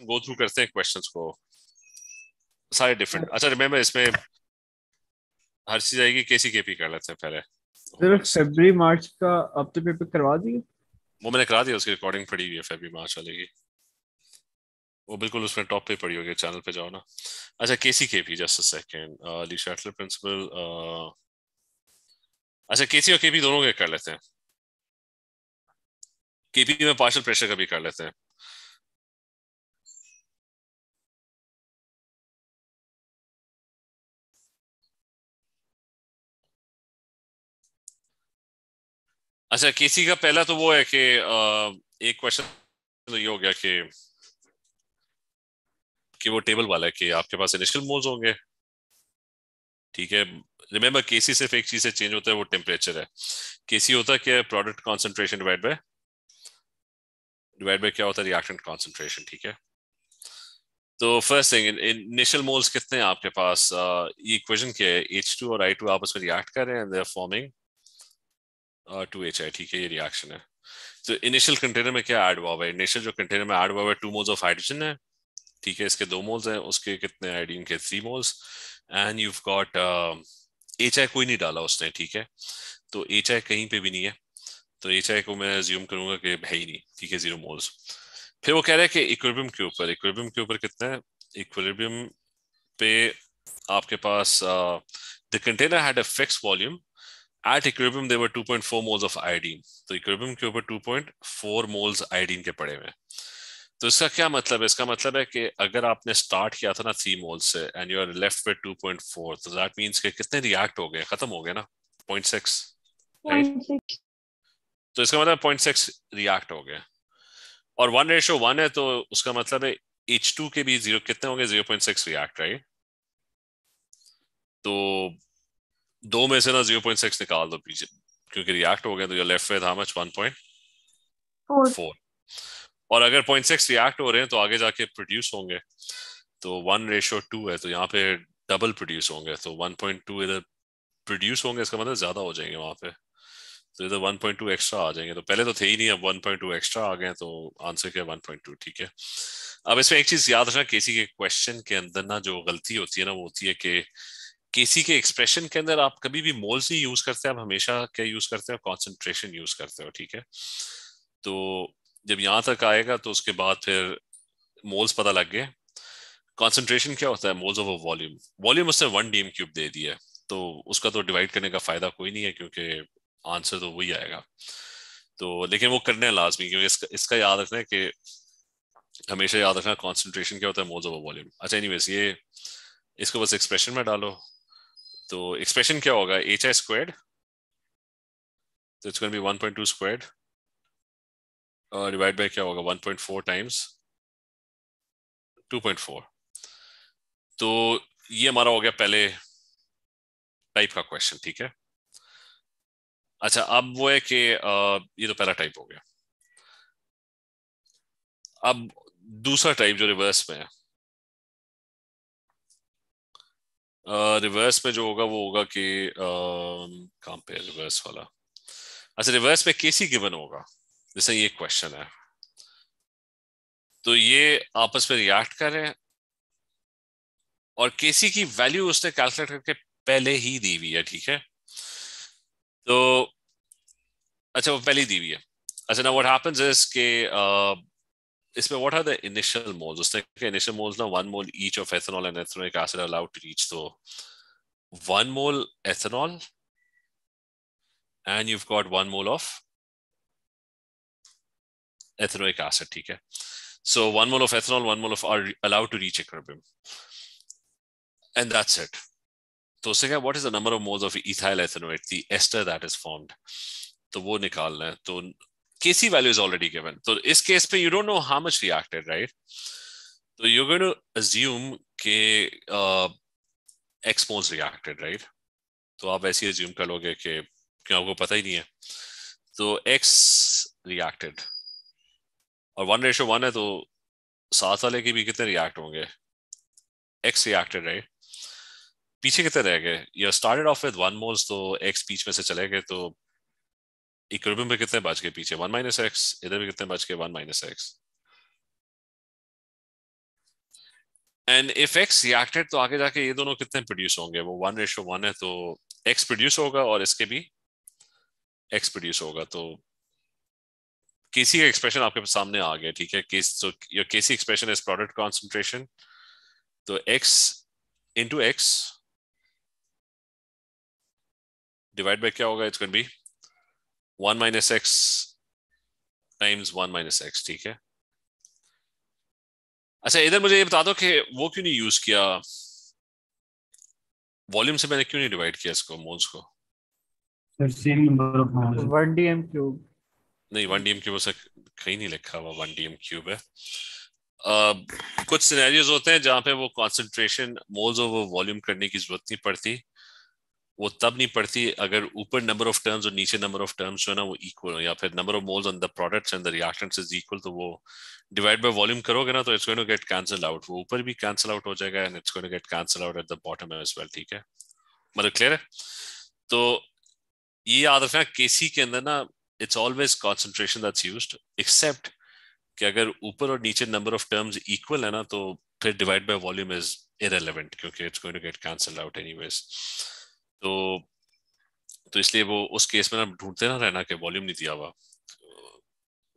Go through करते हैं questions को। सारे डिफरेंट अच्छा रिमेम्बर इसमें हर चीज़ आएगी केसी केपी कर लेते हैं पहले। सिर्फ़ फरवरी मार्च का अब तो पेपर करवा दिए। वो मैंने करा दिया उसकी रिकॉर्डिंग पड़ी हुई है फरवरी मार्च वाले की। वो बिल्कुल उसमें टॉप पे पड़ी होगी चैनल पे जाओ ना। अच्छा KC KP just a second Le Chatelier principle अच्छा केसी और केपी दोनों के कर लेते हैं। केपी में पार्शल प्रेशर का भी कर लेते हैं। अच्छा केसी का पहला तो वो है कि एक क्वेश्चन तो ये हो गया कि कि वो टेबल वाला है कि आपके पास इनिशियल मोल्स होंगे। ठीक है? रिमेम्बर केसी सिर्फ़ एक चीज़ से चेंज होता है, वो टेम्परेचर है। केसी होता क्या है? Product concentration divide by divide by क्या होता है? रिएक्टेंट कॉन्सेंट्रेशन ठीक है? तो फ़र्स्ट थिंग इनिशियल मोल्स कितने हैं आपके पास? ये इक्वेशन क्या है? एच टू और I2 आपस में रिएक्ट कर रहे हैं फॉर्मिंग टू एच आई ठीक है ये रिएक्शन है। तो इनिशियल कंटेनर में क्या ऐड हुआ है? इनिशियल जो कंटेनर में ऐड हुआ है टू मोल्स ऑफ़ हाइड्रोजन है। ठीक है, इसके दो मोल्स हैं, उसके कितने आयोडीन के three moles and you got H I कोई नहीं डाला उसने, ठीक है? तो एच आई कहीं पे भी नहीं है। तो एच आई को मैं ज्यूम करूँगा कि है ही नहीं, ठीक है? ज़ीरो मोल्स फिर वो कह रहे हैं कि इक्विलिब्रियम के ऊपर इक्विलिब्रियम के ऊपर कितना है? इक्विलिब्रियम पे आपके पास the container had a fix volume at equilibrium there were 2.4 moles of iodine तो इक्विलिब्रियम के ऊपर 2.4 मोल्स आयोडीन के पड़े हुए तो इसका क्या मतलब है? इसका मतलब है कि अगर आपने स्टार्ट किया था ना थ्री मोल से and you are left with 2.4 तो दैट मींस कि कितने रिएक्ट हो गए? खत्म हो गए ना? 0.6 राइट तो इसका मतलब 0.6 रिएक्ट हो गए। और वन रेशो वन है तो उसका मतलब है H2 के भी ज़ीरो कितने होंगे 0.6 रिएक्ट राइट तो दो में से ना 0.6 निकाल दो पीछे क्योंकि रिएक्ट हो गए तो लेफ़्ट विद हाउ मच 1.4 और अगर पॉइंट सिक्स रिएक्ट हो रहे हैं तो आगे जाके प्रोड्यूस होंगे। तो वन रेशो टू है तो यहाँ पे डबल प्रोड्यूस होंगे। तो वन पॉइंट टू इधर प्रोड्यूस होंगे इसका मतलब ज़्यादा हो जाएँगे वहाँ पे। तो इधर वन पॉइंट टू एक्स्ट्रा आ जाएँगे। तो पहले तो थे ही नहीं अब वन पॉइंट टू एक्स्ट्रा आ गए तो आंसर क्या वन पॉइंट टू ठीक है। अब इसमें एक चीज़ याद रखना केसी के क्वेश्चन के अंदर ना जो गलती होती है ना वो होती है कि केसी के एक्सप्रेशन के अंदर आप कभी भी मोल्स नहीं यूज़ करते आप हमेशा क्या यूज़ करते हो? कॉन्सेंट्रेशन यूज़ करते हो ठीक है? तो जब यहाँ तक आएगा तो उसके बाद फिर मोल्स पता लग गए। कॉन्सेंट्रेशन क्या होता है? मोल्स ऑफ़ वॉल्यूम वॉल्यूम उसने वन डी क्यूब दे दिया है। तो उसका तो डिवाइड करने का फ़ायदा कोई नहीं है क्योंकि आंसर तो वही आएगा। तो लेकिन वो करने लाजमी क्योंकि इसका, इसका याद रखना है कि हमेशा याद रखना कॉन्सेंट्रेशन क्या होता है? मोल्स ऑफ़ वॉल्यूम अच्छा एनी ये इसको बस एक्सप्रेशन में डालो। तो एक्सप्रेशन क्या होगा? H I squared it's be one point two squared divide by क्या होगा? 1.4 टाइम्स 2.4 तो ये हमारा हो गया पहले टाइप का क्वेश्चन ठीक है? अच्छा अब वो है कि ये तो पहला टाइप हो गया। अब दूसरा टाइप जो रिवर्स में है रिवर्स में जो होगा, वो होगा कि कहाँ पे रिवर्स वाला? अच्छा रिवर्स में केसी गिवन होगा। जैसे ये क्वेश्चन है। तो ये आपस में रिएक्ट कर। और केसी की वैल्यू उसने कैलकुलेट करके पहले ही दी हुई है, ठीक है? तो अच्छा वो पहले ही दी हुई है। अच्छा ना व्हाट हैपेंस इज़ के इसमें what are the initial moles उसने कहा इनिशियल मोल्स ना one mole each of ethanol and ethanoic acid allowed to reach तो one mole ethanol and you've got one mole of ethanoic acid ठीक है so one mole of ethanol one mole of are allowed to reach equilibrium and that's it तो उससे क्या what is the number of moles of ethyl ethanoate the ester that is formed तो वो निकालना है तो Kc value is already given तो इस केस पे you don't know how much reacted right so you're going to assume के uh, x moles reacted right तो आप ऐसे assume कर लोगे कि क्यों आपको पता ही नहीं है तो x reacted और वन रेशो वन है तो सात वाले के भी कितने रिएक्ट होंगे एक्स रिएक्टेड राइट पीछे कितने रह गए you started off with one moles तो एक्स बीच में से चले गए तो इक्विलिब्रियम पे कितने बच गए पीछे? वन माइनस एक्स, इधर भी कितने बच गए? One minus x. And if x reacted तो आगे जाके ये दोनों कितने प्रोड्यूस होंगे? वो वन रेशो वन है तो एक्स प्रोड्यूस होगा और इसके भी एक्स प्रोड्यूस होगा। तो केसी का एक्सप्रेशन आपके सामने आ गया, ठीक है? Case so your KC expression is product concentration तो x into x divide by क्या होगा? It's going be one minus x times one minus x ठीक है? अच्छा इधर मुझे ये बता दो कि वो क्यों नहीं यूज़ किया? वॉल्यूम से मैंने क्यों नहीं डिवाइड किया इसको मोल्स को? Sir same number of moles 1 dm cube नहीं वन डीएम क्यूब से कहीं नहीं लिखा हुआ वन डीएम क्यूब है। uh, कुछ सिनेरियोज होते हैं जहाँ पे वो कंसंट्रेशन मोल्स ओवर वॉल्यूम करने की ज़रूरत नहीं पड़ती। वो तब नहीं पड़ती अगर ऊपर नंबर ऑफ़ टर्म्स और नीचे नंबर ऑफ़ टर्म्स जो है ना वो इक्वल हो, या फिर number of moles on the products and the reactants is equal तो वो डिवाइड बाय वॉल्यूम करोगे ना तो it's going to get cancel out वो ऊपर भी कैंसल आउट हो जाएगा and it's going to get cancel out at the bottom as well ठीक है? मतलब क्लियर है? तो ये याद रखना केसी के अंदर ना it's always concentration that's used except कि अगर ऊपर और नीचे नंबर ऑफ़ टर्म्स इक्वल है ना तो फिर divide by volume is irrelevant क्योंकि it's going to get cancel out anyways तो तो इसलिए वो उस केस में ना ढूंढते ना रहना कि वॉल्यूम नहीं दिया हुआ।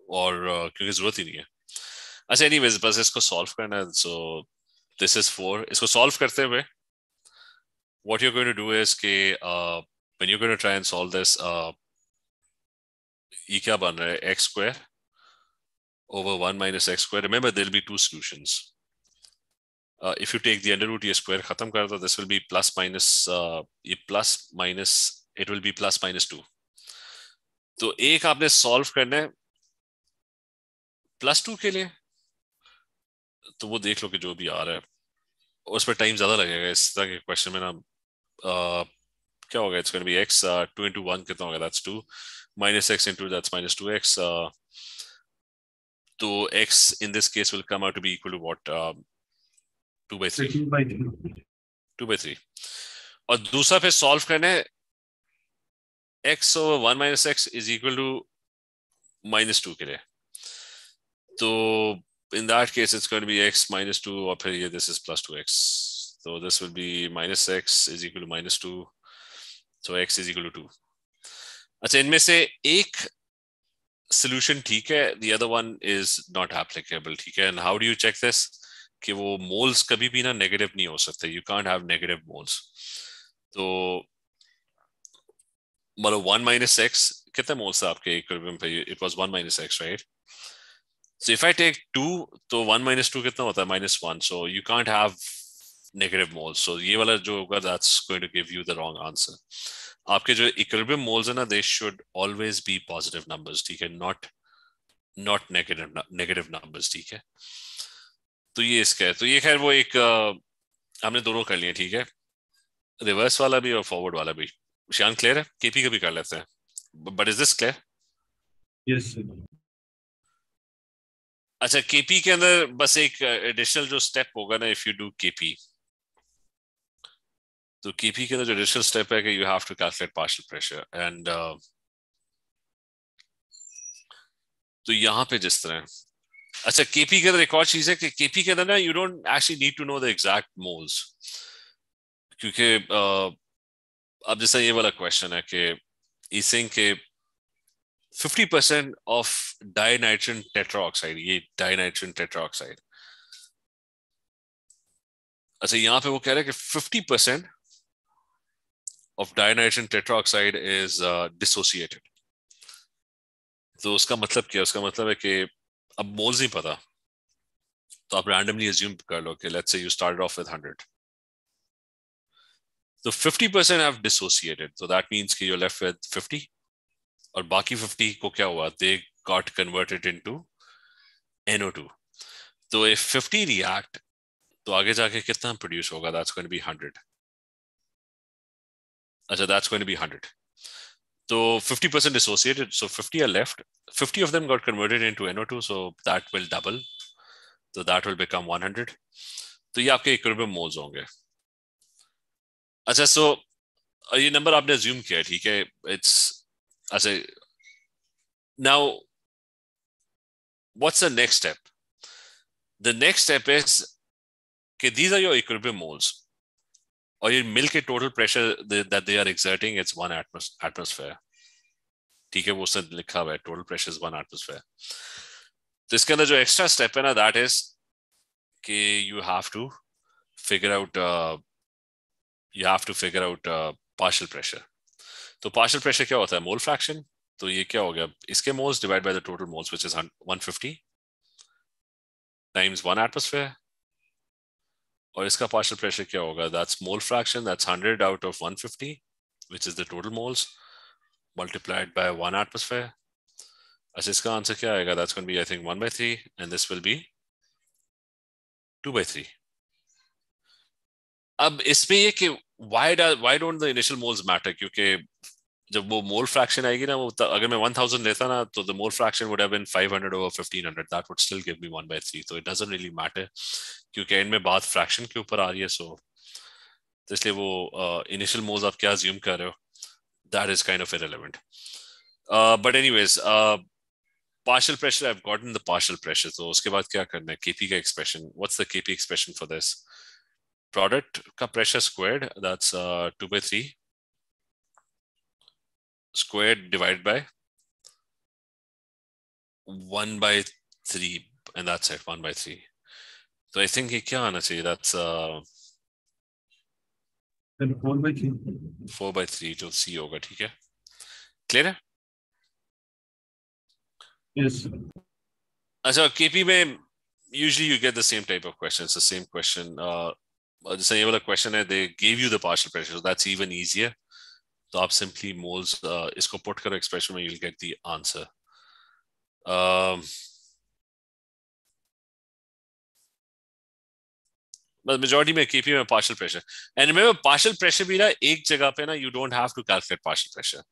और uh, क्योंकि ज़रूरत ही नहीं है। अच्छा एनी बस इसको सॉल्व करना है। सो दिस इज़ फोर इसको सॉल्व करते हुए what you to do is के want you to try and solve this ये क्या बन रहा है? X square over one minus x square remember there'll be two solutions uh, if you take the under root ये square खत्म कर दो this will be plus minus uh, ये plus minus it will be plus minus 2 तो एक आपने solve करना है प्लस टू के लिए तो वो देख लो कि जो भी आ रहा है उस पर टाइम ज़्यादा लगेगा इस तरह के क्वेश्चन में ना uh, क्या होगा इट्स बी uh, 2 into 1 कितना होगा that's 2 minus x into that's minus 2x uh, तो x in this case will come out to be equal to what two by three two by three और दूसरा फिर solve करना है। X over one minus x is equal to minus two के लिए। तो in that case it's going be x minus two और फिर ये this is plus two x तो this will be minus x is equal to minus two so x is equal to अच्छा इनमें से एक सोल्यूशन ठीक है the other one is not applicable ठीक है? And how do you check this कि वो मोल्स कभी भी ना नेगेटिव नहीं हो सकते. You can't have negative moles तो मतलब वन माइनस एक्स कितने मोल्स थे आपके इक्विलिब्रियम पे? It was one minus x right so if I take two तो वन माइनस टू कितना होता है? Minus one so you can't have negative moles so ये वाला जो होगा that's going to give you the wrong answer आपके जो इक्विलिब्रियम मोल्स है ना they should always be positive numbers ठीक है? Not not negative negative numbers ठीक है? तो ये इसका है। तो ये खैर वो एक हमने दोनों कर लिए ठीक है? रिवर्स वाला भी और फॉरवर्ड वाला भी। शान क्लियर है? केपी का भी कर लेते हैं। But is this clear yes अच्छा केपी के अंदर बस एक एडिशनल जो स्टेप होगा ना इफ़ यू डू केपी तो केपी के अंदर जो एडिशनल स्टेप है कि you have to calculate partial pressure and तो यहाँ पे जिस तरह अच्छा केपी के अंदर एक और चीज़ है कि केपी के अंदर ना you don't actually need to know the exact moles क्योंकि uh, अब जैसा ये वाला क्वेश्चन है कि इसिंग के 50 परसेंट ऑफ़ डाइनाइट्रोजन टेट्राऑक्साइड ये डाइनाइट्रोजन टेट्राऑक्साइड अच्छा यहाँ पे वो कह रहे हैं कि 50 percent of tetroxide is uh, dissociated. तो उसका मतलब क्या है? उसका मतलब है कि अब मोल्स नहीं पता। तो आप रैंडमली एज्यूम कर लो कि let's say you started off with 100 तो 50 परसेंट हैव डिसोसिएटेड तो दैट मींस कि यू लेफ़्ट विद 50 और बाकी 50 को क्या हुआ? They got converted into NO2 तो इफ़ 50 रिएक्ट तो आगे जाके कितना प्रोड्यूस होगा? That's going to be 100 So that's going to be 100. So 50% associated. So 50 are left. 50 of them got converted into NO2. So that will double. So that will become 100. तो ये आपके equilibrium moles होंगे अच्छा सो ये number आपने assume किया ठीक है इट्स अच्छा now what's the next step the next step is कि these are your equilibrium moles और ये मिल के total pressure that they are exerting it's one atmosphere ठीक है, वो उसने लिखा हुआ है total pressure is one atmosphere तो इसके अंदर जो एक्स्ट्रा स्टेप है ना दैट इज़ कि you have to figure out you have to figure out partial pressure तो पार्शल प्रेशर क्या होता है? मोल फ्रैक्शन तो ये क्या हो गया? इसके moles divide by the total moles which is 150 times one atmosphere और इसका पार्शियल प्रेशर क्या होगा? That's mole fraction that's hundred out of one fifty is the total moles multiplied by one atmosphere अच्छा इसका आंसर क्या आएगा? That's can be I think one by three and this will be two by three अब इसमें यह कि why die don't the initial moles matter क्योंकि जब वो मोल फ्रैक्शन आएगी ना वो अगर मैं 1000 लेता ना तो the mole fraction would have been 500 over 1500 that would still give me 1 by 3 तो इट डजंट रियली मैटर क्योंकि एंड में बात फ्रैक्शन के ऊपर आ रही है सो तो इसलिए वो इनिशियल uh, मोल्स आप क्या अज्यूम कर रहे हो that is kind of irrelevant but anyways partial pressure i've gotten the partial pressure so uske baad kya karna hai kp ka expression what's the kp expression for this product ka pressure squared that's uh, 2 by 3 squared divided by 1 by 3 and that's it 1 by 3 so i think kya aana chahiye that's uh then 4 by 3 4 by 3 to c hoga theek hai clear hai yes अच्छा KP में usually you get the same type of question it's the same question uh जैसे ये वाला question है they gave you the partial pressure so that's even easier तो आप simply moles uh, इसको put करो एक्सप्रेशन में you'll get the answer majority में केपी में पार्शियल प्रेशर एंड में पार्शियल प्रेशर भी ना एक जगह पे ना you don't have to calculate partial pressure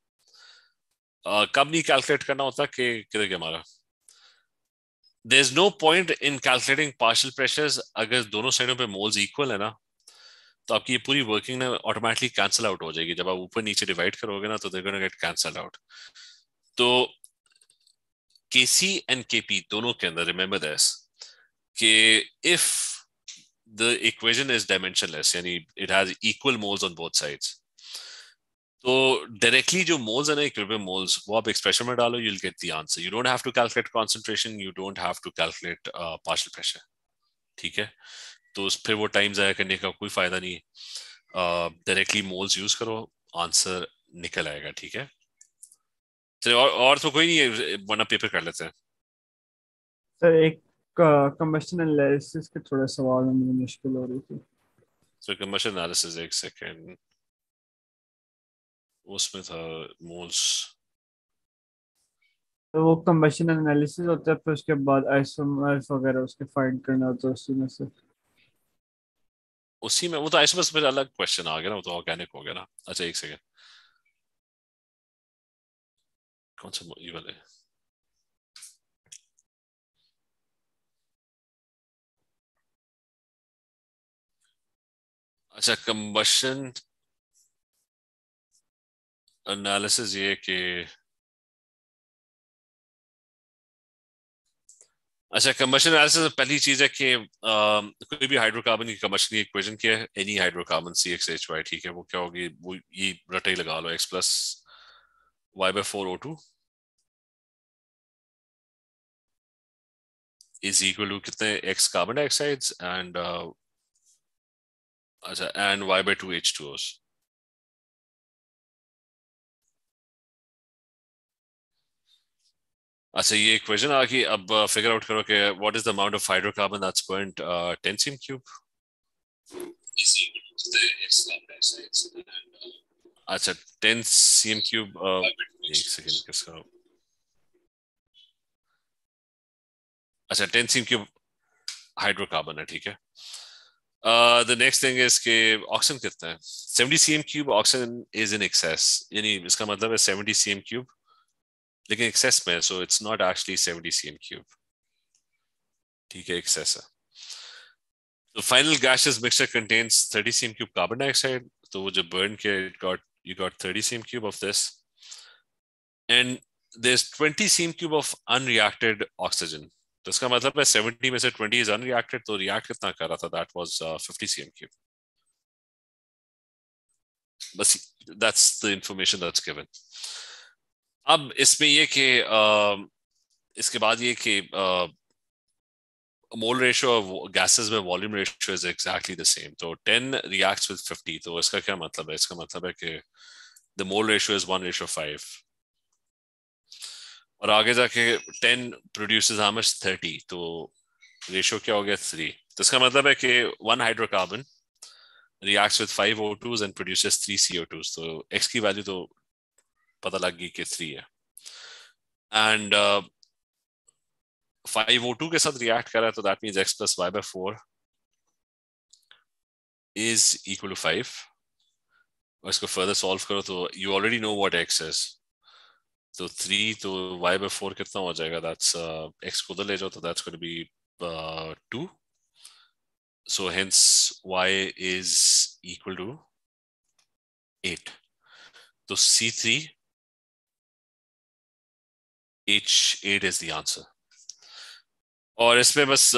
कब नहीं कैलकुलेट करना होता कि किधर गया हमारा? There is no point in calculating partial pressure अगर दोनों साइडों पे मोल्स इक्वल है ना तो आपकी ये पूरी वर्किंग ना ऑटोमेटिकली कैंसिल आउट हो जाएगी। जब आप ऊपर नीचे डिवाइड करोगे ना तो there gonna get cancel out तो केसी एंड केपी दोनों के अंदर रिमेंबर दिस कि if the equation is dimensionless यानी it has equal moles on both sides तो डायरेक्टली जो मोल्स है ना इक्विलिब्रियम मोल्स वो आप एक्सप्रेशन में डालो you'll get the answer you don't have to calculate concentration you don't have to calculate partial pressure ठीक है? तो उस फिर वो टाइम ज़ाया करने का कोई फ़ायदा नहीं डायरेक्टली मोल्स यूज़ करो आंसर निकल आएगा ठीक है? चलिए और और तो कोई नहीं है वरना पेपर कर लेते हैं। सर एक कंबशन एनालिसिस के थोड़ा सवाल मुझे मुश्किल हो रही थी। सो कंबशन एनालिसिस एक सेकंड उसमें था मोल्स तो वो कंबशन एनालिसिस होता है फिर उसके बाद आइसोमर्स वगैरह उसके फाइंड करना होता है उसी में से। उसी में, वो तो ऐसे बस फिर अलग क्वेश्चन आ गया ना, वो तो ऑर्गेनिक हो गया ना। अच्छा एक सेकेंड कौन सा ये वाले अच्छा कंबशन एनालिसिस ये कि अच्छा कंबशन एनालिसिस पहली चीज़ है कि कोई भी हाइड्रोकार्बन की कंबशन इक्वेशन क्या है? Any hydrocarbon C x H y ठीक है? वो क्या होगी? वो ये रटे ही लगा लो x plus y by four O two is equal to कितने? एक्स कार्बन डाइऑक्साइड्स एंड अच्छा and y by two H two Os अच्छा ये इक्वेशन आ गई अब फिगर आउट करो कि what is the amount of hydrocarbon that's point 10 cm cube अच्छा 10 cm cube एक सेकंड किसका अच्छा 10 सीएम क्यूब हाइड्रोकार्बन है, ठीक है। द नेक्स्ट थिंग इज़ के ऑक्सीजन कितना है? 70 cm cube oxygen is in excess यानी इसका मतलब है 70 सीएम क्यूब लेकिन एक्सेस में so it's not actually 70 cm cube ठीक है एक्सेस है। तो final gaseous mixture contains 30 cm cube carbon dioxide तो वो जो burn किया, it got, you got 30 cm cube of this. And there's 20 cm cube of unreacted oxygen. तो इसका मतलब है सेवेंटी में से ट्वेंटी इज़ अनरिएक्टेड तो रिएक्ट कितना कर रहा था? That was fifty C M cube बस that's the information that's given अब इसमें ये कि इसके बाद ये कि मोल रेशियो ऑफ़ गैसेस में volume ratio is exactly the same तो 10 रिएक्ट्स विद 50 तो इसका क्या मतलब है? इसका मतलब है कि the mole ratio is 1 ratio 5 और आगे जाके 10 प्रोड्यूसेस हाउ मच 30 तो रेशियो क्या हो गया? 3 तो इसका मतलब है कि one hydrocarbon reacts with 5 O2s and produces 3 CO2s तो x की वैल्यू तो पता लग गई कि 3 है एंड फाइव ओ टू के साथ रिएक्ट कर रहा है तो that means x plus y by four is equal to five और इसको फर्दर सॉल्व करो तो you already know what x is तो थ्री तो वाई बाय फोर कितना हो जाएगा? दैट्स एक्स को उधर ले जाओ तो that's going be to so hence y is equal to 8 so c3 h8 is the answer. और इसमें बस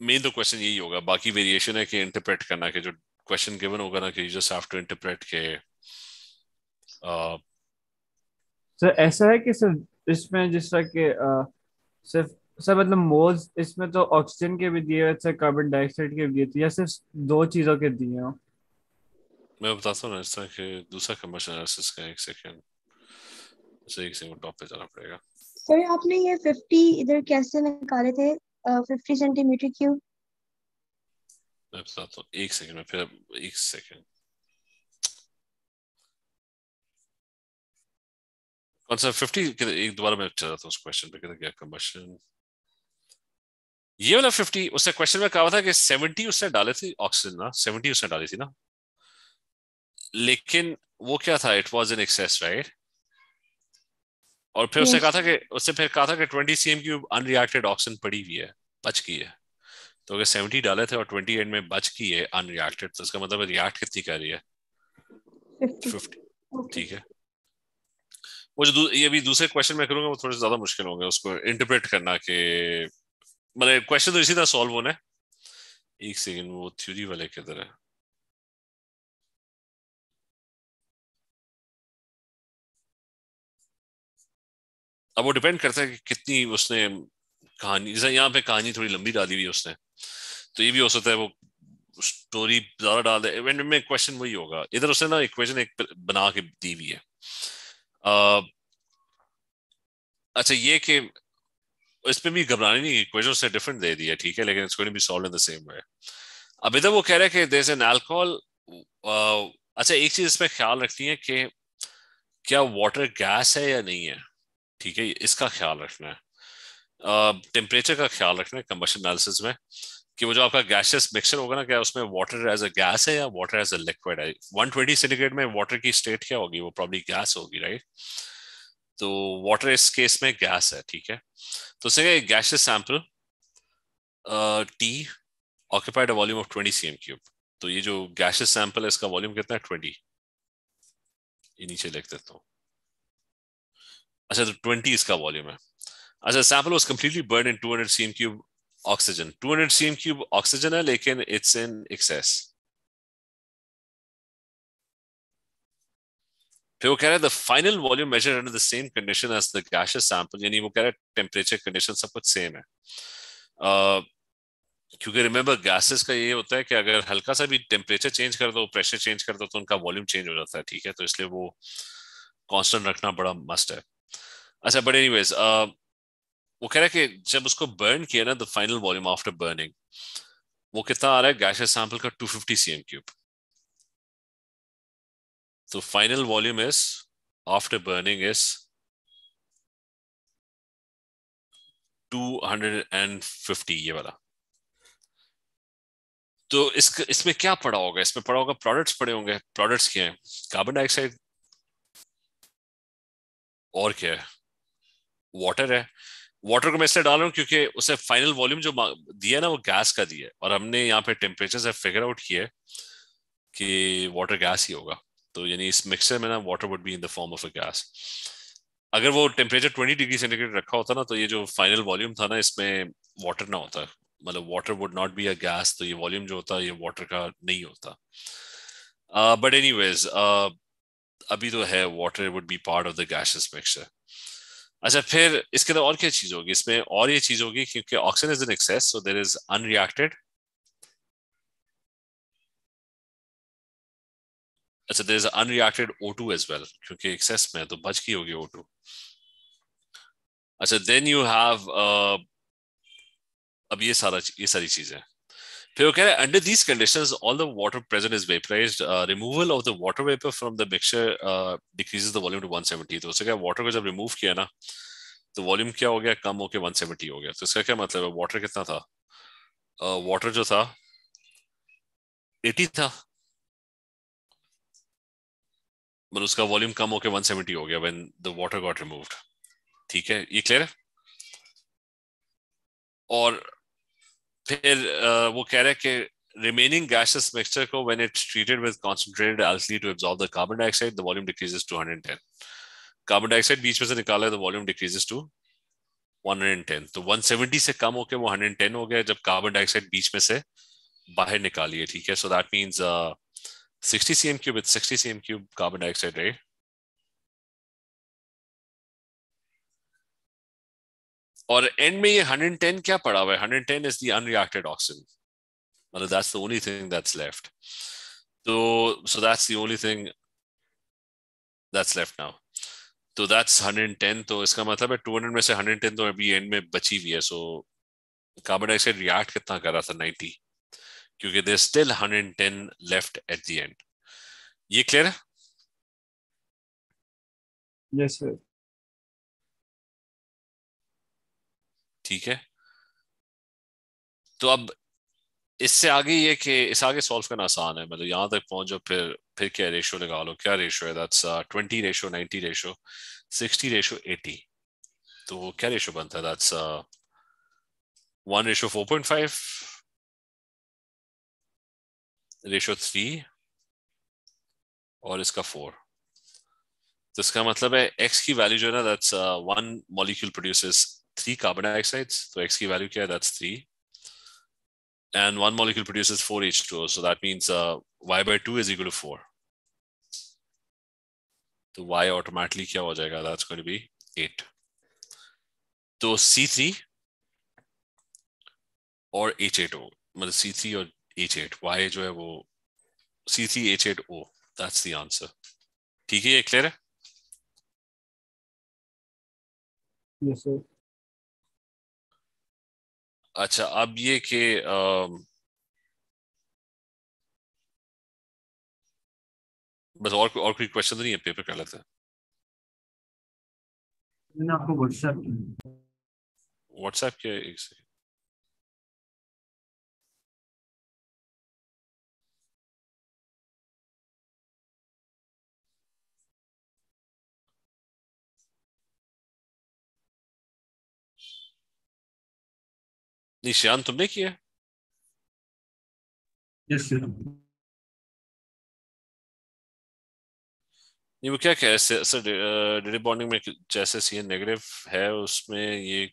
मेन तो क्वेश्चन यही होगा। बाकी वेरिएशन है कि इंटरप्रेट करना कि जो क्वेश्चन गिवन होगा ना कि you just have to interpret के सर ऐसा है कि सर इसमें जिस तरह के सिर्फ़ सर मतलब मोल्स इसमें तो ऑक्सीजन के भी दिए हुए कार्बन डाइऑक्साइड के भी दिए थे या सिर्फ़ दो चीज़ों के दिए हो? मैं बताता हूँ ना इस तरह के दूसरा कम्बशन एनालिसिस का एक सेकंड एक सेकंड टॉप पे जाना पड़ेगा। सर आपने ये 50 इधर कैसे निकाले थे? फिफ्टी सेंटीमीटर क्यूब मैं बताता हूँ एक सेकंड में फिर एक सेकंड कौन सा फिफ्टी एक दोबारा मैं चल था उस क्वेश्चन पे कहता क्या कम्बशन ये वाला फिफ्टी उससे क्वेश्चन में कहा था कि सेवेंटी उसने डाले थे ऑक्सीजन ना? सेवेंटी उसने डाली थी ना? लेकिन वो क्या था? It was in excess right और फिर उसने कहा था कि उससे फिर कहा था कि ट्वेंटी सी एम की अनरिएक्टेड ऑक्सीजन पड़ी हुई है बच गई है। तो अगर सेवेंटी डाले थे और ट्वेंटी एट में बच गई है अनरिएक्टेड तो इसका मतलब रिएक्ट कितनी कर रही है? फिफ्टी ठीक है। वो जो ये भी दूसरे क्वेश्चन में करूँगा वो थोड़े ज़्यादा मुश्किल होंगे उसको इंटरप्रेट करना कि मतलब क्वेश्चन तो इसी तरह सॉल्व होना। है एक सेकंड वो थ्योरी वाले किधर है? अब वो डिपेंड करता है कि कितनी उसने कहानी जैसे यहाँ पे कहानी थोड़ी लंबी डाली हुई उसने तो ये भी हो सकता है वो स्टोरी ज़्यादा डाल दे। इवेंट में क्वेश्चन वही होगा। इधर उसने ना इक्वेशन एक बना के दी हुई है। आ, अच्छा ये कि इसमें भी घबराने नहीं इक्वेशन उसने डिफरेंट दे दिया ठीक है लेकिन it's be solve in the same way अब इधर वो कह रहे हैं कि इज़ एन अच्छा एक चीज़ इसमें ख्याल रखनी है कि क्या वाटर गैस है या नहीं है? ठीक है, इसका ख्याल रखना है। टेम्परेचर का ख्याल रखना है कम्बशन एनालिसिस में कि वो जो आपका गैसियस मिक्सचर होगा ना, क्या उसमें वाटर एज अ गैस है या वाटर एज अ लिक्विड है? 120 सेंटीग्रेड में वाटर की स्टेट क्या होगी? वो प्रॉब्ली गैस होगी राइट तो वाटर इस केस में गैस है, ठीक है? तो से gaseous sample T occupied volume of 20 cm cube तो ये जो गैसियस सैंपल है, इसका वॉल्यूम कितना है? 20 ये नीचे लिख देता हूँ। अच्छा तो ट्वेंटी इसका वॉल्यूम है। अच्छा sample was completely burn in 200 cm cube oxygen 200 cm cube oxygen है, लेकिन इट्स इन एक्सेस फिर वो कह रहा है the final volume measure under the same condition as the gaseous sample यानी वो कह रहा है टेम्परेचर कंडीशन सब कुछ सेम है। क्योंकि रिमेंबर गैसेस का ये होता है कि अगर हल्का सा भी टेम्परेचर चेंज कर दो प्रेशर चेंज कर दो तो उनका वॉल्यूम चेंज हो जाता है, ठीक है? तो इसलिए वो कांस्टेंट रखना बड़ा मस्ट है। अच्छा बट एनीवेज uh, वो कह रहा है कि जब उसको बर्न किया ना the final volume after burning वो कितना आ रहा है? गैशियस सैंपल का 250 सीएम क्यूब तो final volume is after burning is 250 ये वाला. तो इस इसमें क्या पड़ा होगा? इसमें पड़ा होगा प्रोडक्ट्स पड़े होंगे। प्रोडक्ट्स क्या हैं? कार्बन डाइऑक्साइड और क्या है? वाटर है। वाटर को मैं इसलिए डाल रहा हूँ क्योंकि उसे फाइनल वॉल्यूम जो दिया ना, वो गैस का दिया है। और हमने यहाँ पे टेम्परेचर से फिगर आउट किया कि वाटर गैस ही होगा। तो यानी इस मिक्सर में ना water would be in the form of a gas अगर वो टेम्परेचर 20 डिग्री सेंटीग्रेड रखा होता ना तो ये जो फाइनल वॉल्यूम था ना, इसमें वाटर ना होता। मतलब water would not be a gas तो ये वॉल्यूम जो होता, ये वाटर का नहीं होता। बट एनी वेज अभी तो है water would be part of the gases mixture अच्छा फिर इसके अंदर और क्या चीज़ होगी? इसमें और ये चीज़ होगी क्योंकि oxygen is in excess so there is unreacted अच्छा there is unreacted O two as well क्योंकि एक्सेस में तो बच की होगी ओ टू अच्छा देन यू हैव अब ये सारा, ये सारी चीज़ें। फिर वो कह रहे हैं under these conditions all the water present is vaporised removal of the water vapour from the mixture decreases the volume to 170 तो उससे क्या वाटर को जब रिमूव किया ना तो वॉल्यूम क्या हो गया? कम होके 170 हो गया. तो इसका क्या मतलब है? वाटर कितना था? वाटर uh, जो था 80 था। मतलब उसका वॉल्यूम कम होके 170 हो गया when the water got removed ठीक है? ये क्लियर है? और फिर वो कह रहे हैं कि remaining gaseous mixture को when it's treated with concentrated alkali to absorb the carbon dioxide the volume decreases to 110 carbon dioxide बीच में से निकाला है the volume decreases to 110 तो 170 से कम होके वो 110 हो गया जब कार्बन डाइऑक्साइड बीच में से बाहर निकालिए ठीक है so that means 60 cm cube with 60 cm cube carbon dioxide right और एंड में ये 110 क्या पड़ा हुआ है? 110 इज़ द अनरिएक्टेड ऑक्सीजन मतलब that's the only thing that's left तो so that's the only thing that's left now तो दैट्स 110 तो इसका मतलब है 200 में से 110 तो अभी एंड में बची हुई है सो कार्बन डाइऑक्साइड रिएक्ट कितना कर रहा था? 90 क्योंकि there still 110 left at the end ये क्लियर है? यस सर ठीक है? तो अब इससे आगे ये कि, इस आगे सॉल्व करना आसान है। मतलब यहाँ तक पहुंचो, फिर फिर क्या रेशो लगा लो क्या रेशो है? That's twenty ratio ninety ratio sixty ratio eighty तो क्या रेशो बनता है? That's one ratio four point five ratio three और इसका फोर तो इसका मतलब है एक्स की वैल्यू जो है ना that's one molecule produces three carbon dioxides. So X key value here, that's three. And one molecule produces four H2O. So that means uh, Y by two is equal to four. So Y automatically kya ho jayega? That's going to be eight. So C3 or H8O. मतलब C3 or H8. Y जो है वो C3 H8O. That's the answer. ठीक है ये clear है? Yes sir अच्छा अब ये कि बस और और कोई क्वेश्चन नहीं है? पेपर कर लेते हैं। मैंने आपको व्हाट्सएप व्हाट्सएप के एक से निशान तुमने किया सर नहीं वो क्या कह रहे सर डेटा बॉन्डिंग में जैसे सी एन नेगेटिव है उसमें ये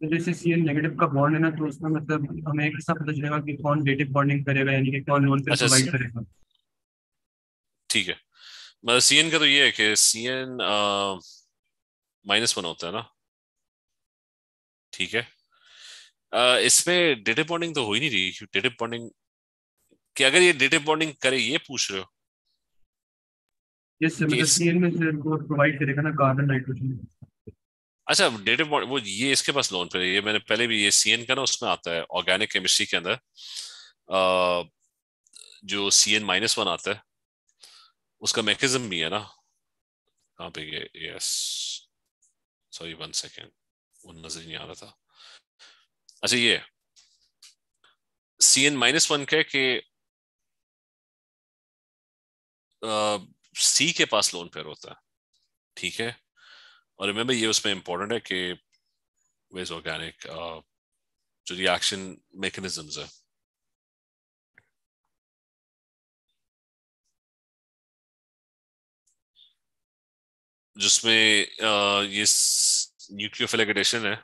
जैसे सी एन नेगेटिव का बॉन्ड है ना तो उसमें मतलब हमें एक ऐसा पता चलेगा कि कौन डेटिव बॉन्डिंग करेगा यानी कि कौन नॉन पे अच्छा, प्रोवाइड करेगा ठीक है मतलब सी एन का तो ये है कि सी एन माइनस वन होता है ना ठीक है। अ, इसमें डेटा बॉन्डिंग तो हो ही नहीं रही डेटा बॉन्डिंग कि अगर ये डेटा बॉन्डिंग करे ये पूछ रहे हो? मतलब Yes. अच्छा डेटा बॉन्ड वो ये इसके पास लोन पे ये मैंने पहले भी ये सी एन का ना उसमें आता है ऑर्गेनिक केमिस्ट्री के अंदर। जो सी एन माइनस वन आता है उसका मैकेजम भी है ना। कहाँ पे ये यस सॉरी वन सेकेंड वो नज़र नहीं आ रहा था अच्छा ये सी एन माइनस वन का कि सी के पास लोन पेयर होता है ठीक है और रिमेम्बर ये उसमें इंपॉर्टेंट है कि वेज ऑर्गेनिक जो रिएक्शन मैकेनिज्म्स है जिसमें ये न्यूक्लियोफिलिक एडिशन है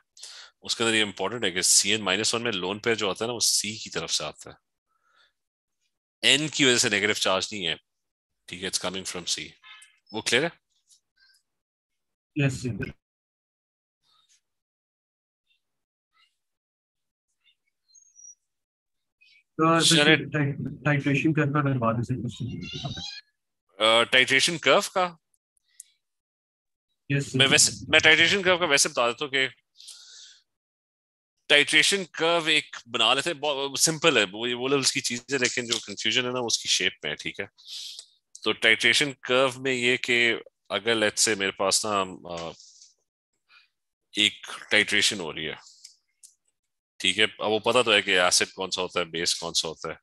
उसके अंदर ये इंपॉर्टेंट है कि सी एन माइनस वन में लोन पेयर जो आता है ना वो सी की तरफ़ से आता है। एन की वजह से नेगेटिव चार्ज नहीं है। ठीक है इट्स कमिंग फ्रॉम सी वो क्लियर है? तो चले। टाइट्रेशन करना करवा टाइट्रेशन कर्व का? मैं वैसे मैं टाइट्रेशन कर्व का वैसे बता देता हूँ कि टाइट्रेशन कर्व एक बना लेते हैं सिंपल है वो ये वो लेवल्स की चीज़ है लेकिन जो कंफ्यूजन है ना उसकी शेप में है ठीक है? तो टाइट्रेशन कर्व में ये कि अगर लेट्स से मेरे पास ना एक टाइट्रेशन हो रही है ठीक है? अब वो पता तो है कि एसिड कौन सा होता है बेस कौन सा होता है।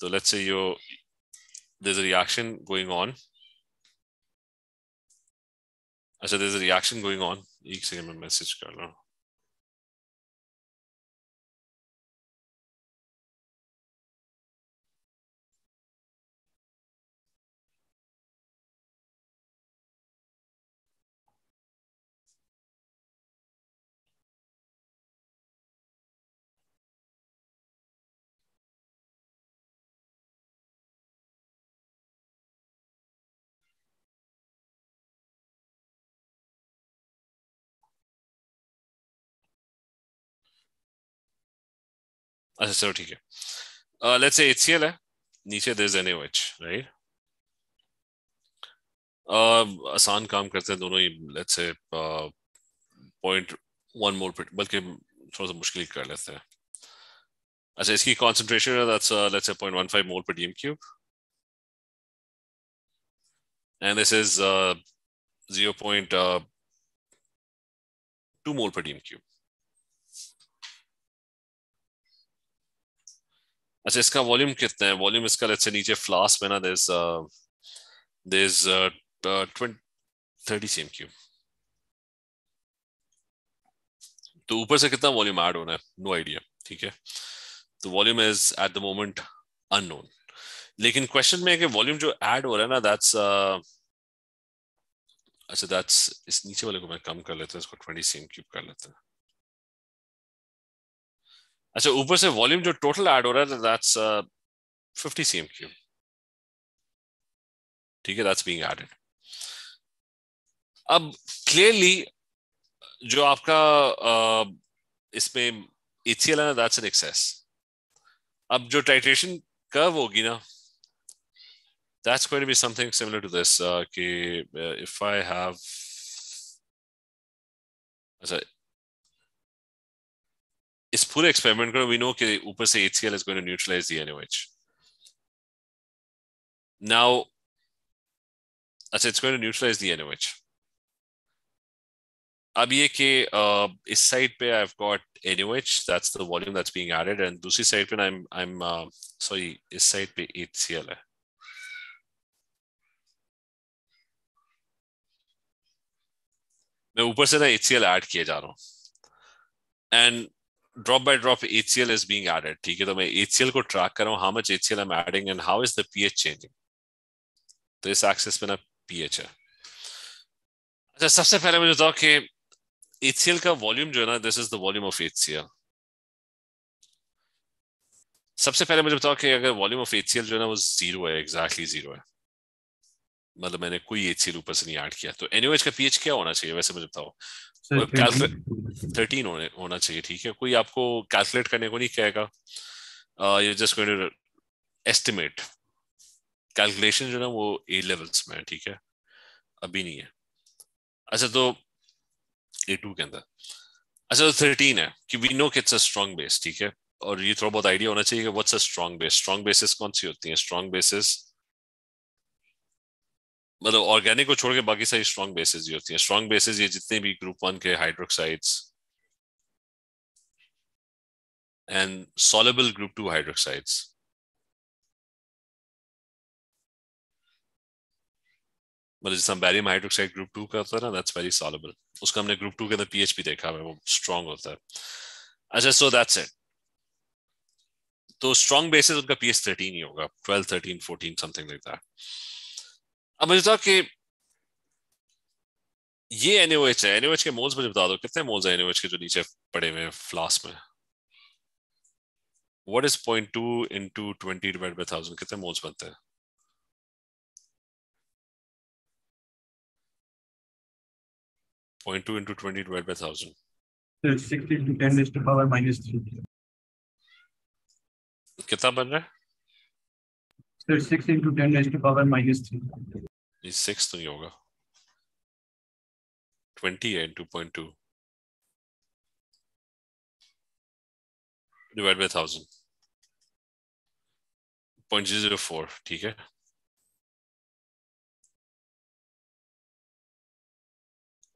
तो let's say yo there's a reaction going on I said, there's a reaction going on. He sent him a message, Colonel. अच्छा चलो ठीक है। लेट्स एच सी है, नीचे there is N H right आसान काम करते हैं दोनों ही let's say point one more पर बल्कि थोड़ा सा मुश्किल कर लेते हैं। अच्छा इसकी कॉन्सेंट्रेशन है that's let's say point one five more per dm cube and this is zero point two more per dm cube अच्छा इसका वॉल्यूम कितना है? वॉल्यूम इसका लेट्स से नीचे फ्लास्क में ना uh, uh, uh, 20 30 cm cube तो ऊपर से कितना वॉल्यूम ऐड होना है? नो आइडिया ठीक है? तो volume is at the moment unknown लेकिन क्वेश्चन में है कि वॉल्यूम जो ऐड हो रहा है ना दैट्स अच्छा दैट्स इस नीचे वाले को मैं कम कर लेता हूँ इसको 20 cm क्यूब कर लेते हैं। अच्छा ऊपर से वॉल्यूम जो टोटल ऐड हो रहा है that's fifty C M cube ठीक है दैट्स बीइंग एडेड अब क्लियरली जो आपका uh, इसमें एचसीएल है ना दैट्स एन एक्सेस अब जो टाइट्रेशन कर्व होगी ना going to be something similar to this uh, कि if I have अच्छा इस पूरे एक्सपेरिमेंट को वी नो के ऊपर से H is going to neutralise the NH now अच्छा it's going to neutralise the NH अब ये कि uh, इस साइड पे I have got NH that's the volume that's being added and दूसरी साइड पे I am I am sorry इस side पे एच है। मैं ऊपर से ना एच ऐड किए जा रहा हूँ। And drop by drop HCl is being added. ठीक है तो मैं HCl को ट्रैक कर रहा हूँ, how much HCl I'm adding and how is the pH changing. तो इस एक्सिस पे ना pH है। अच्छा सबसे पहले मुझे बताओ कि HCl का वॉल्यूम जो है ना this is the volume of HCl सबसे पहले मुझे बताओ कि अगर वॉल्यूम ऑफ़ HCl जो है ना, वो ज़ीरो है एग्जैक्टली ज़ीरो है। मतलब मैंने कोई ऊपर से नहीं ऐड किया। तो NaOH का pH क्या होना चाहिए? वैसे मुझे बताओ। थर्टीन होने होना चाहिए ठीक है? कोई आपको कैलकुलेट करने को नहीं कहेगा। You just going to estimate calculation जो ना वो ए लेवल्स में है ठीक है? अभी नहीं है। अच्छा तो ए टू के अंदर। अच्छा तो थर्टीन है कि we know it's a strong base ठीक है? और ये थोड़ा बहुत आइडिया होना चाहिए कि what's a strong base strong bases कौन सी होती है? स्ट्रॉन्ग बेसिस मतलब ऑर्गेनिक को छोड़ के बाकी सारी स्ट्रॉन्ग बेसिस होती हैं। स्ट्रॉन्ग बेसिस ये जितने भी ग्रुप वन के hydroxides and soluble group two hydroxides मतलब जिस बैरियम हाइड्रोक्साइड ग्रुप टू का होता है ना दैट्स वेरी सॉलेबल उसका हमने ग्रुप टू के अंदर पीएच भी देखा है, वो स्ट्रॉन्ग होता है। अच्छा सो दैट्स इट तो स्ट्रॉन्ग बेसिस उनका पीएच थर्टीन ही होगा twelve thirteen fourteen something like that Amrita के ये एनएच है एनएच के मोल्स मुझे बता दो कितने मोल्स हैं एनएच के जो नीचे पड़े हुए फ्लास्क में? What is point two in two twenty divide by thousand कितने मोल्स बनते हैं? कितना बन रहा है? Six into ten power minus three So it's six into ten raised to power minus three. ये सिक्स नहीं होगा ट्वेंटी है two point two divide by thousand point zero four ठीक है?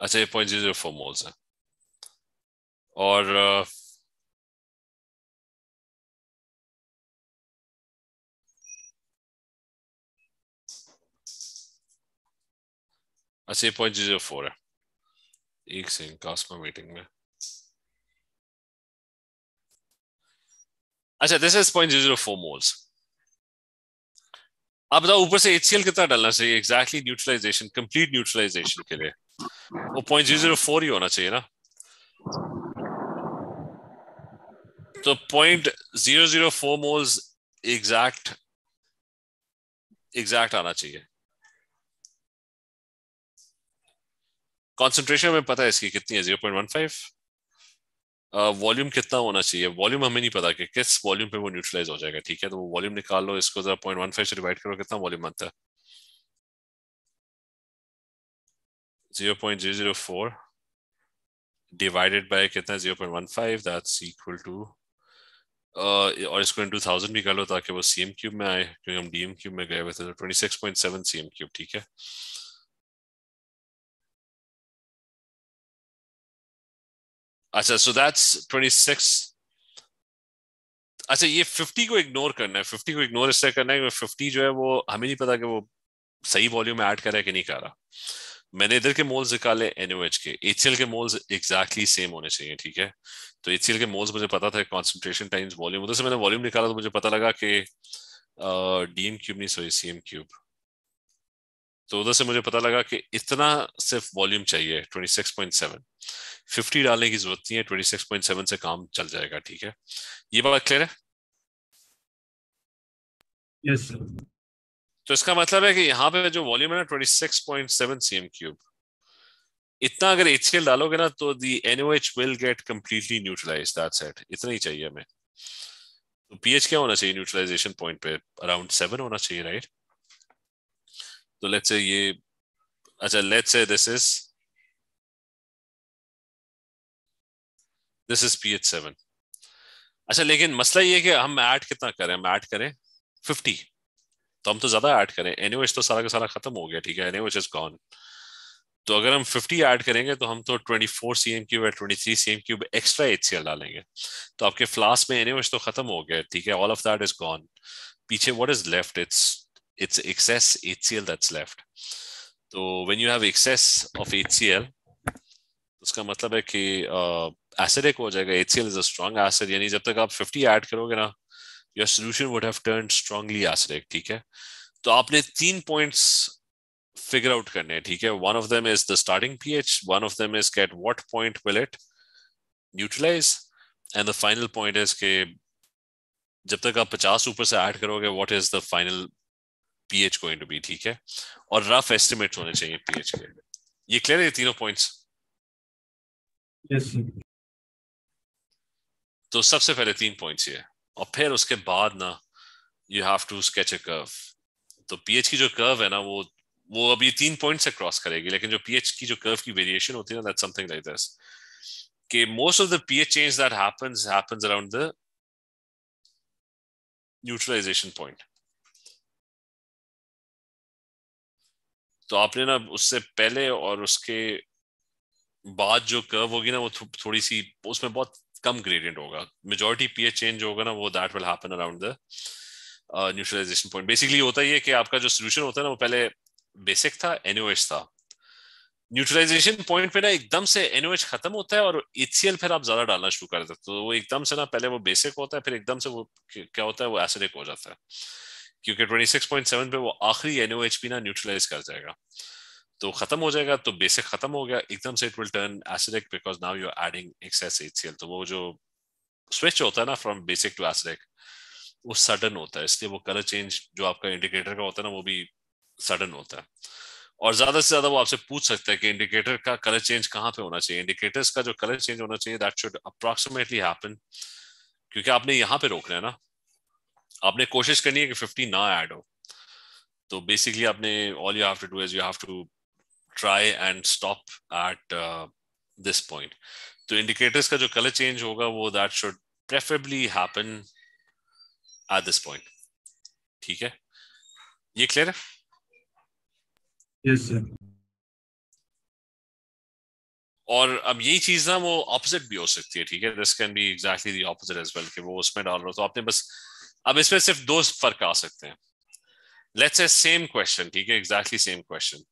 अच्छा ये पॉइंट ज़ीरो फोर मोल्स है। और uh, अच्छा पॉइंट ज़ीरो फोर है एक सेकंड कास्मा मीटिंग में अच्छा this is point zero four moles आप बताओ ऊपर से एचसीएल कितना डालना चाहिए? एग्जैक्टली न्यूट्रलाइजेशन कंप्लीट न्यूट्रलाइजेशन के लिए। वो पॉइंट ज़ीरो ज़ीरो फोर ही होना चाहिए ना। तो point zero zero four moles exact exact आना चाहिए। कॉन्सेंट्रेशन में पता है इसकी कितनी है? Zero point one five volume कितना होना चाहिए? वॉल्यूम हमें नहीं पता कि किस वॉल्यूम पे वो न्यूट्रलाइज हो जाएगा, ठीक है? तो वो वॉल्यूम निकाल लो, इसको जरा पॉइंट वन फाइव से डिवाइड करो, कितना वॉल्यूम बनता है? Zero point zero zero four divided by कितना zero point one five that's equal to और इसको इंटू थाउज़ेंड भी कर लो ताकि वो सी एम क्यूब में आए, क्योंकि हम डी एम क्यूब में गए हुए थे twenty six point seven C cube ठीक है? अच्छा सो दैट्स 26 अच्छा ये 50 को इग्नोर करना है 50 को इग्नोर इससे करना है कि 50 जो है वो, हमें नहीं पता कि वो सही वॉल्यूम में ऐड कर रहा है कि नहीं कर रहा। मैंने इधर के मोल्स निकाले एनओएच के। एचसीएल के मोल्स एग्जैक्टली सेम होने चाहिए, ठीक है? तो एचसीएल के मोल्स मुझे पता था कॉन्सेंट्रेशन टाइम्स वॉल्यूम उधर से मैंने वॉल्यूम निकाला तो मुझे पता लगा कि डीएम क्यूब नहीं सॉरी सीएम क्यूब तो उधर से मुझे पता लगा कि इतना सिर्फ़ वॉल्यूम चाहिए 26.7 50 डालने की ज़रूरत नहीं है 26.7 से काम चल जाएगा ठीक है? ये बात क्लियर है? Yes, sir. तो इसका मतलब है कि यहाँ पे जो वॉल्यूम है ना 26.7 सीएम क्यूब इतना अगर एचसीएल डालोगे ना तो the NOH will get completely neutralise that's it इतना ही चाहिए हमें। तो पीएच क्या होना चाहिए न्यूट्रलाइजेशन पॉइंट पे? अराउंड सेवन होना चाहिए राइट तो लेट्स से ये अच्छा let's say this is this is pH seven अच्छा लेकिन मसला ये है कि हम ऐड कितना करें? हम ऐड करें 50 तो हम तो ज़्यादा ऐड करें. एनओएच तो सारा का सारा खत्म हो गया, ठीक है? एनओएच इज़ गॉन तो अगर हम 50 ऐड करेंगे तो हम तो 24 सीएम क्यूब या 23 सीएम क्यूब एक्स्ट्रा एचसीएल डालेंगे. तो आपके फ्लास्क में एनओएच तो खत्म हो गया ठीक है? All of that is gone पीछे what is left it's it's excess HCl that's left. तो when you have excess of HCl, उसका मतलब है कि एसिडिक uh, हो जाएगा HCl is a strong acid यानी जब तक आप 50 ऐड करोगे ना your solution would have turned strongly acidic ठीक है तो आपने तीन points figure out करने हैं ठीक है one of them is the starting pH one of them is at what point will it neutralize and the final point is कि जब तक आप 50 ऊपर से ऐड करोगे what is the final pH going to be ठीक है? और रफ एस्टिमेट होने चाहिए pH के। ये क्लियर है तीनों पॉइंट्स Yes, sir. तो सबसे पहले तीन पॉइंट्स ये। और फिर उसके बाद ना you have to sketch a curve तो पीएच की जो कर्व है ना वो वो अभी तीन पॉइंट से क्रॉस करेगी लेकिन जो पीएच की जो कर्व की वेरिएशन होती है ना दैट्स समथिंग लाइक दिस कि most of the pH change that happens happens around the neutralisation point तो आपने ना उससे पहले और उसके बाद जो कर्व होगी ना वो थो, थोड़ी सी उसमें बहुत कम ग्रेडियंट होगा। मेजोरिटी पीएच चेंज होगा ना वो that will happen around the neutralisation point basically होता ही है कि आपका जो सोल्यूशन होता है ना वो पहले बेसिक था एनओएच था। न्यूट्रलाइजेशन पॉइंट पे ना एकदम से एनओएच खत्म होता है और एचसीएल फिर आप ज़्यादा डालना शुरू कर देते तो वो एकदम से ना पहले वो बेसिक होता है फिर एकदम से वो क्या होता है वो एसिडिक हो जाता है। क्योंकि 26.7 पे वो आखिरी भी ना न्यूट्रलाइज कर जाएगा। तो खत्म हो जाएगा तो बेसिक खत्म हो गया, एकदम से it will turn acidic because now you are adding excess HCl तो वो जो स्विच होता है ना फ्रॉम बेसिक टू एसिडिक वो सडन होता है, इसलिए वो कलर चेंज जो आपका इंडिकेटर का होता है ना, वो भी सडन होता है। और ज़्यादा से ज़्यादा वो आपसे पूछ सकता है कि इंडिकेटर का कलर चेंज कहाँ पे होना चाहिए। इंडिकेटर्स का जो कलर चेंज होना चाहिए दैट शुड अप्रोक्सीमेटली हैपन क्योंकि आपने यहाँ पे रोकना है ना आपने कोशिश करनी है कि 50 ना ऐड हो। तो बेसिकली आपने all you have to do is you have to try and stop at this point तो इंडिकेटर्स का जो कलर चेंज होगा वो that should preferably happen at this point ठीक है? ये क्लियर है? यस सर और अब यही चीज़ ना वो ऑपोजिट भी हो सकती है ठीक है? This can be exactly the opposite as well कि वो उसमें डाल रहा हो। तो आपने बस अब इसमें सिर्फ़ दो फ़र्क आ सकते हैं। लेट्स ए सेम क्वेश्चन ठीक है? Exactly same question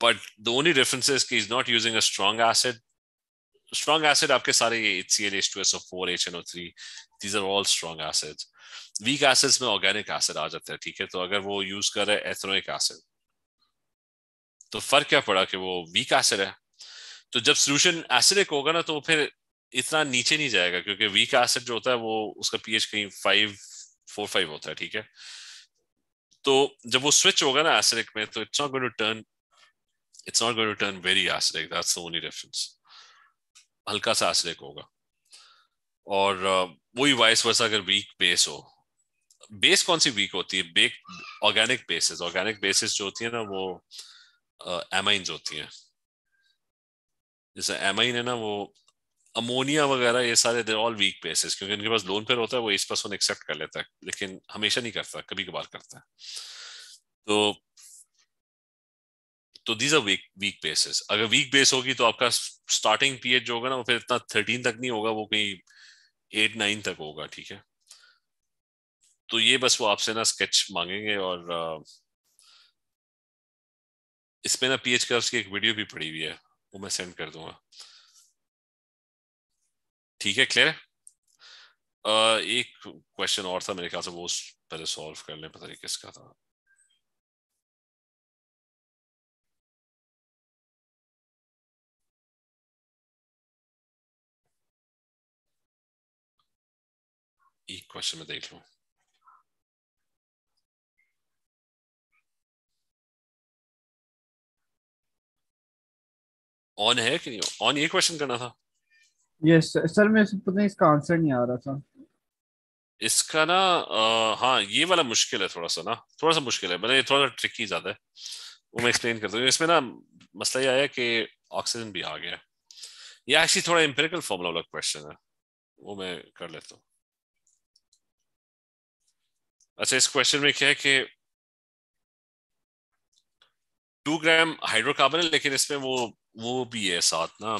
but the only difference is is not using a strong acid strong acid आपके सारे ये HCl H2SO4 HNO3 these are all strong acids. Weak acids में ऑर्गेनिक एसिड आ जाता है, ठीक है? तो अगर वो यूज़ कर रहे एथनोइक एसिड तो फ़र्क क्या पड़ा कि वो वीक एसिड है? तो जब सोल्यूशन एसिडिक होगा ना तो फिर इतना नीचे नहीं जाएगा, क्योंकि वीक एसिड जो होता है वो उसका पीएच कहीं फाइव फोर फाइव होता है ठीक है? तो जब वो स्विच होगा ना एसिडिक में तो it's not going to turn it's not going to turn very acidic that's the only difference हल्का सा एसिडिक होगा। और uh, वही वाइस वर्सा अगर वीक बेस हो बेस कौन सी वीक होती है? Bake organic bases organic bases जो होती है ना वो एमाइंस होती हैं। जैसे एमाइन है ना वो अमोनिया वगैरह ये सारे देर ऑल वीक बेसिस क्योंकि इनके पास लोन पेयर होता है, वो इस पर्सन एक्सेप्ट कर लेता है, लेकिन हमेशा नहीं करता कभी कभार करता है। तो तो these are weak weak bases अगर वीक बेस होगी तो आपका स्टार्टिंग पीएच जो होगा ना, वो फिर इतना थर्टीन तक नहीं होगा, वो कहीं एट नाइन तक होगा, ठीक है? तो ये बस वो आपसे ना स्केच मांगेंगे और इसमें ना पीएच कर्व्स की एक वीडियो भी पड़ी हुई है, वो मैं सेंड कर दूँगा। ठीक है क्लियर है एक क्वेश्चन और था मेरे ख्याल से, वो पहले सॉल्व कर लें, पता नहीं किसका था। एक क्वेश्चन में देख लूँ। ऑन है कि नहीं? ऑन ये क्वेश्चन करना था। यस सर, मैं पता नहीं इसका आंसर नहीं आ रहा था। इसका ना हाँ ये वाला मुश्किल है थोड़ा सा ना। थोड़ा सा मुश्किल है मतलब ये थोड़ा सा ट्रिकी ज़्यादा है। वो मैं एक्सप्लेन करता हूँ। इसमें ना मसला ये आया कि ऑक्सीजन भी आ गया ये एक्चुअली थोड़ा एम्पेरिकल फॉर्मूला वाला क्वेश्चन है। वो मैं कर लेता हूँ। अच्छा इस क्वेश्चन में क्या है कि टू ग्राम हाइड्रोकार्बन है, लेकिन इसमें वो वो भी है साथ ना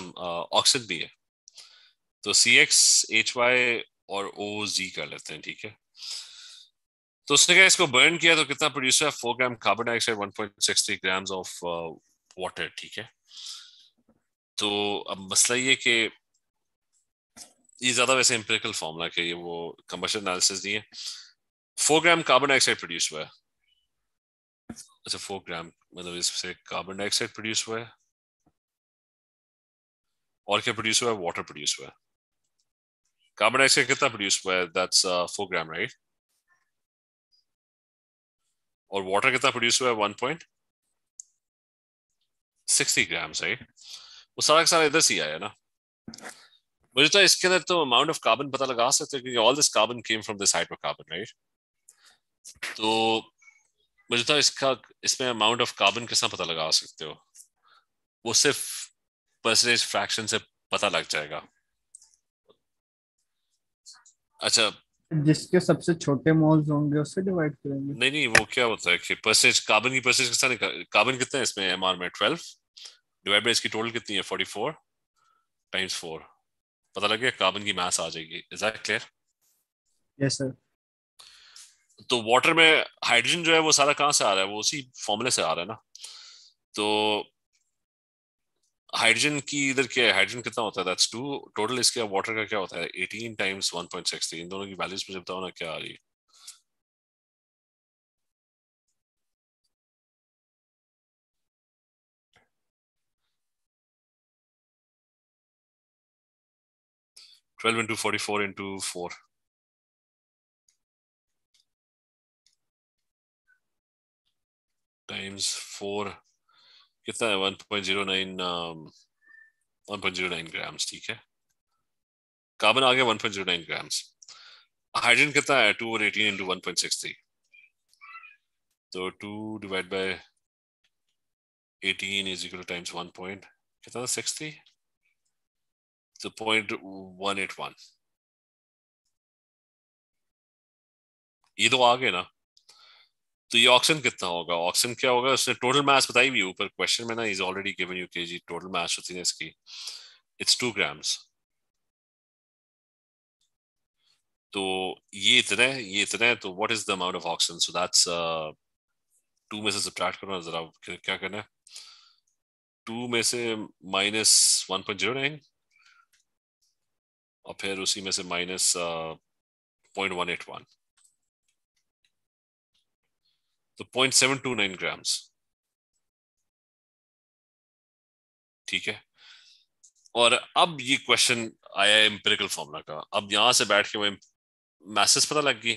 ऑक्सीजन भी है। तो सी एक्स एच वाई और ओ जी कर लेते हैं, ठीक है? तो उसने क्या इसको बर्न किया तो कितना प्रोड्यूस है? Four gram carbon dioxide one point six three grams of water ठीक है? तो अब मसला ये कि ये ज़्यादा वैसे एम्पेरिकल फॉर्मूला के ये वो कमर्शियल एनालिसिस नहीं है। Four gram carbon dioxide produce हुआ है। अच्छा फोर ग्राम मतलब इससे कार्बन डाइऑक्साइड प्रोड्यूस हुआ है। और क्या प्रोड्यूस हुआ है? वाटर प्रोड्यूस हुआ है। कार्बन डाइऑक्साइड कितना प्रोड्यूस हुआ है? दैट्स फोर ग्राम राइट और वाटर कितना प्रोड्यूस हुआ है? One point sixty grams right वो सारा का सारा इधर से आया ना। मुझे तो इसके अंदर तो अमाउंट ऑफ़ कार्बन पता लगा सकते क्योंकि all this carbon came from this hydrocarbon right तो मुझे तो इसका, इसमें अमाउंट ऑफ़ कार्बन कितना पता लगा सकते हो? वो सिर्फ़ परसेंटेज फ्रैक्शन से पता लग जाएगा। अच्छा। जिसके सबसे छोटे मोल्स होंगे उससे डिवाइड करेंगे। नहीं नहीं वो क्या होता है कि परसेंटेज कार्बन की परसेंटेज कितना कार्बन कितना है इसमें एमआर में? 12 डिवाइड बाय इसकी टोटल कितनी है? 44 टाइम्स 4 पता लग गया कार्बन की मास आ जाएगी। Is that clear yes sir तो वाटर में हाइड्रोजन जो है वो सारा कहाँ से आ रहा है? वो उसी फॉर्मूले से आ रहा है ना? तो हाइड्रोजन की इधर क्या है? हाइड्रोजन कितना होता है? दैट्स टू टोटल इसका वाटर का क्या होता है? 18 टाइम्स 1.63 इन दोनों की वैल्यूज़ मुझे बताओ ना क्या आ रही है? Twelve into forty-four into four. Times four. कितना है 1.09 um, 1.09 ग्राम्स ठीक है? कार्बन आ गया 1.09 ग्राम्स हाइड्रोजन कितना है? 2 और 18 into 1.63 तो 2 divide by 18 is equal to times 1 point. कितना था? 60 तो पॉइंट वन एट वन ये तो आ गए ना? तो ये ऑक्सीजन कितना होगा? ऑक्सीजन क्या होगा? उसने टोटल मास बताई हुई ऊपर क्वेश्चन में ना is already given you KG total mass होती है इसकी। इट्स टू ग्राम्स तो ये इतना है, ये इतना है तो what is the amount of oxygen so that's two में से सब्ट्रैक्ट करना जरा, क्या करना है? टू में से minus one point zero nine और फिर उसी में से minus point one eight one तो point seven two nine grams ठीक है? और अब ये क्वेश्चन आया एम्पेरिकल फॉर्मूला का। अब यहाँ से बैठ के मैं मैसेज पता लग गई।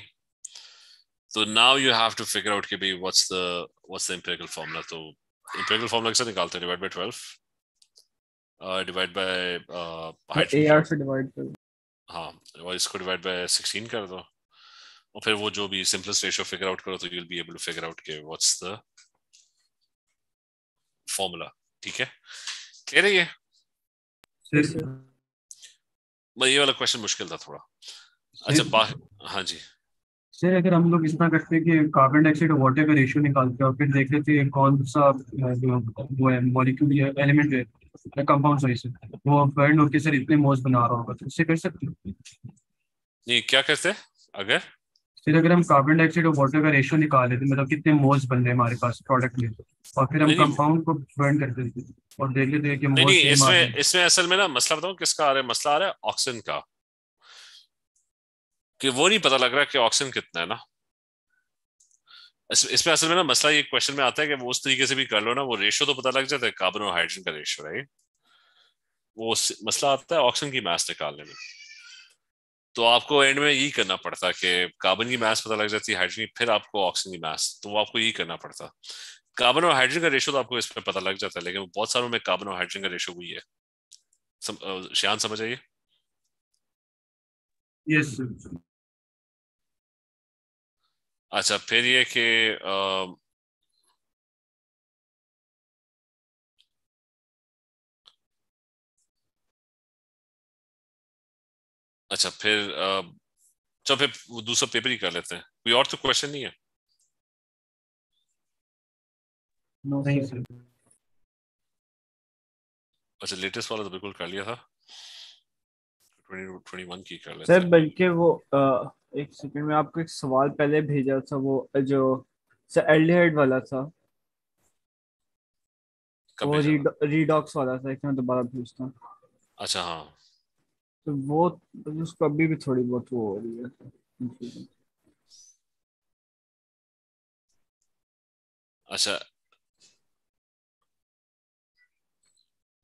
तो now you have to figure out कि भाई what's the what's the empirical formula तो एम्पेरिकल फॉर्मूला कैसे निकालते हैं? Divide by 12 divide by height AR से डिवाइड कर हाँ और इसको डिवाइड बाय 16 कर दो। और फिर वो जो भी सिंपलेस्ट रेशियो फिगर आउट करो तो you will be able to figure out के व्हाट्स द फॉर्मूला ठीक है? क्लियर है ये? मैं ये वाला क्वेश्चन मुश्किल था थोड़ा। अच्छा बा हाँ जी। सर अगर हम लोग इस तरह करते हैं कि कार्बन डाइऑक्साइड और वाटर का रेशियो निकालते हैं और फिर देख लेते हैं कौन सा वो है मॉलिक्यूल या एलिमेंट है कंपाउंड सॉरी से वो बर्न होकर सर इतने मोल्स बना रहा होगा तो इससे कर सकते हैं? नहीं क्या करते हैं? अगर फिर अगर हम कार्बन डाइऑक्साइड और वाटर का रेशियो निकाल लेते मतलब कितने मोल्स बन रहे हमारे पास प्रोडक्ट में और फिर हम। कंपाउंड को बर्न कर देते हैं और देख लेते हैं कि मोल्स इसमें इसमें असल में ना मसला बताऊँ किसका आ रहा है? मसला आ रहा है ऑक्सीजन का। कि वो नहीं पता लग रहा कि ऑक्सीजन कितना है ना। इसमें असल में ना मसला ये क्वेश्चन में आता है कि वो उस तरीके से भी कर लो ना वो रेशियो तो पता लग जाता है कार्बन और हाइड्रोजन का रेशियो राइट वो मसला आता है ऑक्सीजन की मास निकालने में। तो आपको एंड में यही करना पड़ता कि कार्बन की मास पता लग जाती है हाइड्रोजन की फिर आपको ऑक्सीजन की मास तो वो आपको यही करना पड़ता। कार्बन और हाइड्रोजन का रेशियो तो आपको इसमें पता लग जाता है लेकिन बहुत सारों में कार्बन और हाइड्रोजन का रेशियो वही है। सम, शान समझ आइए? यस अच्छा फिर ये कि अच्छा फिर चलो फिर वो दूसरा पेपर ही कर लेते हैं। कोई और तो क्वेश्चन नहीं है? नो सर सर अच्छा लेटेस्ट वाला तो बिल्कुल कर लिया था। ट्वेंटी ट्वेंटी वन की कर लेते सर बल्कि वो अ, एक सेकंड में आपको एक सवाल पहले भेजा था वो जो सर एल्डिहाइड वाला था। वो रीडॉक्स वाला था एक मैं दोबारा भेजता हूँ। अच्छा हाँ। तो वो उसको अभी भी थोड़ी बहुत वो हो रही है। अच्छा।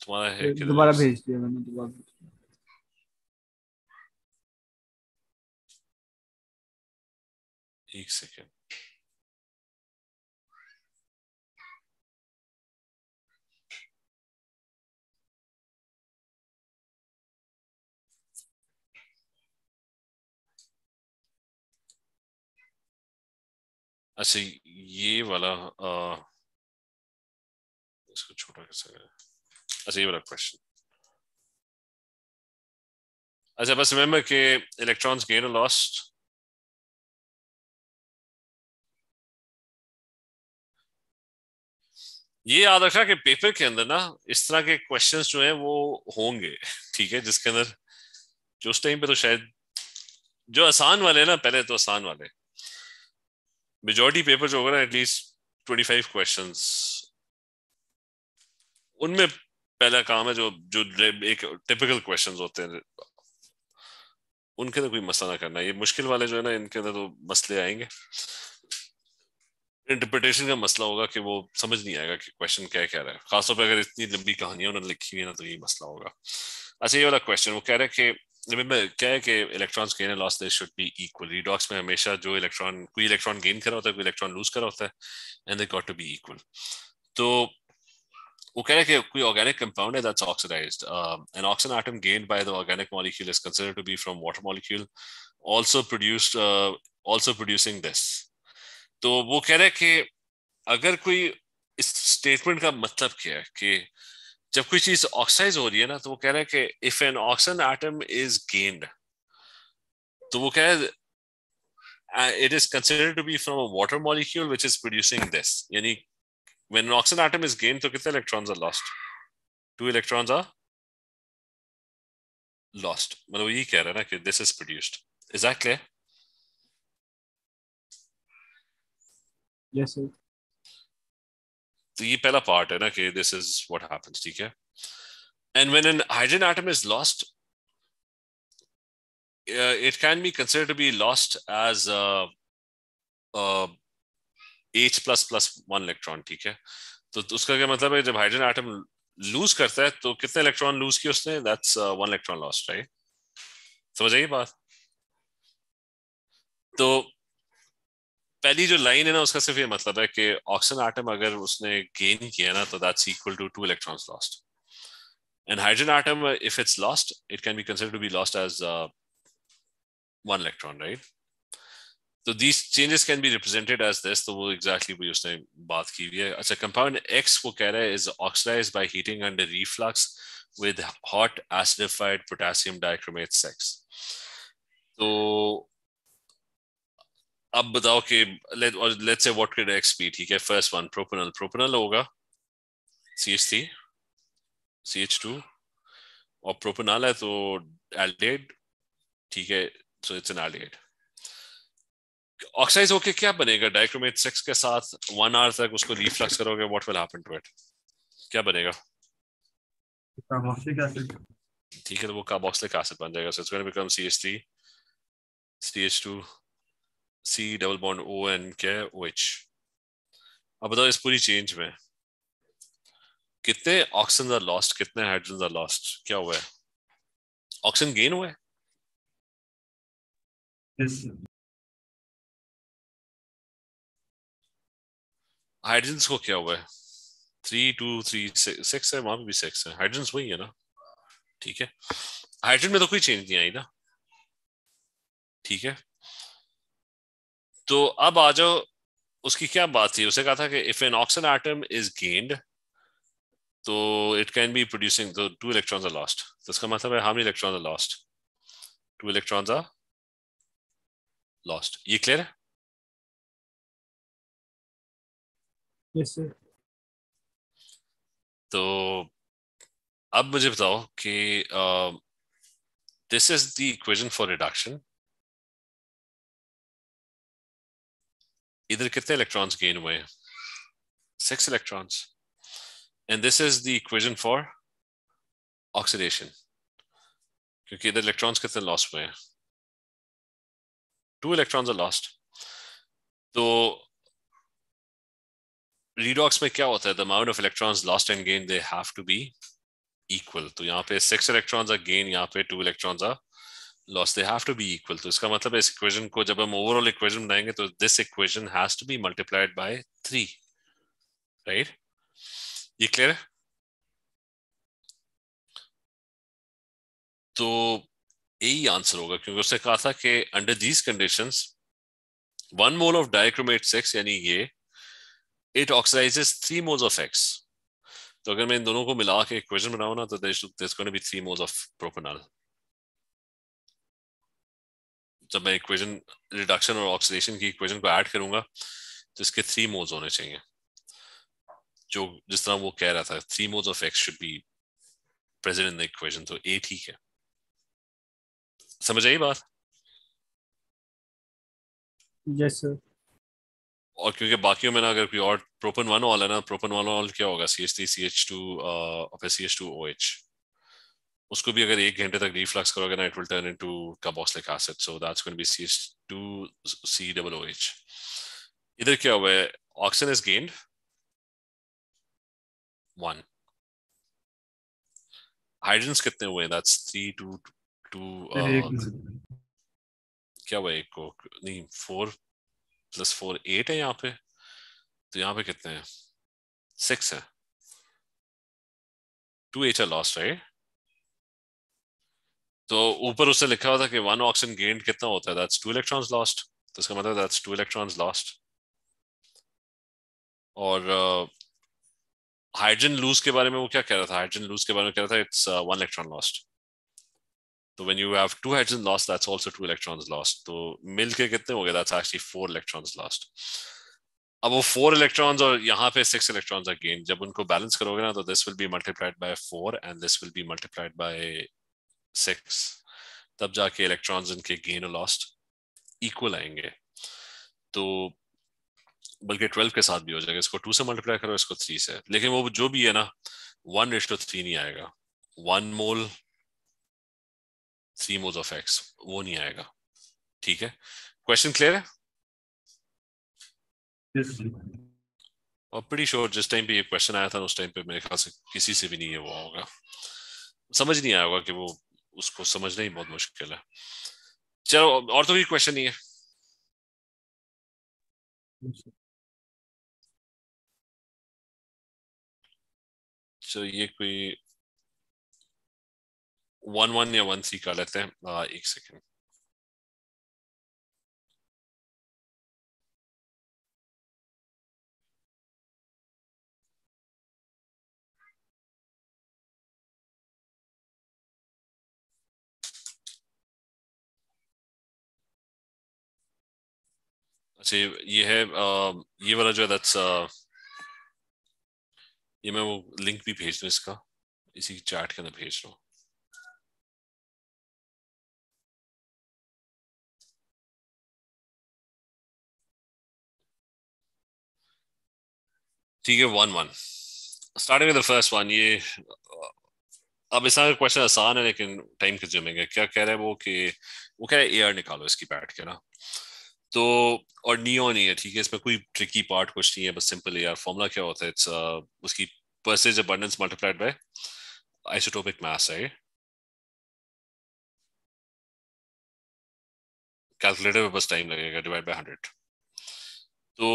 तुम्हारा है? तो दोबारा भेज दिया मैंने दोबारा एक सेकेंड अच्छा ये वाला आ, इसको छोटा कैसे अच्छा ये वाला क्वेश्चन अच्छा बस रिमेम्बर के इलेक्ट्रॉन्स गेन और लॉस्ट ये याद रखा कि पेपर के अंदर ना इस तरह के क्वेश्चंस जो हैं वो होंगे ठीक है? जिसके अंदर जो उस टाइम पे तो शायद जो आसान वाले ना पहले तो आसान वाले। मेजोरिटी पेपर जो होगा ना एटलीस्ट ट्वेंटी फाइव क्वेश्चन उनमें पहला काम है जो जो एक टिपिकल क्वेश्चंस होते हैं। उनके अंदर कोई मसला ना करना। ये मुश्किल वाले जो है ना, इनके अंदर तो मसले आएँगे। इंटरप्रिटेशन का मसला होगा कि वो समझ नहीं आएगा कि क्वेश्चन क्या कह रहा है। खासतौर पर अगर इतनी लंबी कहानियाँ उन्होंने लिखी हुई है ना तो यही मसला होगा। अच्छा ये वाला क्वेश्चन वो कह रहे हैं कि रिमेंबर क्या है कि electrons gain and loss they should be equal redox में हमेशा जो इलेक्ट्रॉन कोई इलेक्ट्रॉन गेन कर होता है, कोई इलेक्ट्रॉन लूज कर होता है and they got to be equal तो वो कह रहे हैं कि कोई ऑर्गेनिक कंपाउंड है that's oxidized an oxygen atom gained by the organic molecule is considered to be from water molecule also produced also producing this तो वो कह रहे हैं कि अगर कोई इस स्टेटमेंट का मतलब क्या है कि जब कोई चीज़ ऑक्साइज हो रही है ना तो वो कह रहा है कि if an oxygen atom is gained तो वो कह रहा it is considered to be from a water molecule which is producing this यानी when oxygen atom is gained तो कितने electrons are lost two electrons are lost मतलब ये कह रहा है ना कि this is produced is that clear yes sir तो ये पहला पार्ट है ना कि दिस इज़ व्हाट हैपेंस ठीक है? And when an hydrogen atom is lost be considered to be lost as uh, uh, H plus plus one electron ठीक है? तो उसका क्या मतलब है? जब हाइड्रोजन आइटम लूज करता है तो कितने इलेक्ट्रॉन लूज किए उसने? That's one electron lost right समझ आई बात? तो पहली जो लाइन है ना, उसका सिर्फ़ ये मतलब है कि ऑक्सीजन आटम अगर उसने गेन किया ना तो that's equal to two electrons lost and hydrogen atom if it's lost it can be consider to be lost as one electron right तो these changes can be represented as this तो वो exactly exactly उसने बात की हुई है। अच्छा compound x वो कह रहा है is oxidize by heating under reflux with hot acidified potassium dichromate six तो अब बताओ कि let let's say what could X be ठीक है? First one propanol. Propanol होगा CH3 CH2 और प्रोपेनॉल है तो एल्डिहाइड ठीक है? So it's an aldehyde oxide होके क्या बनेगा? डाइक्रोमेट सिक्स के साथ वन आवर तक उसको रिफ्लक्स करोगे what will happen to it क्या बनेगा? कार्बोक्सिलिक एसिड ठीक है तो वो कार्बोक्सिलिक एसिड बन जाएगा। So it's going to become CH3 CH2 C double bond O N क्या है OH अब बताओ इस पूरी चेंज में कितने ऑक्सीजन आर लॉस्ट कितने हाइड्रोजन आर लॉस्ट क्या हुआ है? ऑक्सीजन गेन हुआ है. हाइड्रोजन को क्या हुआ है? थ्री टू थ्री सिक्स है वहाँ भी सिक्स है। हाइड्रोजन वही है ना? ठीक है। हाइड्रोजन में तो कोई चेंज नहीं आई ना? ठीक है। तो अब आ जाओ उसकी क्या बात थी? उसे कहा था कि if an oxygen atom is gained तो इट कैन बी प्रोड्यूसिंग तो टू इलेक्ट्रॉन्स आर लॉस्ट तो इसका मतलब है how electrons are lost two electrons are lost ये क्लियर है? सर तो अब मुझे बताओ कि this is the equation for reduction इधर कितने इलेक्ट्रॉन्स गेन हुए six electrons and this is the equation for oxidation क्योंकि इधर इलेक्ट्रॉन्स कितने लॉस हुए हैं? टू इलेक्ट्रॉन्स आर लॉस्ट तो redox में क्या होता है? The amount of electrons lost and gained, they have to be equal. तो यहाँ पे six electrons are gained, यहाँ पे two electrons are lost they have to be equal तो इसका मतलब है इस equation को जब हम overall equation बनाएँगे तो this equation has to be multiplied by three right ये clear है तो यही आंसर होगा क्योंकि उसने कहा था कि under these conditions one mole of dichromate six यानी ये it oxidizes three moles of X. तो अगर मैं इन दोनों को मिला के इक्वेशन बनाऊँ ना तो to be three moles of propanol. जब मैं इक्वेशन रिडक्शन और ऑक्सीडेशन की इक्वेशन को ऐड करूँगा तो इसके थ्री मोल्स होने चाहिए। जो जिस तरह वो कह रहा था three moles of X should be present in the equation तो ए ठीक है। समझ आई बात? यस सर और क्योंकि बाकियों में ना अगर कोई और प्रोपन वन ऑल है ना प्रोपन वन ऑल क्या होगा? C H three C H two और C H two O H उसको भी अगर एक घंटे तक रिफ्लक्स करोगे ना it will turn into carboxylic acid so that's going to be C two C double O H इधर क्या हुआ है? Oxygen is gained one hydrogen कितने हुए दैट्स थ्री टू टू क्या हुआ एक को नहीं फोर प्लस फोर एट है यहाँ पे। तो यहाँ पे कितने हैं? सिक्स है। Two H are lost right तो ऊपर उससे लिखा हुआ था कि वन ऑक्सीजन गेन कितना होता है? दैट्स टू इलेक्ट्रॉन्स लॉस्ट तो इसका मतलब दैट्स टू इलेक्ट्रॉन्स लॉस्ट और हाइड्रोजन uh, लूज के बारे में वो क्या कह रहा था? हाइड्रोजन लूज के बारे में कह रहा था इट्स वन इलेक्ट्रॉन लॉस्ट तो when you have two hydrogen lost that's also two electrons lost तो मिल के कितने हो गए? That's actually four electrons lost अब वो फोर इलेक्ट्रॉन्स और यहाँ पे सिक्स इलेक्ट्रॉन्स आर गेन जब उनको बैलेंस करोगे ना तो this will be multiplied by four and this will be multiplied by six तब जाके इलेक्ट्रॉन्स इनके गेन और लॉस्ट इक्वल आएँगे। तो बल्कि ट्वेल्व के साथ भी हो जाएगा। इसको टू से मल्टीप्लाई करो इसको थ्री से। लेकिन वो जो भी है ना वन रेशो थ्री नहीं आएगा। One mole three moles of X वो नहीं आएगा। ठीक है? क्वेश्चन क्लियर है? और बड़ी श्योर जिस टाइम पे ये क्वेश्चन आया था उस टाइम पे मेरे ख्याल से किसी से भी नहीं है वो होगा। समझ नहीं आया होगा कि वो उसको समझना ही बहुत मुश्किल है चलो और तो कोई क्वेश्चन नहीं है चलो ये कोई वन वन या वन सी कर लेते हैं आ, एक सेकेंड अच्छा ये है ये वाला जो है दैट्स ये मैं वो लिंक भी भेज दूँ इसका। इसी चैट के अंदर भेज रहा हूँ। ठीक है one one starting with the first one ये अब इसका क्वेश्चन आसान है, लेकिन टाइम कंज्यूमिंग है। क्या कह रहा है वो कि, वो कह रहा है एयर निकालो इसकी बैठ के ना। तो और नियो नहीं है ठीक है? इसमें कोई ट्रिकी पार्ट कुछ नहीं है बस सिंपल यार। फॉर्मूला क्या होता है? इट्स uh, उसकी percentage abundance multiplied by isotopic mass है कैलकुलेटर में बस टाइम लगेगा डिवाइड बाय हंड्रेड तो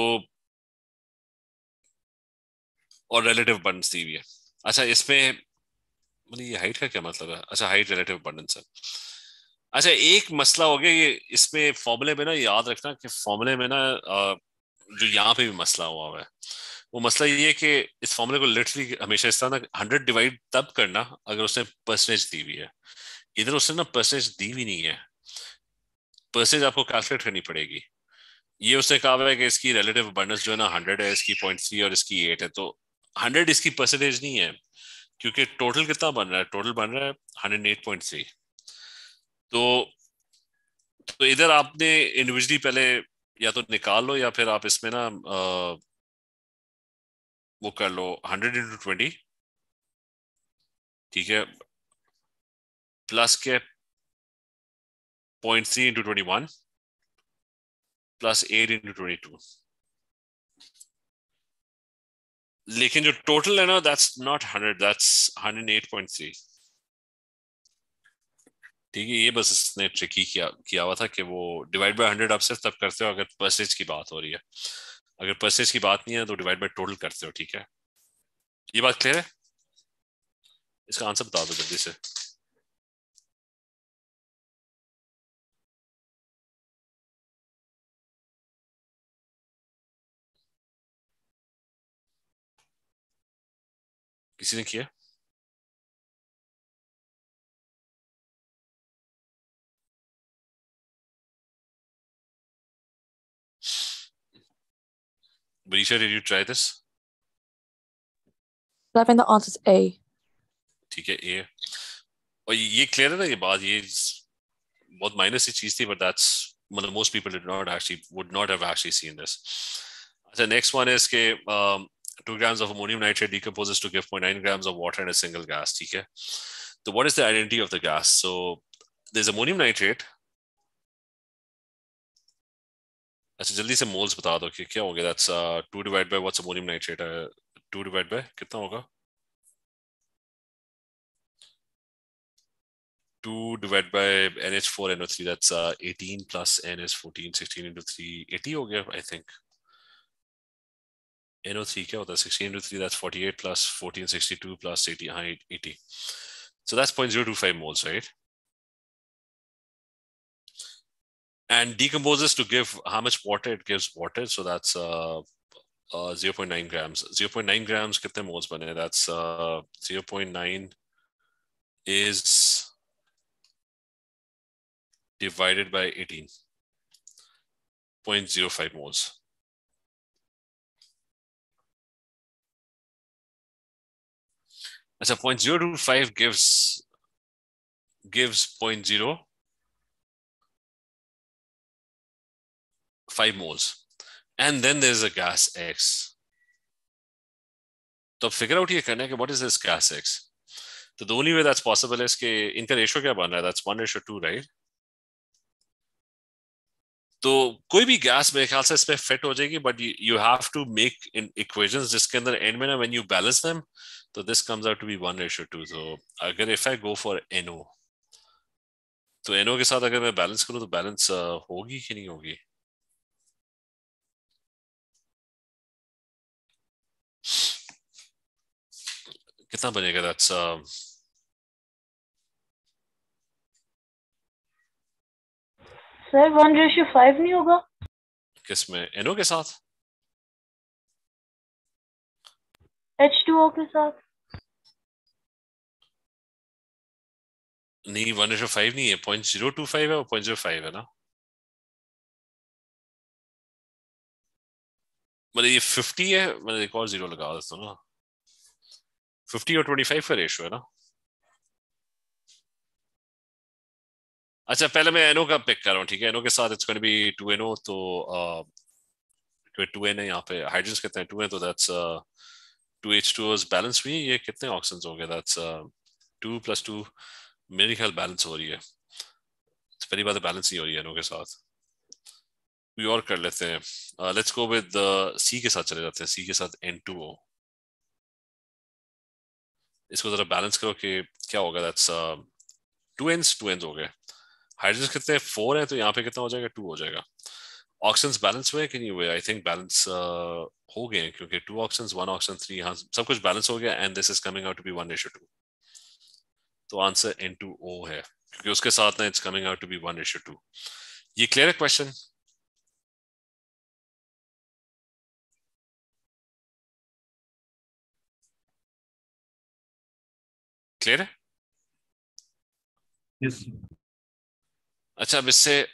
और रिलेटिव अबंडेंस दी हुई है। अच्छा इसमें मतलब ये हाइट का क्या मतलब है? अच्छा हाइट रिलेटिव अबंडेंस है। अच्छा एक मसला हो गया ये, इसमें फॉर्मूले में ना याद रखना कि फॉर्मूले में ना जो यहाँ पे भी मसला हुआ हुआ है, वो मसला ये है कि इस फॉर्मूले को लिटरली हमेशा इस तरह ना हंड्रेड डिवाइड तब करना अगर उसने परसेंटेज दी हुई है। इधर उसने ना परसेंटेज दी हुई नहीं है। परसेंटेज आपको कैलकुलेट करनी पड़ेगी। ये उसने कहा हुआ है कि इसकी रिलेटिव अबंडेंस जो है ना हंड्रेड है, इसकी पॉइंट थ्री और इसकी एट है तो हंड्रेड इसकी परसेंटेज नहीं है, क्योंकि टोटल कितना बन रहा है? टोटल बन रहा है हंड्रेड एट पॉइंट थ्री तो तो इधर आपने इंडिविजुअली पहले या तो निकाल लो या फिर आप इसमें ना आ, वो कर लो हंड्रेड इंटू ट्वेंटी ठीक है? प्लस के point three into twenty one plus eight into twenty two लेकिन जो टोटल है ना that's not hundred that's hundred eight point three ठीक है ये बस इसने ट्रिकी किया किया हुआ था कि वो डिवाइड बाय हंड्रेड आप सिर्फ़ तब करते हो अगर परसेज की बात हो रही है। अगर परसेज की बात नहीं है तो डिवाइड बाय टोटल करते हो, ठीक है? ये बात क्लियर है? इसका आंसर बता दो जल्दी से। किसी ने किया? Marisha, did you try this? I think the answer is A. ठीक है ए और ये क्लियर है ना ये बात ये बहुत माइनर सी चीज थी बट दैट्स मतलब most people did not actually would not have actually seen this. The next one is के um, 2 grams of ammonium nitrate decomposes to give 0.9 grams of water in a single gas. ठीक है So what is the identity of the gas? So there's ammonium nitrate अच्छा जल्दी से moles बता दो कि क्या होगा that's two divide by what's ammonium nitrate है टू डिवाइड बाय कितना होगा? Two divide by N H four N three that's eighteen plus N H fourteen sixteen into three eighty हो गया आई थिंक एन थ्री क्या होता है? Sixteen into three that's forty eight plus fourteen sixty two plus eighty हाँ eighty so that's point zero two five moles right and decomposes to give how much water it gives water. So that's uh, uh, 0.9 grams. 0.9 grams, kitne moles bane? That's uh, 0.9 is divided by 18, 0.05 moles. As a 0.025 gives gives 0.0 5 moles. And then there's a gas x. तो figure out ये करना है कि what is this gas x? तो the only way that's possible is कि इनका ratio क्या बन रहा है? That's 1 ratio 2 right? तो कोई भी गैस मेरे ख्याल से इसमें फिट हो जाएगी but you have to make in equations जिसके अंदर एंड में ना व्हेन यू बैलेंस देम तो this comes out to be 1 ratio 2 तो अगर if I go for NO तो NO के साथ अगर मैं बैलेंस करूँ तो बैलेंस uh, होगी कि नहीं होगी? कितना बनेगा that's sir one ratio five नहीं होगा? किसमें एनओ के साथ? एच टू ओ के साथ। नहीं वन रेशियो फाइव नहीं है। पॉइंट ज़ीरो टू फाइव है और पॉइंट ज़ीरो फाइव है ना? मतलब ये फिफ्टी है मतलब एक और ज़ीरो लगा देता हूँ ना। फिफ्टी और ट्वेंटी फाइव का रेशियो है ना अच्छा पहले मैं एनओ का पिक कर रहा हूँ, ठीक है? एनओ के साथ इट्स बी टू एनओ तो टू एन है यहाँ पे हाइड्रोजन कितने हैं? टू है तो that's two H two balance हुई, ये कितने ऑक्सीजन हो गए? दैट्स टू प्लस टू मेरी ख्याल बैलेंस हो रही है। पहली बात बैलेंस नहीं हो रही है एनओ के साथ। कोई और कर लेते हैं। लेट्स गो विद सी के साथ चले जाते हैं। सी के साथ एन टू ओ इसको जरा बैलेंस करो कि क्या होगा? That's two Ns two Ns हो गए। हाइड्रोजन कितने? फोर है तो यहाँ पे कितना हो जाएगा? टू हो जाएगा। ऑक्सीजन बैलेंस हुए कि नहीं हुए? आई थिंक बैलेंस हो गए क्योंकि two oxygen one oxygen three हाँ सब कुछ बैलेंस हो गया and this is coming out to be one ratio two तो आंसर एन टू ओ है, क्योंकि उसके साथ ना it's coming out to be one ratio two ये क्लियर है क्वेश्चन क्लियर है yes. अच्छा अब इससे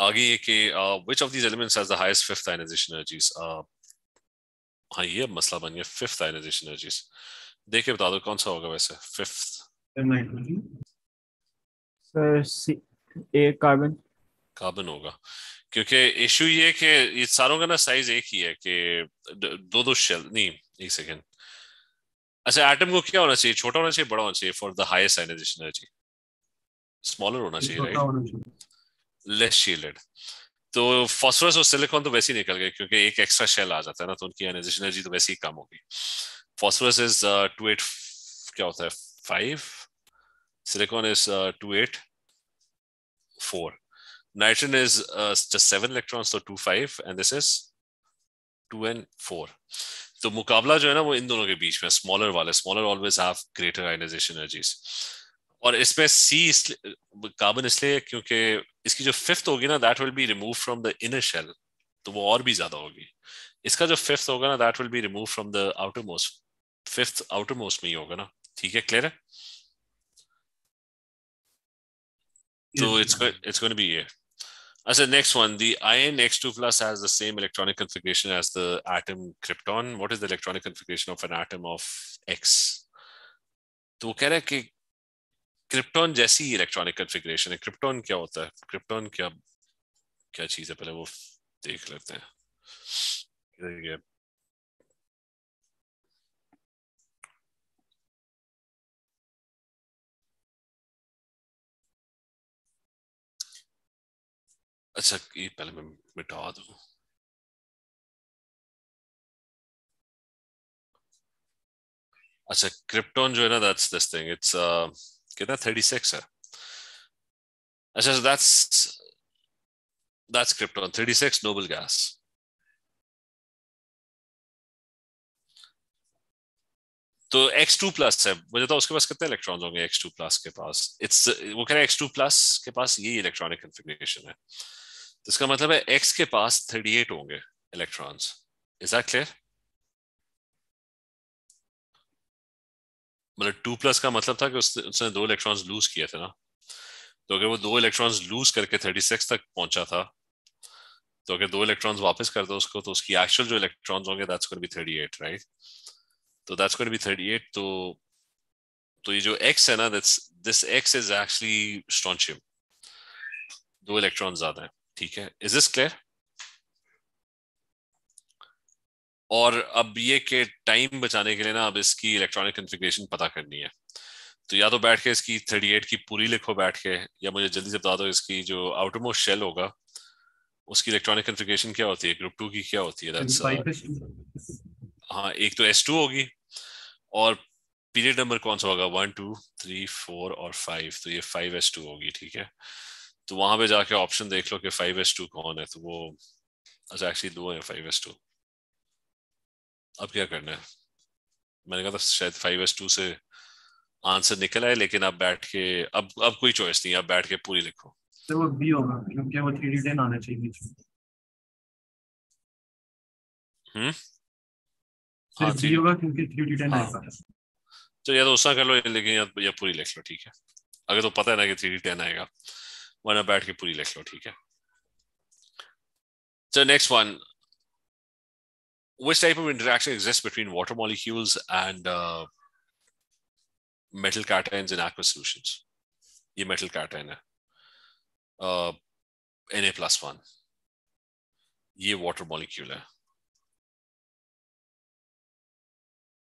आगे ये कि of these elements has the highest fifth ionization energies? uh, हाँ ये मसला बन गया फिफ्थ ionization energies देख बता दो कौन सा होगा वैसे? फिफ्थ सर कार्बन कार्बन होगा। क्योंकि इशू ये कि ये सारों का ना साइज़ एक ही है कि दो दो शेल नहीं एक सेकेंड अच्छा एटम को क्या होना चाहिए? छोटा होना चाहिए बड़ा होना चाहिए for the highest ionization energy smaller होना चाहिए राइट लेस शील्डेड तो फास्फोरस और सिलिकॉन तो वैसे ही निकल गए क्योंकि एक एक्स्ट्रा शेल आ जाता है ना तो उनकी आयनाइजेशन एनर्जी तो वैसे ही कम होगी। फास्फोरस इज़ टू एट क्या होता है? Five silicon is two eight four nitrogen is uh, just seven electrons so two five and this is two and four. तो मुकाबला जो है ना वो इन दोनों के बीच में स्मॉलर वाले smaller always have greater ionization energies और इसमें सी इसलिए कार्बन इसलिए क्योंकि इसकी जो फिफ्थ होगी ना that will be remove from the inner shell तो वो और भी ज़्यादा होगी। इसका जो फिफ्थ होगा ना that will be remove from the outermost fifth outermost में ही होगा ना। ठीक है क्लियर है? तो go- it's going to be A. As the next one, the ion X2 plus has the same electronic configuration as the atom krypton. What is the electronic configuration of an atom of X? तो वो कह रहा है कि krypton जैसी electronic configuration है krypton क्या होता है क्रिप्टॉन क्या क्या चीज़ है पहले वो देख लेते हैं अच्छा ये पहले मैं मिटा दूँ। अच्छा क्रिप्टॉन जो है ना दैट्स दिस थिंग इट्स कितना थर्टी सिक्स है? अच्छा that's that's krypton thirty six noble gas तो X2 प्लस है, मुझे तो उसके पास कितने इलेक्ट्रॉन्स होंगे X2 प्लस के पास? इट्स वो कह रहे हैं X2 प्लस के पास यही इलेक्ट्रॉनिक कन्फिग्रेशन है। तो इसका मतलब है X के पास 38 होंगे इलेक्ट्रॉन्स इज़ दैट क्लियर मतलब टू प्लस का मतलब था कि उसने, दो इलेक्ट्रॉन्स लूज किए थे ना। तो अगर वो दो इलेक्ट्रॉन्स लूज करके 36 तक पहुँचा था तो अगर दो इलेक्ट्रॉन्स वापस कर दो उसको तो उसकी एक्चुअल जो इलेक्ट्रॉन्स होंगे दैट्स गोइंग बी 38 राइट तो दैट्स गोइंग बी 38 तो तो ये जो x है ना that's this x is actually strontium दो इलेक्ट्रॉन ज़्यादा है। ठीक है। इज़ दिस क्लियर और अब ये कि टाइम बचाने के लिए ना अब इसकी इलेक्ट्रॉनिक कन्फिग्रेशन पता करनी है। तो या तो बैठ के इसकी 38 की पूरी लिखो बैठ के या मुझे जल्दी से बता दो इसकी जो आउटरमोस्ट शेल होगा उसकी इलेक्ट्रॉनिक कन्फिग्रेशन क्या होती है? ग्रुप टू की क्या होती है? दैट्स हाँ एक तो एस टू होगी और पीरियड नंबर कौन सा होगा? वन टू थ्री फोर और फाइव तो ये फाइव एस टू होगी ठीक है। तो वहाँ पे जाके ऑप्शन देख लो कि फाइव एस टू कौन है तो वो अच्छा एक्चुअली दो है फाइव एस टू अब क्या करना है? मैंने कहा था शायद फाइव एस टू से आंसर निकल आए लेकिन अब बैठ के अब अब कोई चॉइस नहीं अब बैठ के पूरी लिखो। तो वो बी होगा क्योंकि वो थ्री डी टेन आना चाहिए हम्म? सिर्फ़ बी होगा क्योंकि थ्री डी टेन हाँ। आएगा। तो या तो उसका कर लो लेकिन या, या पूरी लिख लो ठीक है। अगर तो पता है ना कि थ्री डी टेन आएगा। वरना बैठ के पूरी लिख लो ठीक है next one, which type of interaction exists between water molecules and uh, metal cations in aqueous solutions? ये metal cation है uh, Na plus one. ये water molecule है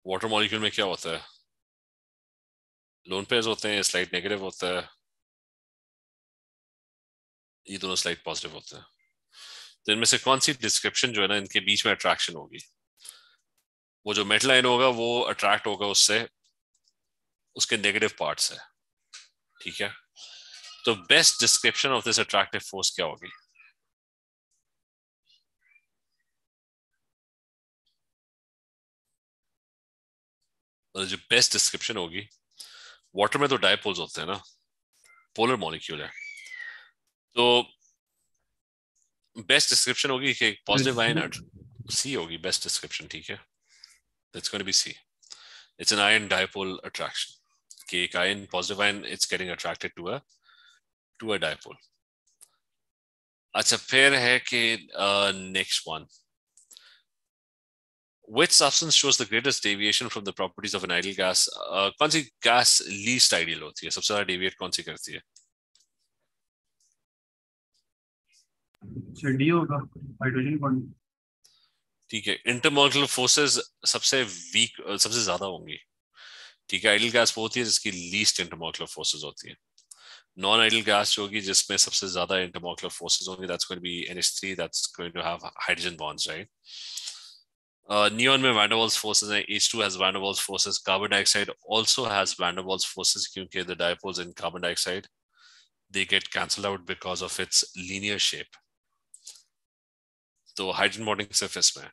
water molecule में क्या होता है लोन पेयर्स होते हैं स्लाइड नेगेटिव होता है ये दोनों स्लाइड पॉजिटिव होते हैं। तो इनमें से कौन सी डिस्क्रिप्शन जो है ना, इनके बीच में अट्रैक्शन होगी? वो जो मेटल आयन होगा, वो अट्रैक्ट होगा उससे, उसके नेगेटिव पार्ट से। ठीक है? तो best description of this attractive force क्या होगी? जो बेस्ट डिस्क्रिप्शन होगी वाटर में तो डायपोल्स होते हैं ना पोलर मॉलिक्यूल है। तो बेस्ट डिस्क्रिप्शन होगी कि पॉजिटिव आयन सी होगी बेस्ट डिस्क्रिप्शन ठीक है? That's going to be C it's an ion dipole attraction कि एक ion positive ion it's getting attracted to a to a dipole अच्छा फिर है कि next one which substance shows the greatest deviation from the properties of an ideal gas? Uh, कौन सी gas least ideal होती है? सबसे ज़्यादा डेविएट कौन सी करती है? ठीक है इंटरमोलिकुलर फोर्सेस सबसे वीक सबसे ज़्यादा होंगी। ठीक है आइडल गैस वो होती है जिसकी लीस्ट इंटरमोलिकुलर फोर्सेस होती है। नॉन आइडल गैस जो होगी जिसमें सबसे ज़्यादा इंटरमोलिकुलर फोर्सेस होंगी that's going to be NH three that's going to have hydrogen bonds right neon में वैन डर फोर्सेस हैं H two has van der forces carbon dioxide also has van der forces क्योंकि the dipoles in carbon dioxide they get cancel out because of its linear shape तो hydrogen bonding सिर्फ़ इसमें है।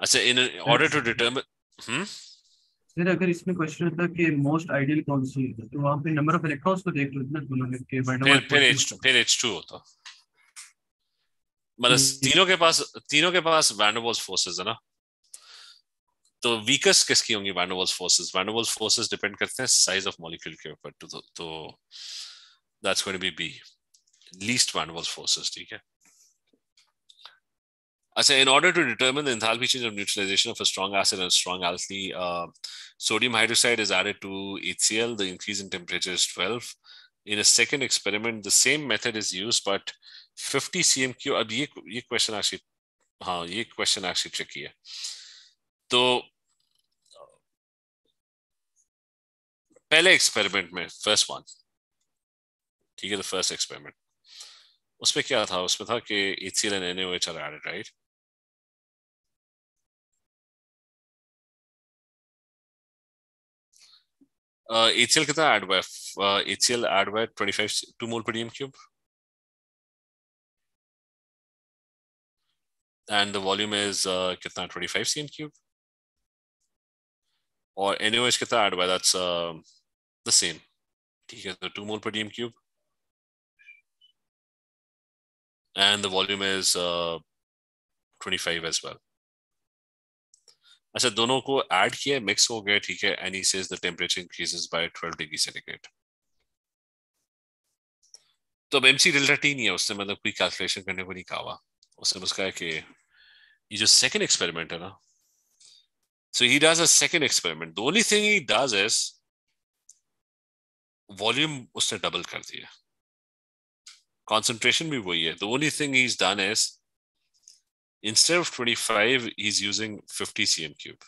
अच्छा in order to determine hmm? फिर अगर इसमें question होता कि मोस्ट आइडियल कौन सी है तो वहाँ पे नंबर ऑफ़ इलेक्ट्रॉन्स को देख लो ना दोनों में के der फिर फिर forces- H2 फिर H2 होता। मतलब तीनों के पास तीनों के पास Waals forces है ना? तो वीकेस्ट किसकी होंगी van der Waals forces? Depend करते हैं साइज़ ऑफ़ मॉलिक्यूल के ऊपर तो तो that's going to be B least Waals forces ठीक है? अच्छा in order to determine the enthalpy change of neutralization of a strong acid and strong alkali uh, sodium hydroxide is added to HCl the increase in temperature is 12 in a second experiment the same method is used but 50 cmq अब ये ये question actually हाँ ये question actually tricky है तो पहले experiment में first one ठीक है द फ़र्स्ट एक्सपेरिमेंट उसमें क्या था उसमें था कि HCl and NaOH are added right uh, HCl कितना ऐड हुआ है uh, HCl ऐड हुआ है 25 2 मोल per dm cube and the volume is uh, कितना 25 cm cube और NaOH कितना ऐड हुआ है that's uh, the same ठीक है तो 2 मोल per dm cube and the volume is uh, 25 as well अच्छा दोनों को ऐड किया मिक्स हो गया, ठीक है and he says the temperature increases by 12 degree centigrade तो अब एमसी डेल्टा टी नहीं है, उसने मतलब कोई कैलकुलेशन करने को नहीं कहा उसने बस कहा कि ये जो सेकंड एक्सपेरिमेंट है ना so he does a second experiment the only thing he does is volume उसने डबल कर दिया। कंसंट्रेशन भी वही है। The only thing he is done is instead of 25 he's using 50 cm cube.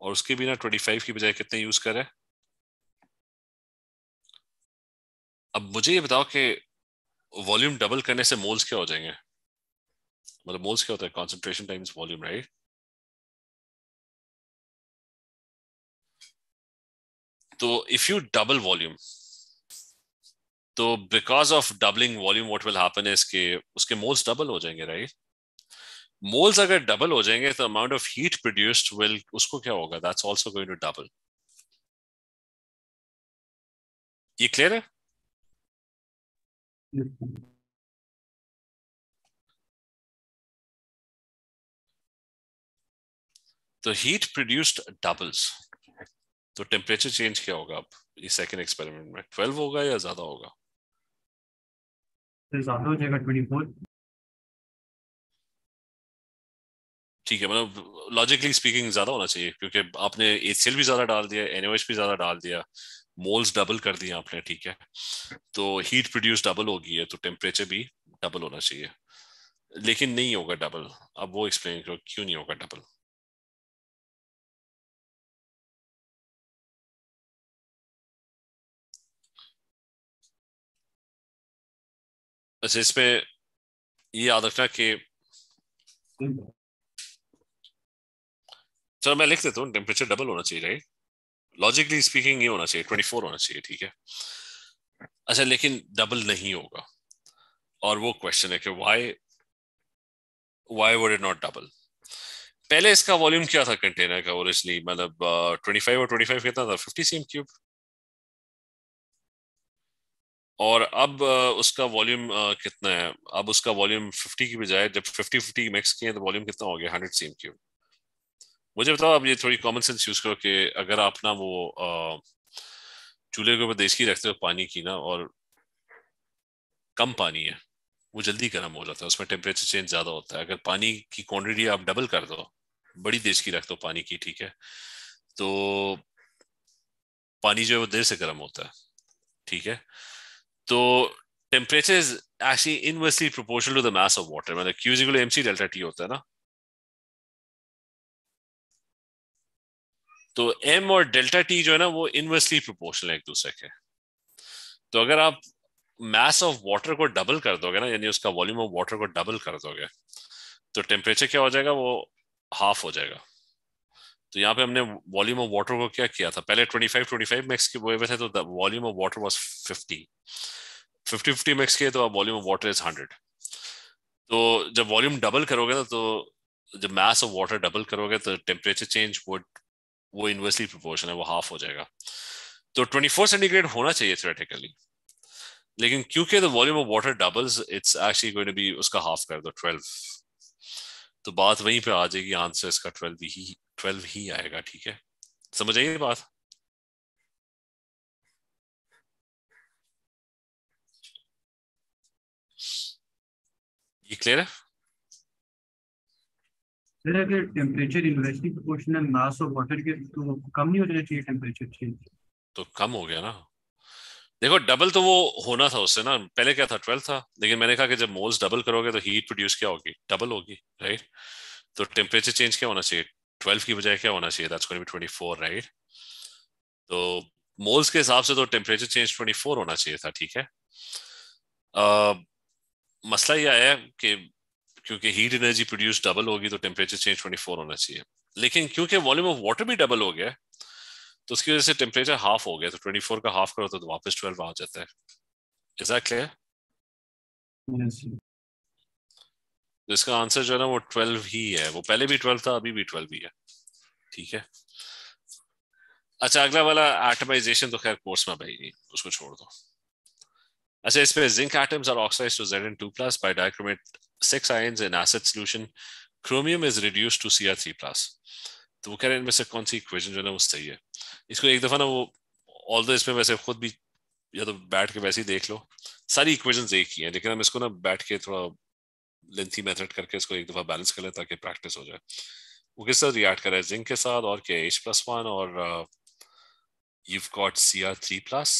और उसके बिना 25 की बजाय कितने यूज़ करे? अब मुझे ये बताओ कि वॉल्यूम डबल करने से मोल्स क्या हो जाएँगे? मतलब मोल्स क्या होता है? कॉन्सेंट्रेशन टाइम्स वॉल्यूम राइट तो इफ़ यू डबल वॉल्यूम तो because of doubling volume what will happen is के उसके मोल्स डबल हो जाएँगे राइट right? मोल्स अगर डबल हो जाएँगे तो amount of heat produced will उसको क्या होगा? That's also going to double ये क्लियर है? तो हीट प्रोड्यूस्ड डबल्स तो टेम्परेचर चेंज क्या होगा अब? ये सेकंड एक्सपेरिमेंट में। 12 होगा या ज़्यादा होगा? ज़्यादा हो जाएगा 24 ठीक है मतलब लॉजिकली स्पीकिंग ज़्यादा होना चाहिए, क्योंकि आपने एचसीएल भी ज़्यादा डाल दिया एनओएच भी ज़्यादा डाल दिया मोल्स डबल कर दिया आपने, ठीक है। तो हीट प्रोड्यूस डबल होगी है तो टेम्परेचर भी डबल होना चाहिए। लेकिन नहीं होगा डबल अब वो एक्सप्लेन करो, क्यों नहीं होगा डबल अच्छा इसमें ये याद रखना कि चलो मैं लिख देता हूँ टेम्परेचर डबल होना चाहिए राइट लॉजिकली स्पीकिंग ये होना चाहिए ट्वेंटी फोर होना चाहिए, ठीक है? अच्छा लेकिन डबल नहीं होगा। और वो क्वेश्चन है कि why why would it not double पहले इसका वॉल्यूम क्या था कंटेनर का ओरिजिनली मतलब ट्वेंटी फाइव और ट्वेंटी फाइव कितना था? फिफ्टी सी क्यूब और अब उसका वॉल्यूम कितना है? अब उसका वॉल्यूम 50 की बजाय, जब 50 50 मिक्स किए तो वॉल्यूम कितना हो गया? 100 सी क्यूब मुझे बताओ आप ये थोड़ी कॉमन सेंस यूज़ करो कि अगर आप ना वो चूल्हे के ऊपर देश की रखते हो पानी की ना और कम पानी है, वो जल्दी गर्म हो जाता है, उसमें टेम्परेचर चेंज ज़्यादा होता है। अगर पानी की क्वांटिटी आप डबल कर दो, बड़ी देश की रख दो पानी की, ठीक है तो पानी जो है वो देर से गर्म होता है, ठीक है। तो temperature is actually inversely proportional to the mass of water मतलब Q is equal MC delta T होता है ना तो एम और डेल्टा टी जो है ना, वो इनवर्सली प्रोपोर्शनल है एक दूसरे के। तो अगर आप मास ऑफ़ वाटर को डबल कर दोगे ना, यानी उसका वॉल्यूम ऑफ़ वाटर को डबल कर दोगे तो टेम्परेचर क्या हो जाएगा? वो हाफ़ हो जाएगा। तो यहाँ पे हमने वॉल्यूम ऑफ़ वाटर को क्या किया था? पहले 25 25 मिक्स के हुए थे तो volume of water was 50 50 50 mix किए तो वॉल्यूम ऑफ़ वाटर इज़ 100 तो जब वॉल्यूम डबल करोगे ना तो जब मास ऑफ़ वाटर डबल करोगे तो टेम्परेचर चेंज वुड वो इनवर्सली प्रोपोर्शन है, वो हाफ़ हो जाएगा। तो 24 सेंटीग्रेड होना चाहिए थ्योरेटिकली लेकिन क्योंकि the volume of water doubles it's actually going to be उसका हाफ़ कर दो 12 तो बात वहीं पे आ जाएगी आंसर इसका 12 ही 12 ही आएगा, ठीक है? समझ आइए बात? ये क्लियर है? सर अगर temperature inversely proportional mass of water के तो कम नहीं हो जाना चाहिए टेम्परेचर चेंज तो कम हो गया ना। देखो डबल तो वो होना था उससे ना। पहले क्या था? ट्वेल्व था। लेकिन मैंने कहा कि जब मोल्स डबल करोगे तो हीट प्रोड्यूस क्या होगी? डबल होगी राइट तो टेम्परेचर चेंज क्या होना चाहिए? ट्वेल्व की बजाय क्या होना चाहिए? That's going be twenty four right तो मोल्स के हिसाब से तो टेम्परेचर चेंज ट्वेंटी फोर होना चाहिए था ठीक है? uh, मसला यह आया कि क्योंकि हीट एनर्जी प्रोड्यूस डबल होगी तो टेम्परेचर चेंज 24 होना चाहिए। लेकिन क्योंकि वॉल्यूम ऑफ़ वाटर भी डबल हो गया तो उसकी वजह से टेम्परेचर हाफ़ हो गया तो 24 का हाफ़ करो तो वापस 12 आ जाता है। इज़ दैट क्लियर तो इसका आंसर जो है ना वो 12 ही है। वो पहले भी 12 था अभी भी 12 ही है। ठीक है? अच्छा अगला वाला एटमाइजेशन तो खैर कोर्स में भाई नहीं उसको छोड़ दो। अच्छा इस पे zinc atoms are oxidised to Zn2+ plus by dichromate 6 ions in acid solution chromium is reduced to Cr3+ तो वो कह रहे हैं इनमें से कौन सी इक्वेशन जो है ना वो सही है? इसको एक दफ़ा ना वो ऑल दो इसमें वैसे खुद भी या तो बैठ के वैसे ही देख लो। सारी इक्वेशंस एक ही हैं लेकिन हम इसको ना बैठ के थोड़ा लेंथी मेथड करके इसको एक दफ़ा बैलेंस कर लें ताकि प्रैक्टिस हो जाए। वो किस तरह रिएक्ट कर रहा है? जिंक के साथ और क्या एच प्लस वन और you've got Cr3 plus,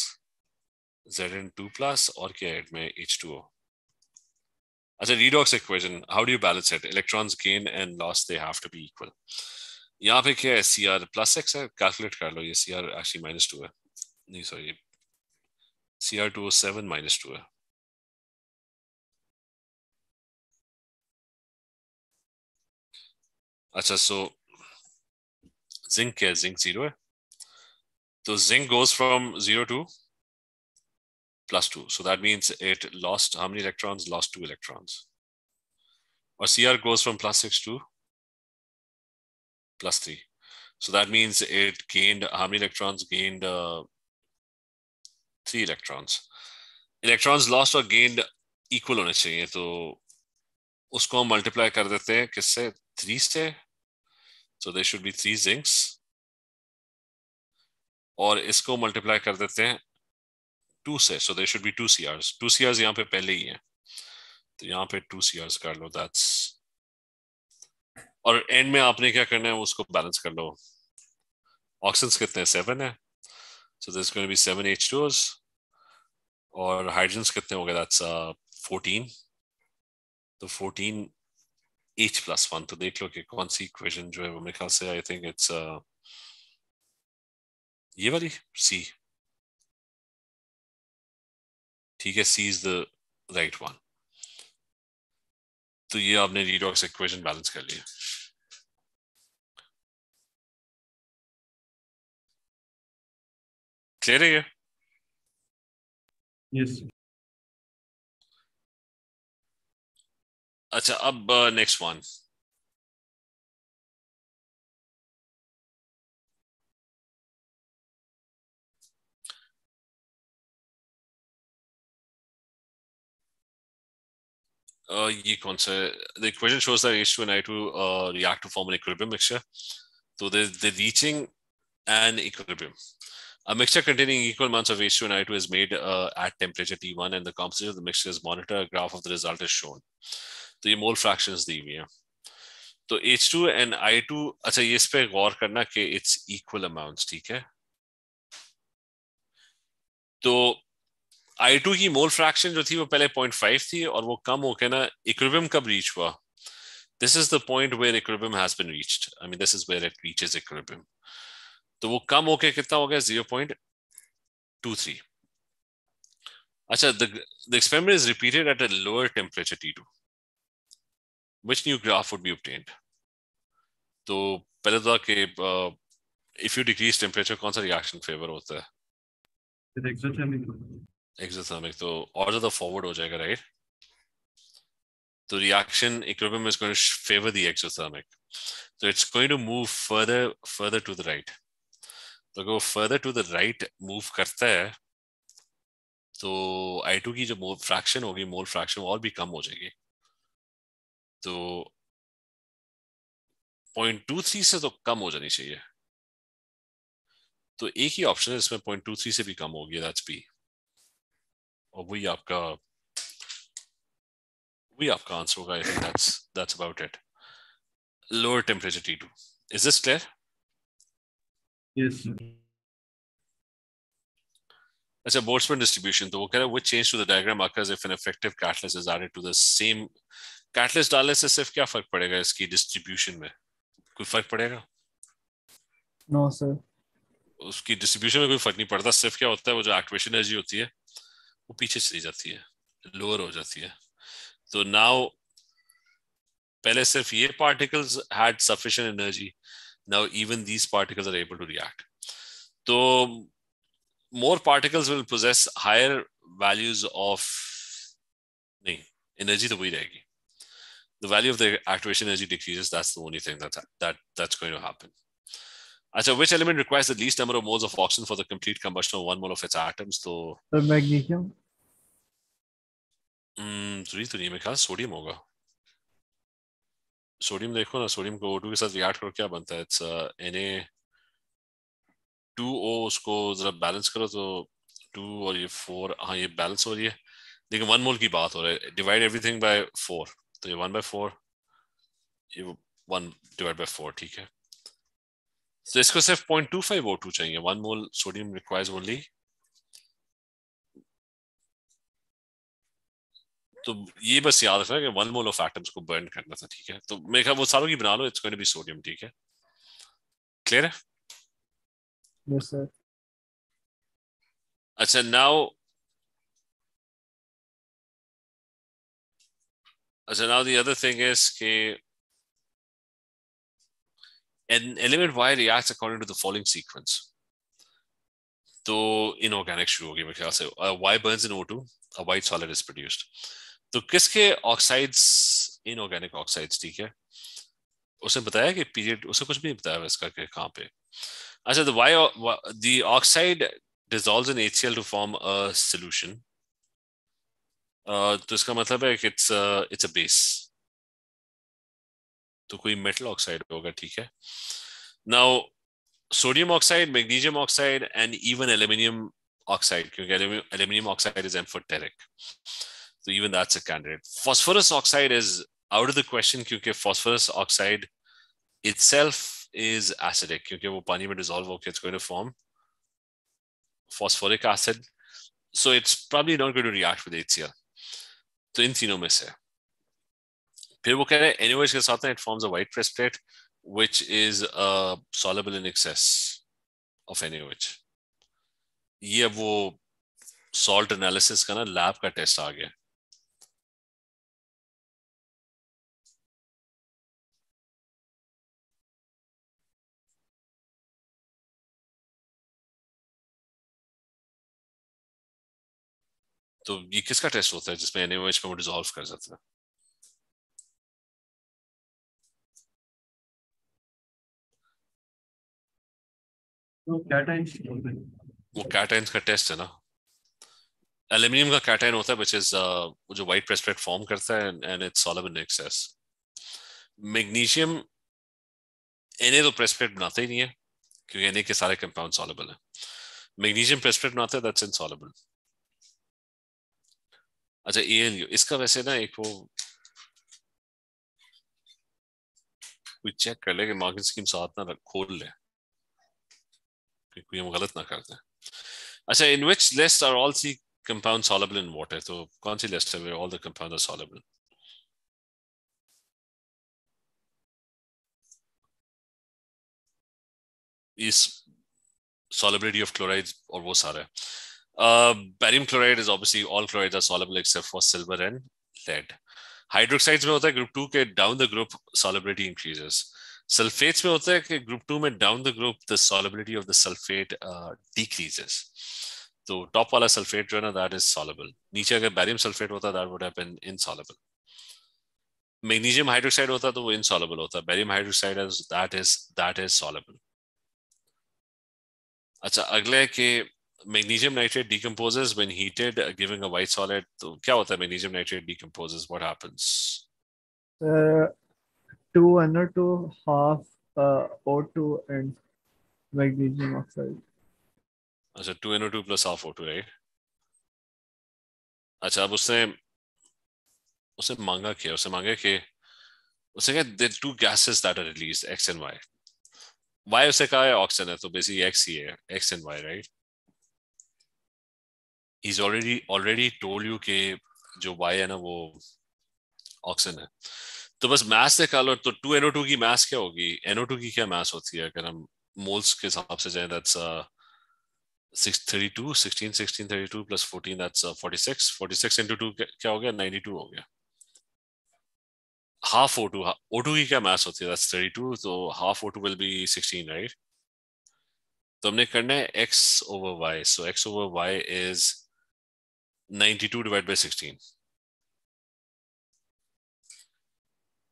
Zn2 plus और क्या है? में H2O. अच्छा redox equation, how do you balance it? Electrons gain and loss they have to be equal. यहाँ पे क्या है Cr plus x है कैलकुलेट कर लो ये Cr actually minus टू है नहीं sorry Cr two seven minus two है अच्छा सो जिंक क्या है जिंक जीरो है So zinc goes from 0 to plus 2. So that means it lost how many electrons? Lost 2 electrons. Or Cr goes from plus 6 to plus 3. So that means it gained how many electrons? Gained uh, 3 electrons. Electrons lost or gained equal होने चाहिए तो उसको हम multiply कर देते हैं किससे 3 से so there should be 3 zincs और इसको मल्टीप्लाई कर देते हैं Two से so they should be two C R's two C R's यहाँ पे पहले ही है। तो यहाँ पे टू सी आर्स कर लो दैट्स और एंड में आपने क्या करना है, उसको बैलेंस कर लो। ऑक्सीजन कितने सेवन है। So this going be seven H two और हाइड्रोजन कितने हो गए? दैट्स फोर्टीन तो फोर्टीन एच प्लस वन तो देख लो कि कौन सी इक्वेशन जो है वो मेरे ख्याल से आई थिंक इट्स ये वाली सी ठीक है C is the right one तो ये आपने रीडॉक्स इक्वेशन बैलेंस कर लिया। क्लियर है ये? Yes अच्छा अब नेक्स्ट वन Uh, ये कौन सा the equation shows that H2 and I2 uh, react to form an equilibrium mixture. So they're, they're reaching an equilibrium. A mixture containing equal amounts of H2 and I2 is made uh, at temperature T1 and the composition of the mixture is monitored. A graph of the result is shown. तो ये मोल fractions दी हुई हैं तो H2 and I2 अच्छा ये इस पे गौर करना कि इट्स इक्वल अमाउंट्स ठीक है तो I2 की मोल फ्रैक्शन जो थी वो पहले 0.5 थी और वो कम होकर ना इक्विलिब्रियम कब रीच हुआ? This is the point where equilibrium has been reached I mean this is where it reaches equilibrium तो वो कम होके कितना हो गया? 0.23 अच्छा the the experiment is repeated at a lower temperature T2 which new graph would be obtained? तो पहले तो कि if you decrease temperature, कौन सा रिएक्शन फेवर होता है? Exothermic तो और ज़्यादा forward हो जाएगा right तो reaction equilibrium is going to favor the exothermic so it's going to move further further to the right तो अगर वो further to the right move करता है तो I2 की जो मोल फ्रैक्शन होगी मोल फ्रैक्शन और भी कम हो जाएगी तो 0.23 से तो कम हो जानी चाहिए तो एक ही ऑप्शन है इसमें 0.23 से भी कम होगी दैट्स बी और वही आपका वही आपका आंसर होगा I think that's that's about it lower temperature T2 is this clear Yes. अच्छा बोल्ट्जमैन डिस्ट्रीब्यूशन तो वो कह रहा है which change to the diagram occurs if an effective catalyst is added to the same catalyst डालने से सिर्फ़ क्या फ़र्क पड़ेगा इसकी डिस्ट्रीब्यूशन में? कोई फ़र्क पड़ेगा? नो सर उसकी डिस्ट्रीब्यूशन में कोई फ़र्क नहीं पड़ता सिर्फ़ क्या होता है वो जो एक्टिवेशन एनर्जी होती है वो पीछे चली जाती है लोअर हो जाती है तो नाउ पहले सिर्फ़ ये particles had sufficient energy now even these particles are able to react तो more particles will possess higher values of नहीं एनर्जी तो वही रहेगी The value of the activation energy decreases. That's the only thing that, that that's going to happen. अच्छा which element requires the least number of moles of oxygen for the complete combustion of one mole of its atoms? तो तो magnesium हम्म तो तो नहीं मेरे ख्याल sodium होगा। Sodium देखो ना सोडियम को O2 के साथ रिएक्ट करो क्या बनता है? इट्स Na टू ओ उसको जरा बैलेंस करो तो टू और ये फोर हाँ ये बैलेंस हो रही है। लेकिन वन मोल की बात हो रहा है। डिवाइड एवरीथिंग बाय फोर तो ये वन बाय फोर ये वन डिवाइड बाय फोर ठीक है। तो इसको सिर्फ़ point two five O two चाहिए। One mole sodium requires only तो ये बस याद रखना कि वन मोल ऑफ़ एटम्स को बर्न करना था ठीक है? तो मेरे ख्याल वो सारों की बना लो it's going to be sodium ठीक है? क्लियर है? यस सर अच्छा नाउ अच्छा now the other thing is कि an element Y reacts according to the following sequence. तो inorganic शुरू होगी मेरे ख्याल से uh, Y burns in O2, a white solid is produced. तो किसके ऑक्साइड्स इनऑर्गेनिक ऑक्साइड्स ठीक है उसने बताया कि पीरियड उसे कुछ भी नहीं बताया इसका कि कहाँ पे अच्छा the Y the oxide dissolves in HCl to form a solution. Uh, तो इसका मतलब है कि इट्स इट्स अ बेस तो कोई मेटल ऑक्साइड होगा ठीक है now sodium oxide magnesium oxide and even aluminium oxide क्योंकि aluminium oxide is amphoteric so even that's a candidate phosphorus oxide is out of the question क्योंकि phosphorus oxide itself is acidic क्योंकि वो पानी में dissolve होकर it's going to form phosphoric acid so it's probably not going to react with HCl तो इन तीनों में से फिर वो कह रहे हैं एनिवर्स के साथ it forms a white precipitate which is soluble in excess of universe ये वो सॉल्ट एनालिसिस का ना लैब का टेस्ट आ गया। तो ये किसका टेस्ट होता है जिसमें एनिवर्स को डिसॉल्व कर सकते हैं? वो कैटाइंस का टेस्ट है ना। एल्यूमिनियम का कैटाइन होता है व्हिच इज़ जो व्हाइट प्रेसिपिटेट फॉर्म करता है and it's soluble in excess magnesium Na तो प्रेसिपिटेट बनाता ही नहीं है, क्योंकि Na के सारे कंपाउंड सॉल्युबल हैं। मैग्नीशियम प्रेसिपिटेट बनाता है दैट्स इनसॉल्युबल अच्छा एएलयू इसका वैसे ना एक वो कोई चेक कर ले कि मार्किंग स्कीम साथ ना खोल ले। कोई हम गलत ना करते हैं अच्छा in which list are all these compound soluble in water तो कौन सी लिस्ट है all the compound are soluble इस solubility of chlorides और वो सारा है Uh, barium chloride is obviously all chlorides are soluble except for silver and lead. Hydroxides में होता है group two के down the group solubility increases. Sulphates में होता है कि ग्रुप टू में down the group the solubility of the sulphate decreases तो टॉप वाला सल्फेट जो है ना दैट इज़ सॉलेबल नीचे अगर बैरियम सल्फेट होता that would insoluble magnesium hydroxide होता तो वो इनसॉलेबल होता. Barium hydroxide is that is that is soluble अच्छा अगले के magnesium nitrate decomposes when heated giving a white solid तो क्या होता है magnesium nitrate decomposes what happens two NO2 half uh, O2 and magnesium oxide. अच्छा two NO two plus half O two right अच्छा अब उसने उसे मांगा क्या? उसे मांगा कि उसे कहा there two gases that are released X and Y Y उसे कहा है ऑक्सीजन है तो बेसिकली एक्स ही है X and Y right he's already already told you कि जो y है ना वो ऑक्सीजन है। तो बस मैथ्स देखा लो तो 2NO2 की मैथ्स क्या होगी NO2 की क्या मैथ्स होती है अगर हम मोल्स के हिसाब से जाएँ that's uh, 632 16 16 32 plus 14 that's uh, 46 46 into 2 क्या हो गया 92 हो गया half O2 O2 की क्या मैथ्स होती है that's 32 so half O2 will be 16 right तो हमने करना है x over y so x over y is 92 divided by 16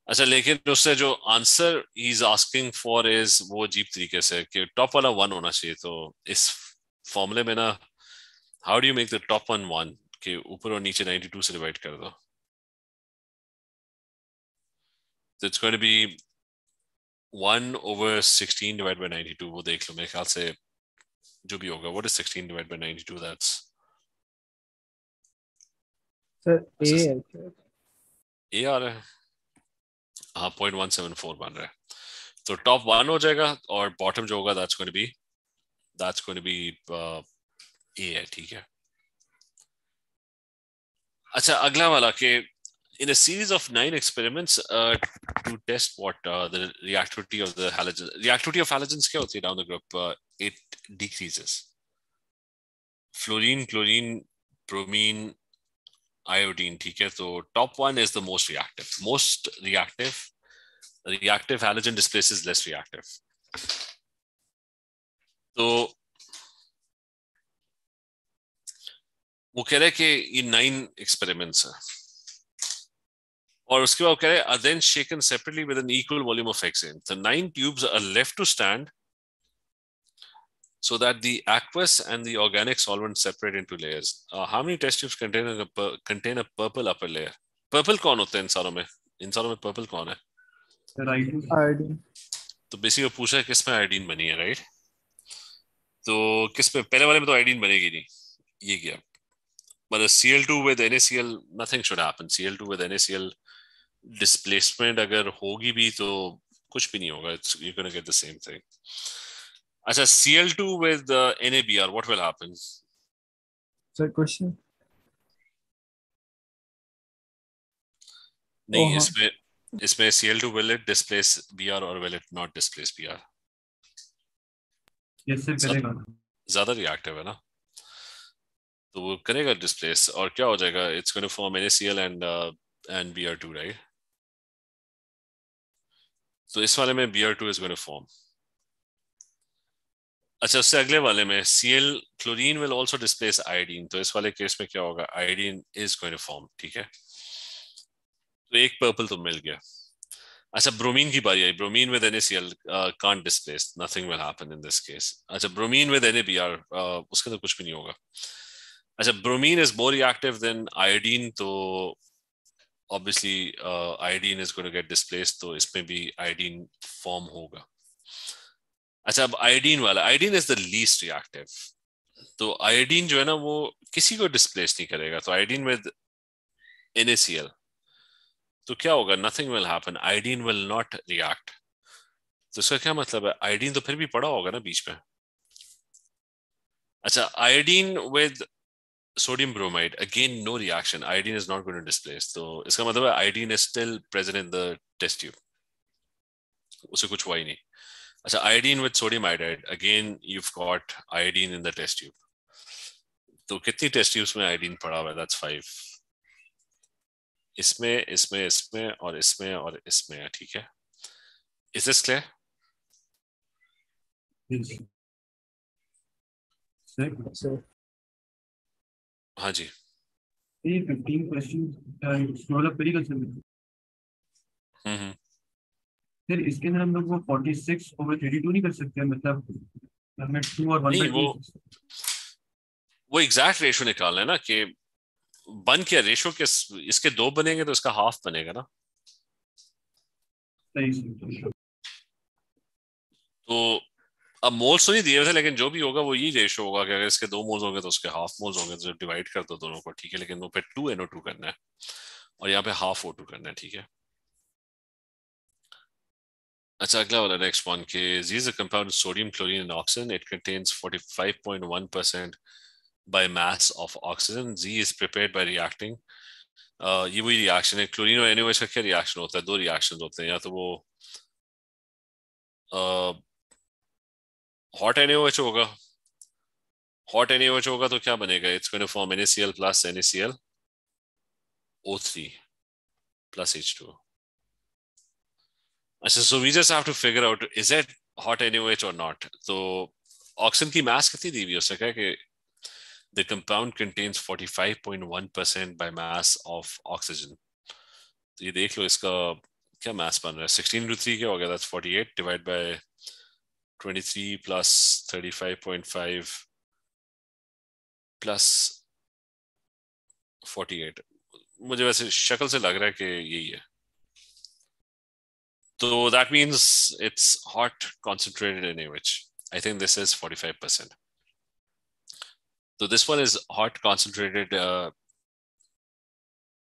अच्छा लेकिन उससे जो आंसर ही इज़ आस्किंग फॉर इज़ वो अजीब तरीके से कि टॉप वाला वन होना चाहिए तो इस फॉर्मूले में ना how do you make the top one one के ऊपर और नीचे 92 से डिवाइड कर दो। तो it's going to be 1 over 16 divided by 92 वो देख लो मेरे ख्याल से जो भी होगा what is 16 divided by 92 that's sir A है शायद। ए आ रहा है। हाँ पॉइंट वन सेवन फोर बन रहा है। तो टॉप वन हो जाएगा और बॉटम जो होगा that's gonna be that's gonna be A है, ठीक है। अच्छा अगला वाला के in a series of nine experiments to test what the reactivity of the halogen reactivity of halogen क्या होती है down the group it decreases fluorine chlorine bromine iodine, ठीक है? तो top one is the most reactive most reactive reactive halogen displace is less reactive तो वो कह रहे हैं कि ये नाइन एक्सपेरिमेंट्स है। और उसके बाद कह रहे हैं are then shaken separately with an equal volume of hexane the nine tubes are left to stand so that the aqueous and the organic solvent separate into layers. Uh, how many test tubes contain a, contain a purple upper layer? Purple कौन होता है इन सारों में इन सारों में purple कौन है iodine तो बेसिकली पूछा है किसमें आयोडीन बनी है राइट तो किसमें पहले वाले में तो आयोडीन बनेगी नहीं ये क्या मतलब Cl2 with NaCl nothing should happen Cl2 with NaCl displacement अगर होगी भी तो कुछ भी नहीं होगा it's, you're gonna get the same thing अच्छा Cl2 with uh, NaBr what will happen? Sir question नहीं हाँ। इसमें इसमें Cl2 will it displace Br or will it not displace Br sir करेगा। ज़्यादा रिएक्टिव है ना? तो वो करेगा डिस्प्लेस और क्या हो जाएगा? It's going to form NaCl and and Br2 right तो इस वाले में Br2 is going to form अच्छा उससे अगले वाले में Cl chlorine will also displace iodine तो इस वाले केस में क्या होगा? Iodine is going to form ठीक है? तो एक पर्पल तो मिल गया। अच्छा ब्रोमीन की बारी आई। Bromine with NaCl can't displace nothing will happen in this case अच्छा ब्रोमीन विद NaBr uh, उसके तो कुछ भी नहीं होगा। अच्छा bromine is more reactive than iodine तो obviously iodine is going to get displace तो इसमें भी आयोडीन फॉर्म होगा। अच्छा अब आयोडीन वाला iodine is the least reactive तो आयोडीन जो है ना, वो किसी को डिस्प्लेस नहीं करेगा। तो आयोडीन विद NaCl तो क्या होगा? Nothing will happen iodine will not react तो इसका क्या मतलब है? आयोडीन तो फिर भी पड़ा होगा ना बीच में। अच्छा iodine with sodium bromide, again, no reaction. Iodine is not going to displace. तो इसका मतलब है iodine is still present in the test tube. उसे कुछ हुआ ही नहीं। अच्छा iodine with sodium iodide again you've got iodine in the test tube तो कितनी test tubes में iodine पड़ा हुआ है that's five इसमें इसमें इसमें और इसमें और इसमें ठीक है clear सर सर हाँ जी ये 15 क्वेश्चन मतलब पेरिकल सर हम्म हम्म फिर इसके अंदर हम लोग वो 46 ओवर 32 नहीं कर सकते मतलब हमें 2 और 1 नहीं, बाई वो- वो एग्जैक्ट रेशो निकालना है ना कि बन के रेशो के इसके दो बनेंगे तो इसका हाफ़ बनेगा ना। तो अब मोल्स तो नहीं दिए थे लेकिन जो भी होगा वो यही रेशो होगा कि अगर इसके दो मोल्स होंगे तो उसके हाफ़ मोल्स होंगे तो डिवाइड कर दो दोनों को ठीक है लेकिन वो फिर टू एनओ टू करना है। और यहाँ पे हाफ़ ओ टू करना है ठीक है। अच्छा अगला वाला नेक्स्ट वन के G is a compound sodium chlorine and oxygen it contains 45.1 percent by mass of oxygen G is prepared by reacting ये वही रिएक्शन है। क्लोरीन और एनिवेज का क्या रिएक्शन होता है? दो रिएक्शन होते हैं। या तो वो हॉट एन होगा। हॉट एन होगा तो क्या बनेगा? It's can form N plus O three plus H two अच्छा so we just have to figure out is it hot anyways और नॉट तो ऑक्सीजन की मास कितनी दी हुई है सका कि the compound contains 45.1 percent by mass of oxygen तो ये देख लो इसका क्या मास बन रहा है? 16 इनटू 3 क्या हो गया? That's 48 divide by 23 plus 35.5 plus 48 मुझे वैसे शक्ल से लग रहा है कि यही है। तो that means it's hot concentrated in AOH I think this is 45%. So this one is hot concentrated uh,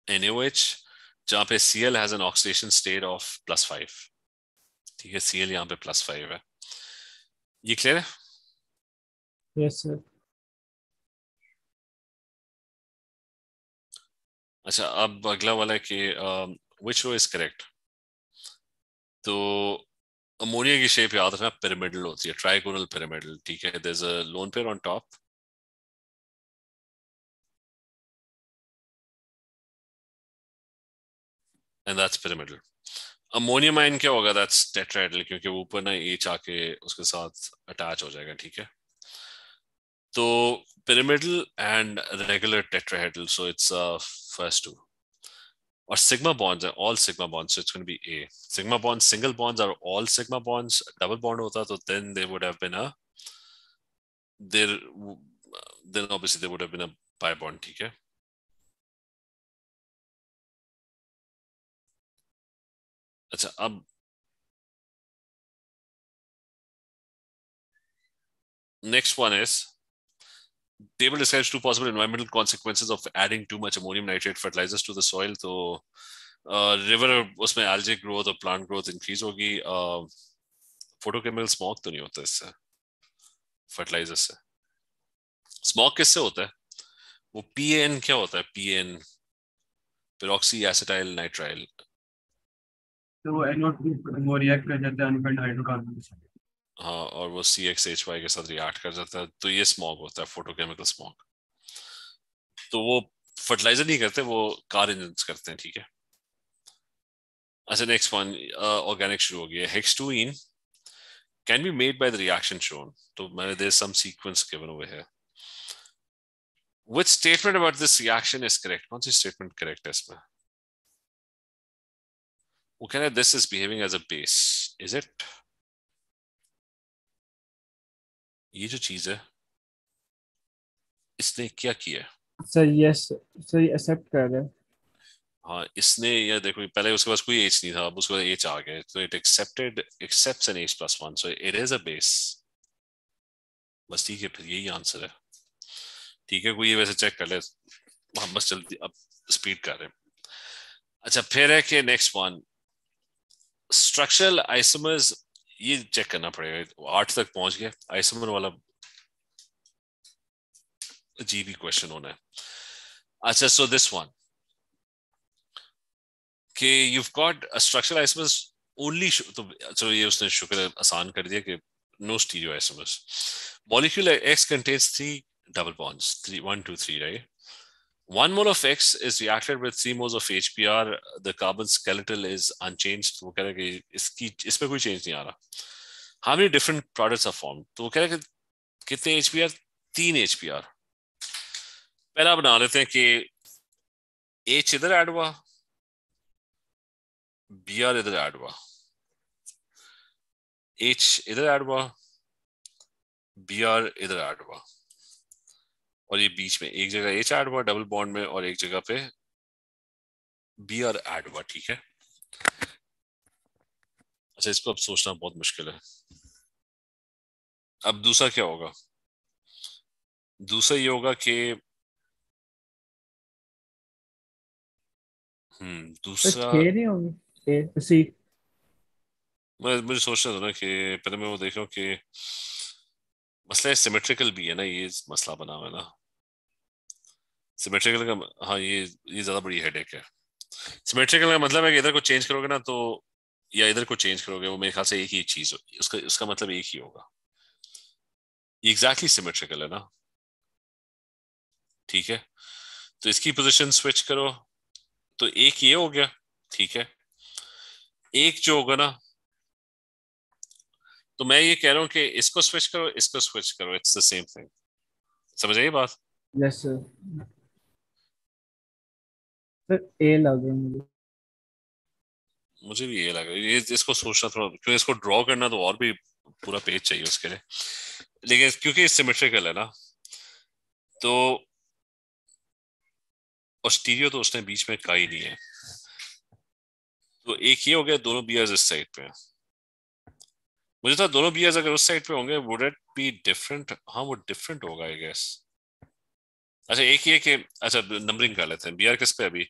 NaOH, जहाँ पे Cl has an oxidation state of plus five. ठीक है Cl यहाँ पे plus five है ये clear है yes sir अच्छा अब अगला वाला है कि which row is correct तो अमोनिया की शेप याद रखना पिरामिडल होती है ट्राइगोनल पिरामिडल ठीक है? There is a lone pair on top and that's pyramidal ammonium ion क्या होगा? दैट्स टेट्राहेड्रल क्योंकि वो ऊपर ना एच आके उसके साथ अटैच हो जाएगा, ठीक है? तो pyramidal and regular tetrahedral so it's first two or sigma bonds are all sigma bonds so it's going to be a sigma bonds single bonds are all sigma bonds double bond hota so then they would have been a there then obviously there would have been a pi bond ठीक है अच्छा अब next one is table describes two possible environmental consequences of adding too much ammonium nitrate fertilizers to the soil तो river uh, उसमें algae growth और plant growth increase होगी photochemical uh, smog तो नहीं होता इससे फर्टिलाइज़र से स्मॉग किससे होता है वो पीएन क्या होता है पीएन पेरोक्सी एसिटाइल नाइट्राइल तो वो NO2 वो रिएक्ट कर जाते हैं अनबर्न हाइड्रोकार्बन से हाँ और वो सी एक्स एच वाई के साथ रिएक्ट कर जाता है तो ये स्मॉग होता है फोटोकेमिकल स्मॉग तो वो फर्टिलाइज़र नहीं करते, वो कार इंजन करते हैं, ठीक है? अच्छा नेक्स्ट वन ऑर्गेनिक शुरू हो गया hex two ene can be made by the reaction shown तो मैंने देर सम सीक्वेंस गिवन हुए है which statement about this reaction is correct? कौन सी statement correct है इसमें? वो कह रहा है, this is behaving as a base. Is ये जो चीज़ है इसने क्या किया? सर यस सर ये एक्सेप्ट कर रहे हाँ इसने ये देखो पहले उसके पास कोई एच नहीं था अब उसके पास एच आ गया तो it accepted accepts N H plus one so it is a base बस ठीक है फिर यही आंसर है। ठीक है कोई ये वैसे चेक कर ले। हम बस जल्दी अब स्पीड कर रहे हैं। अच्छा फिर है कि नेक्स्ट वन स्ट्रक्चरल आइसोमर्स ये चेक करना पड़ेगा। आठ तक पहुँच गया। आइसोमर वाला जी भी क्वेश्चन होना है। अच्छा सो दिस वन कि you got structural isomers only तो चलो ये उसने शुक्र आसान कर दिया कि no stereo isomers molecule X contains three double bonds, three, one, two, three, right? One mole of X is reacted with three moles of HBr. The carbon skeletal is unchanged. वो कह रहा है कि इसकी इसमें कोई चेंज नहीं आ रहा How many different products are formed? तो वो कह रहा है कि कितने HBr? तीन HBr. पहला बना लेते हैं कि H इधर ऐड हुआ Br इधर ऐड हुआ H इधर ऐड हुआ Br इधर ऐड हुआ और ये बीच में एक जगह एच ऐड हुआ डबल बॉन्ड में और एक जगह पे बी आर ऐड हुआ ठीक है? अच्छा इसको अब सोचना बहुत मुश्किल है। अब दूसरा क्या होगा? दूसरा ये होगा कि हम्म दूसरा नहीं होगी? मैं मुझे सोचना था ना कि पहले मैं वो देख रहा हूँ कि मसला सिमेट्रिकल भी है ना ये मसला बना हुआ है ना। सिमेट्रिकल का हाँ ये ये ज़्यादा बड़ी हेडेक है। सिमेट्रिकल का मतलब है कि इधर को चेंज करोगे ना तो या इधर को चेंज करोगे, वो मेरे ख्याल से एक ही चीज़, उसका उसका मतलब एक ही होगा। एग्जैक्टली सिमेट्रिकल है ना। ठीक है? तो इसकी पोजीशन स्विच करो। तो एक ये हो गया, ठीक है? एक जो होगा ना तो मैं ये कह रहा हूँ कि इसको स्विच करो, इसको स्विच करो इट्स द सेम थिंग समझ आइए बात? यस सर सर ए लग रहा है मुझे। मुझे भी ये लगा ये इसको सोचना थोड़ा, क्योंकि इसको ड्रॉ करना तो और भी पूरा पेज चाहिए उसके लिए। लेकिन क्योंकि सिमेट्रिकल है ना तो और तो उसने बीच में का ही नहीं है। तो एक ये हो गया, दोनों बियर्स इस साइड पे मुझे था दोनों बियर्स अगर उस साइड पे होंगे वुड इट बी डिफरेंट हाँ वो डिफरेंट होगा आई गेस अच्छा एक ये कि अच्छा नंबरिंग कर लेते हैं। बी आर किस पे अभी?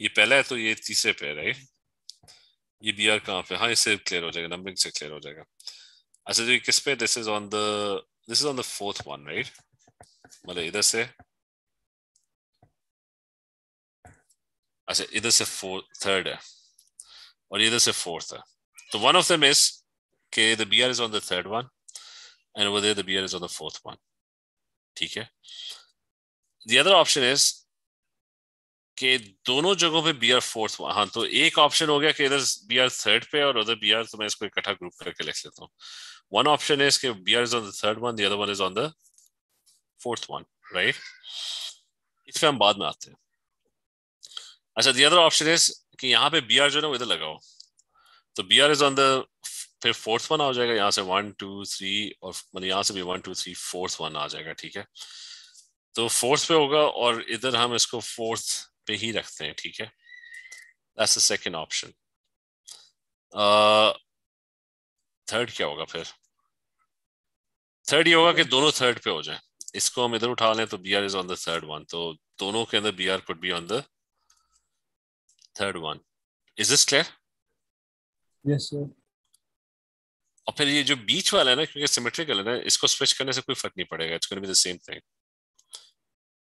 ये पहला है तो ये तीसरे पे है राइट ये बियर कहाँ पे? हाँ इससे क्लियर हो जाएगा नंबरिंग से क्लियर हो जाएगा। अच्छा जी किस पे? This is on the this is on the fourth one right मतलब इधर से। अच्छा इधर से फोर्थ थर्ड है। और इधर से फोर्थ है। तो वन ऑफ़ देम इज़ के the B R is on the third one and there the B R is on the fourth one ठीक है? अदर ऑप्शन इज़ कि दोनों जगहों पे बियर फोर्थ हाँ तो एक ऑप्शन हो गया कि इधर बियर थर्ड पे और उधर बियर तो मैं इसको इकट्ठा ग्रुप करके लिख लेता हूँ। वन ऑप्शन इज़ कि B R is on third one the other one is on the fourth one right इस पे हम बाद में आते हैं। अच्छा द अदर ऑप्शन इज़ कि यहाँ पे बियर जो है ना इधर लगाओ। तो B R is on the फिर फोर्थ वन आ जाएगा, यहाँ से वन टू थ्री और मतलब यहाँ से भी one two three fourth one आ जाएगा, ठीक है? तो फोर्थ पे होगा और इधर हम इसको फोर्थ पे ही रखते हैं ठीक है? That's the second option third क्या होगा फिर? थर्ड ये होगा कि दोनों थर्ड पे हो जाए। इसको हम इधर उठा लें तो B R is on the third one तो दोनों के अंदर B R could be on the third one is this clear yes sir और फिर ये जो बीच वाला है ना क्योंकि सिमेट्रिकल है ना इसको स्विच करने से कोई फ़र्क नहीं पड़ेगा it's gonna be the same thing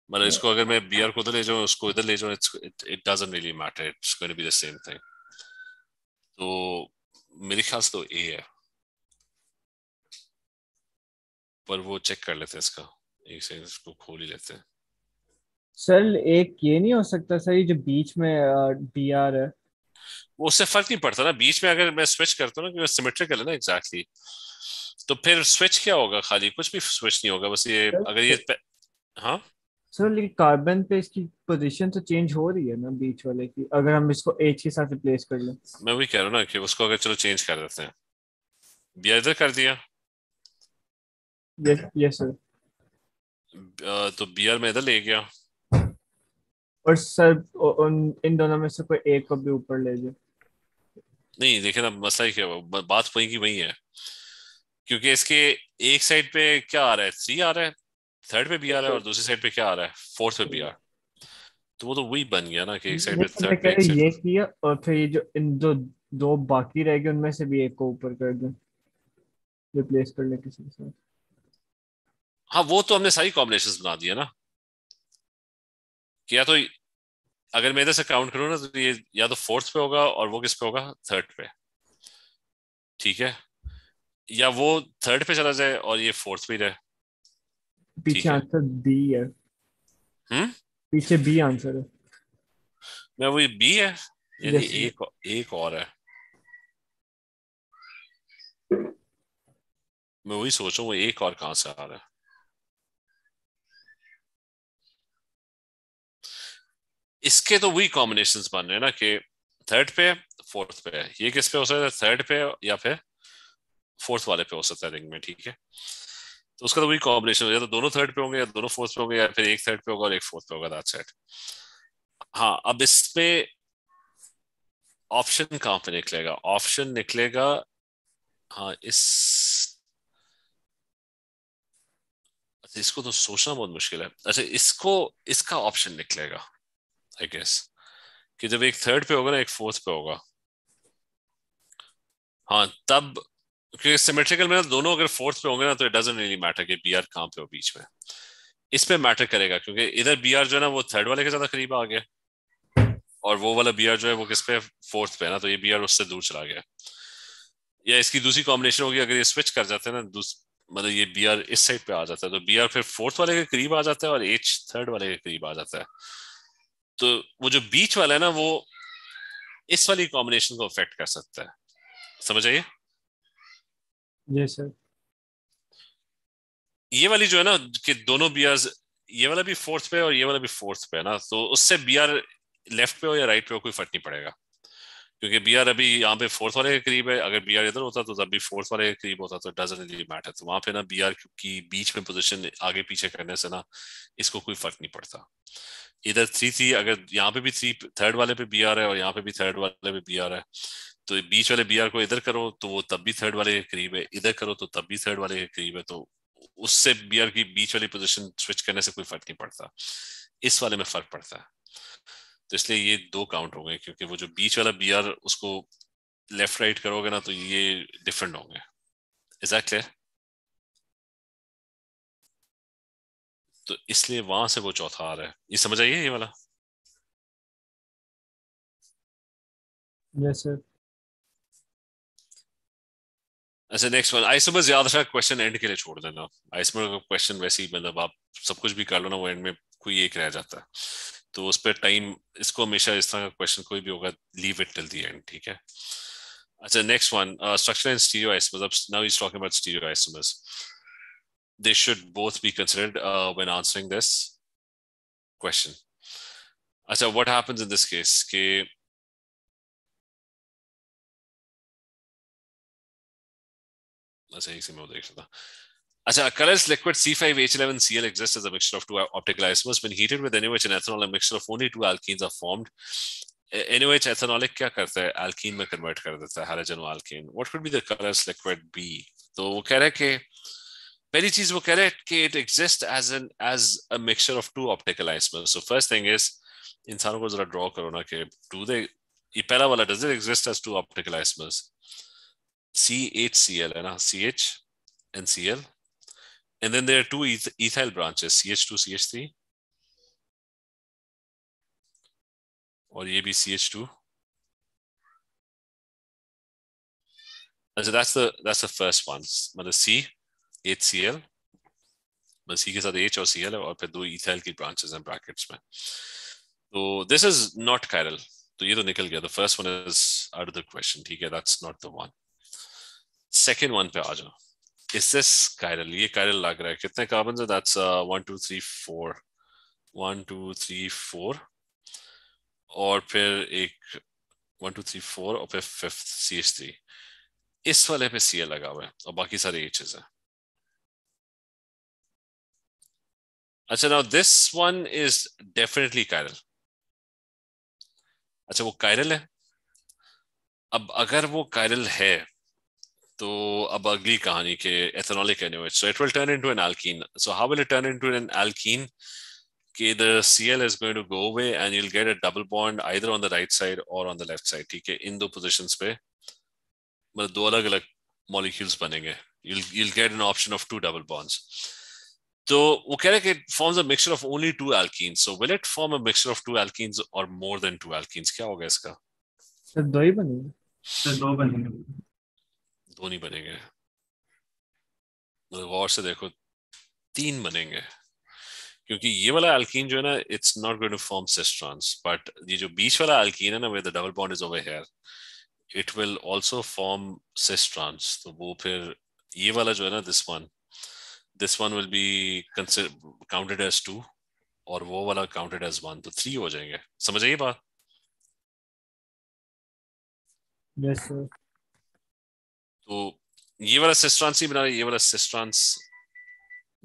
मतलब इसको अगर मैं बियर को उधर ले जाऊँ उसको इधर ले जाऊँ it doesn't really matter it's going to be the same thing तो मेरे ख्याल से तो ए है। पर वो चेक कर लेते हैं इसका। एक सेकंड इसको खोल ही लेते हैं। सर एक ये नहीं हो सकता सर ये जो बीच में बी आर है। वो उससे फ़र्क नहीं पड़ता ना। बीच में अगर मैं स्विच करता हूँ ना क्योंकि सिमेट्रिकल है ना एग्जैक्टली exactly. तो फिर स्विच क्या होगा खाली? कुछ भी स्विच नहीं होगा बस ये अगर ये हाँ? सर लेकिन कार्बन पे इसकी पोजीशन तो चेंज हो रही है ना बीच वाले की अगर हम इसको एच के साथ रिप्लेस कर लें। मैं वही कह रहा हूँ ना कि उसको अगर चलो चेंज कर देते हैं। इधर कर दिया। यस यस सर तो बियर में इधर ले गया। और सर उन इन दोनों में से कोई एक को भी ऊपर ले जाए। नहीं देखे ना मसला ही क्या बात वही की वही है। क्योंकि इसके एक साइड पे क्या आ रहा है? थ्री आ रहा है। थर्ड पे बी आ रहा है और दूसरी साइड पे क्या आ रहा है? फोर्थ पे बी आ तो वो तो वही बन गया ना कि एक साइड पे थर्ड पे ये किया और फिर ये जो इन दो दो बाकी रह गए उनमें से भी एक को ऊपर कर दें। रिप्लेस कर ले किसी के साथ। हाँ वो तो हमने सारी कॉम्बिनेशन बना दिया ना। क्या तो अगर मैं इधर से काउंट करूँ ना तो ये या तो फोर्थ पे होगा और वो किस पे होगा? थर्ड पे। ठीक है? या वो थर्ड पे चला जाए और ये फोर्थ पे रहे। पीछे आंसर बी है। हम्म? पीछे बी आंसर है। मैं वही बी है? यानी एक एक और है। मैं वही सोच रहा हूँ एक और कहाँ से आ रहा है? इसके तो वही कॉम्बिनेशन बन रहे हैं ना कि थर्ड पे फोर्थ पे। है ये किस पे हो सकता है? थर्ड पे या फिर फोर्थ वाले पे हो सकता है रिंग में ठीक है? तो उसका तो वही कॉम्बिनेशन या तो दोनों थर्ड पे होंगे या दोनों फोर्थ पे होंगे या फिर एक थर्ड पे होगा और एक फोर्थ पे होगा दैट्स इट हाँ अब इसमें ऑप्शन कहाँ पे निकलेगा? ऑप्शन निकलेगा हाँ इस अच्छा इसको तो सोचना बहुत मुश्किल है। अच्छा इसको, इसका ऑप्शन निकलेगा आई गेस कि जब एक थर्ड पे होगा ना, एक फोर्थ पे होगा। हाँ तब क्योंकि सिमेट्रिकल में दोनों अगर फोर्थ पे होंगे ना तो इट डजेंट रियली मैटर कि बी आर कहाँ पे हो बीच में। इस पे मैटर करेगा, क्योंकि इधर बी आर जो है ना, वो थर्ड वाले के ज़्यादा करीब आ गया। और वो वाला बी आर जो है, वो किस पे? फोर्थ पे है ना तो ये बी आर उससे दूर चला गया। या इसकी दूसरी कॉम्बिनेशन होगी, अगर ये स्विच कर जाते हैं ना मतलब ये बी आर इस साइड पे आ जाता है तो बी आर फिर फोर्थ वाले के करीब आ जाता है और एच थर्ड वाले के करीब आ जाता है। तो वो जो बीच वाला है ना, वो इस वाली कॉम्बिनेशन को अफेक्ट कर सकता है। समझ आइए ये वाली जो है ना, कि दोनों बियर्स ये वाला भी फोर्थ पे और ये वाला भी फोर्थ पे है ना तो उससे बियर लेफ़्ट पे हो या राइट पे हो कोई फ़र्क नहीं पड़ेगा। क्योंकि बी आर अभी यहाँ पे फोर्थ वाले के करीब है, अगर बी आर इधर होता तो तब भी फोर्थ वाले के करीब होता तो डजन मैटर तो वहाँ पे ना बी आर की बीच में पोजीशन आगे पीछे करने से ना, इसको कोई फ़र्क नहीं पड़ता। इधर थ्री थ्री अगर यहाँ पे भी थ्री थर्ड वाले पे बी आर है और यहाँ पे भी थर्ड वाले पे बी आर है तो बीच वाले बी आर को इधर करो तो वो तब भी थर्ड वाले के करीब है, इधर करो तो तब भी थर्ड वाले के करीब है तो उससे बी आर की बीच वाली पोजिशन स्विच करने से कोई फ़र्क नहीं पड़ता। इस वाले में फ़र्क पड़ता है। तो इसलिए ये दो काउंट होंगे क्योंकि वो जो बीच वाला बी आर उसको लेफ़्ट राइट करोगे ना तो ये डिफरेंट होंगे इज़ दैट क्लियर तो इसलिए वहाँ से वो चौथा आ रहा है। ये समझ आइए ये वाला? यस सर अच्छा नेक्स्ट वन आइसोमर ज़्यादा सा क्वेश्चन एंड के लिए छोड़ देना। आइसोमर का क्वेश्चन वैसे ही मतलब आप सब कुछ भी कर लो ना, वो एंड में कोई एक रह जाता। है तो उस पर टाइम इसको हमेशा इस तरह का क्वेश्चन कोई भी होगा leave it till the end ठीक है? अच्छा next one structure and stereo isomers now is talking about stereo isomers they should both be considered when answering this question. अच्छा what happens in this case? कि अच्छा एक से मैं देख रहा अच्छा, a colorless liquid C5H11Cl exists as a mixture of two optical isomers. When heated with NaOH and ethanol, a mixture of only two alkenes are formed. NaOH ethanolic क्या करता है? Alkene में convert कर देता है halogenoalkane. What could be the colorless liquid B? तो वो कह रहा है कि पहली चीज़ वो कह रहे हैं कि it exists as an as a mixture of two optical isomers. So first thing is इंसानों को जरा draw करो ना कि do they ये पहला वाला does it exist as two optical isomers? CHCl है ना CH and Cl and then there are two eth ethyl branches, CH2, CH3. Or ये भी CH2. And so that's the that's the first one. मतलब C, HCl. मतलब C के साथ H और Cl है और फिर दो ethyl की branches हैं brackets में. So this is not chiral. तो ये तो निकल गया. The first one is out of the question. ठीक है, that's not the one. Second one पे आ जाओ. is this chiral ये chiral लग रहा है कितने कार्बन है that's uh, one two three four one two three four और फिर एक one two three four और फिर fifth CH3 इस वाले पे Cl लगा हुआ है और बाकी सारे H's हैं अच्छा now this one is definitely chiral अच्छा वो chiral है अब अगर वो chiral है तो अब अगली कहानी के ethanolic NaOH. So it will turn into an alkene. So how will it turn into an alkene? Okay, the Cl is going to go away and you'll get a double bond either on the right side or on the left side. ठीक है इन दो positions पे मतलब दो अलग अलग molecules बनेंगे. You'll you'll get an option of two double bonds. तो वो कह रहे कि it forms a mixture of only two alkenes. So will it form a mixture of two alkenes or more than two alkenes? क्या होगा इसका? Sir दो ही बनेंगे. सर दो बनेंगे. दो नहीं बनेंगे गौर से देखो, तीन बनेंगे। क्योंकि ये वाला अल्कीन जो है ना it's not going to form cis trans but ये जो बीच वाला अल्कीन है ना way the double bond is over here it will also form cis trans तो वो फिर ये वाला जो है ना this one this one will be counted as two और वो वाला काउंटेड एज वन तो थ्री हो जाएँगे। समझ आइए बात? यस सर तो ये वाला सिस्ट्रांस ही बना रहा है ये वाला सिस्ट्रांस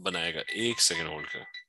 बनाएगा। एक सेकेंड होल्ड कर।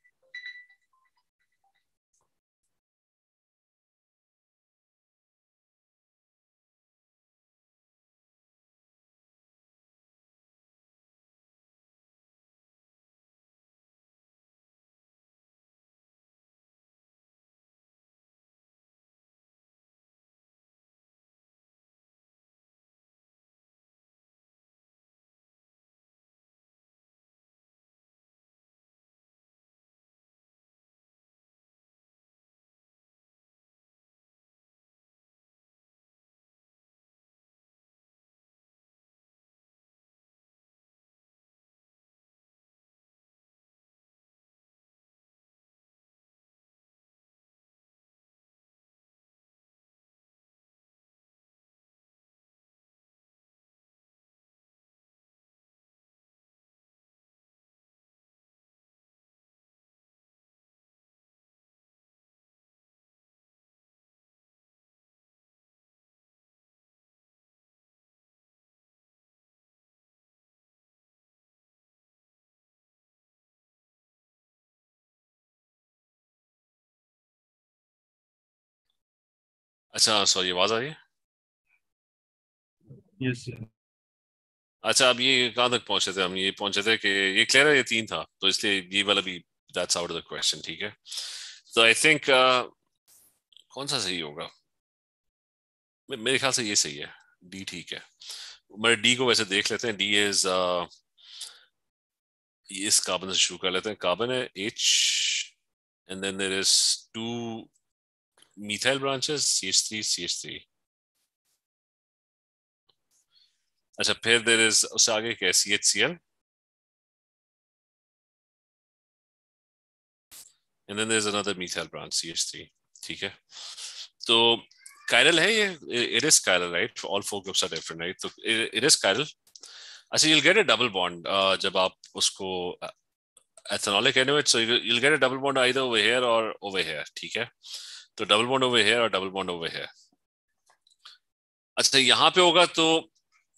अच्छा सॉरी आवाज़ आ रही है? यस अच्छा अब ये कहाँ तक पहुँचे थे? हम ये पहुँचे थे कि ये क्लियर है ये तीन था तो इसलिए ये वाला भी that's out of the question ठीक है? तो आई थिंक कौन सा सही होगा? मेरे ख्याल से ये सही है डी ठीक है। मेरे डी को वैसे देख लेते हैं डी इज़ इस कार्बन से शुरू कर लेते हैं कार्बन है H and then there is two methyl branches CH3 CH3 अच्छा फिर देर इज़ उससे आगे क्या C H C L and then branch C H three ठीक है? तो कायरल है ये? It is chiral right all four groups are different right तो इट इज़ कायरल अच्छा get a double bond uh, जब आप उसको so you'll, you'll get a double bond either over here or over here ठीक है? तो double bond over here और double bond over here अच्छा यहाँ पे होगा तो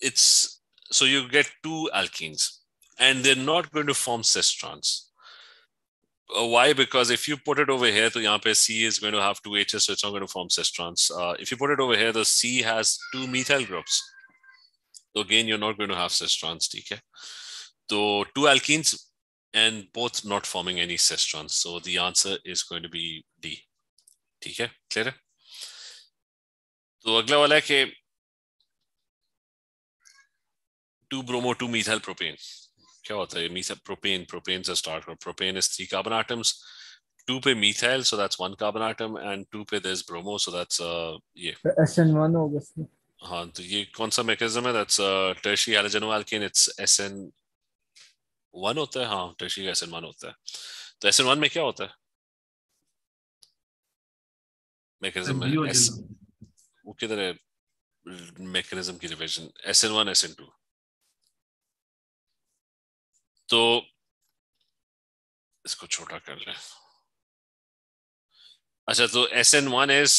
it's so you get two alkenes and they're not going to form cis trans uh, why because if you put it over here तो यहाँ पे C is going to have two H's so it's not going to form cis trans uh, if you put it over here the C has two methyl groups so again you're not going to have cis trans ठीक है तो two alkenes and both not forming any cis trans so the answer is going to be D ठीक है clear है? तो अगला वाला है कि two bromo two methyl propane क्या होता है? मीथल प्रोपेन प्रोपेन से स्टार्ट कर propane is three carbon atoms two पे methyl so that's one carbon atom and two पे दिस ब्रोमो सो दैट्स ये। एसएन1 ऑब्वियसली हाँ तो ये कौन सा मैकेनिज्म है? That's tertiary halogen alkane it's S N one होता है। हाँ टर्शियरी एसएन1 होता है। तो एसएन1 में क्या होता है? में एस वो किधर है मैकेनिज्म की वन एसएन टू तो इसको छोटा कर ले अच्छा तो एस एन वन इज़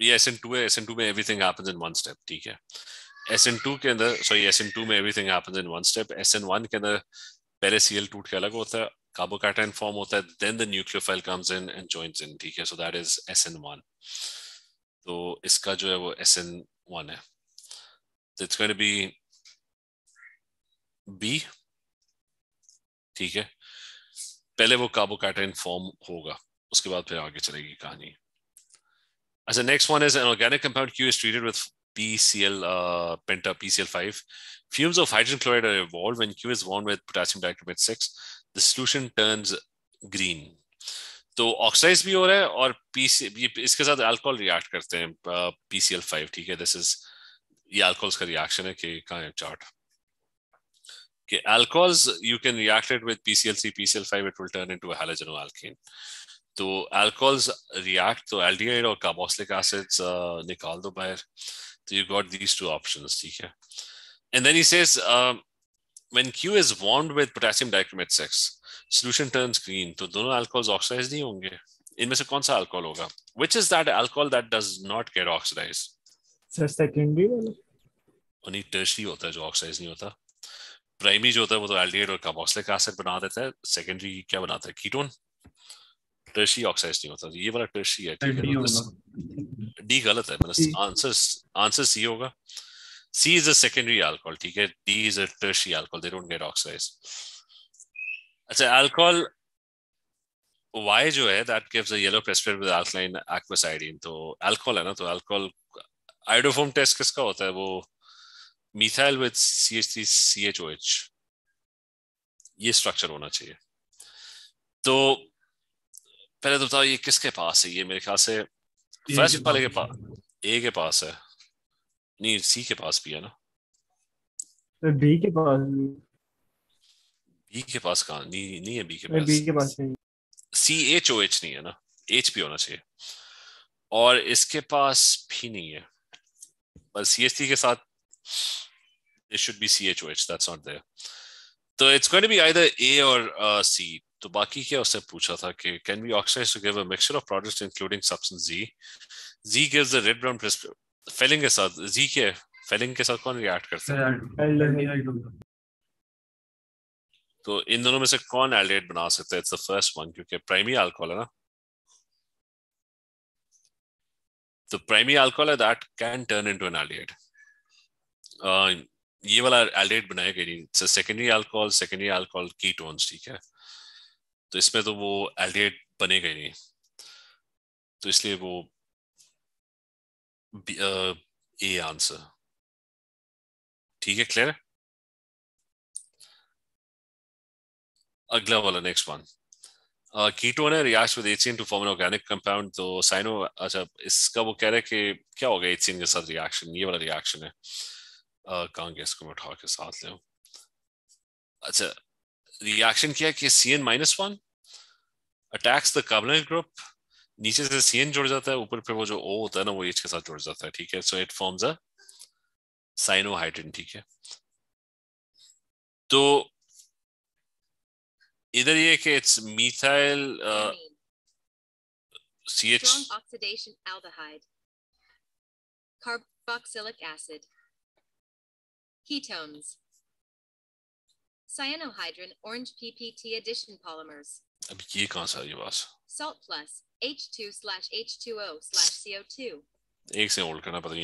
ये एस एन टू है एस एन टू में everything happens in one step ठीक है एस एन टू के अंदर सॉरी एस एन टू में everything happens in one step S N one के अंदर पहले सी एल टूट के अलग होता है कार्बोकैटायन फॉर्म होता है then the nucleophile comes in and joins in ठीक है? इज़ एस एन वन तो इसका जो है वो एस एन वन है। तो it's going to be B ठीक है? पहले वो कार्बोकैटायन फॉर्म होगा उसके बाद फिर आगे चलेगी कहानी। अच्छा next one is an organic compound Q is treated with PCl uh, penta PCl5 fumes of hydrogen chloride are evolved when Q is warmed with potassium dichromate 6 the solution turns green तो ऑक्साइज भी हो रहा है और PC इसके साथ alcohol react करते हैं PCl5 ठीक है दिस इज़ ये अल्कोहल्स का रिएक्शन है कि कहाँ है chart Okay, alcohols you can react it with PCl3, PCl5, it will turn into a halogen halogenoalkane. तो alcohols react तो aldehyde और carboxylic acids uh, निकाल दो बाहर तो you got these two options ठीक है and then he says uh, when Q is warmed with potassium dichromate 6 solution turns green. तो दोनों alcohols oxidized नहीं होंगे। इनमें से कौन सा alcohol होगा? Which is that alcohol that does not get oxidized? Sir secondary वाला? उन्हीं टर्शरी होता है जो ऑक्साइज नहीं होता। प्राइमरी जो होता है वो तो एल्डिहाइड और कार्बोक्सिलिक एसिड बना देता है। सेकेंडरी क्या बनाता है? कीटोन टर्शरी ऑक्साइड नहीं होता। ये वाला टर्शरी है डी डी गलत है। मतलब आंसर आंसर सी होगा। C is a secondary alcohol ठीक है? D is a tertiary alcohol they don't get oxidise अच्छा अल्कोहल वाई जो है that gives a yellow precipitate with alkaline aqueous iodine तो अल्कोहल है ना तो अल्कोहल आयोडोफॉर्म टेस्ट किसका होता है? वो मिथाइल विद CH3CHOH ये स्ट्रक्चर होना चाहिए। तो पहले तो बताओ ये किसके पास है? ये मेरे ख्याल से फ़र्स्ट वाले के पास ए के पास है। नहीं सी के पास भी है ना बी के पास बी के पास कहा नहीं नहीं है बी के पास सी एच ओ एच नहीं है ना एच भी होना चाहिए और इसके पास भी नहीं है बस सी एस टी के साथ it should be C H O H that's not there तो it's going to be either A और सी तो बाकी क्या उससे पूछा था कि can be oxidise to give a mixture of products including substance G G gives the red brown Fehling के साथ जी के है फेलिंग के साथ कौन रिएक्ट करता है तो इन दोनों में से कौन एल्डेट बना सकता है इट्स द फ़र्स्ट वन क्योंकि प्राइमरी अल्कोहल है ना the primary alcohol that can turn into an aldehyde uh, ये वाला बनाएगा ही नहीं it's a secondary alcohol secondary alcohol ketones ठीक है तो इसमें तो वो aldehyde बनेगा ही नहीं तो इसलिए वो ए आंसर। ठीक है क्लियर अगला वाला नेक्स्ट वन कीटोन है react with एचिन to form an organic compound तो साइनो अच्छा इसका वो कह रहे हैं कि क्या होगा एचिन के साथ रिएक्शन ये वाला रिएक्शन है। uh, कहाँ गया इसको मैं उठा के साथ ले अच्छा रिएक्शन क्या है कि C N minus one attacks the carbonyl group नीचे से सी एन जुड़ जाता है ऊपर पे वो जो ओ होता है ना वो एच के साथ जुड़ जाता है ठीक है so it forms a cyanohydrin ठीक है तो इधर ये कि it's methyl C H oxidation aldehyde. Carboxylic acid. Ketones. Cyanohydrin orange PPT addition polymers. अब ये कहाँ से आ ये बात Salt plus H2 slash H2O slash CO2. एक से होल्ड करना पता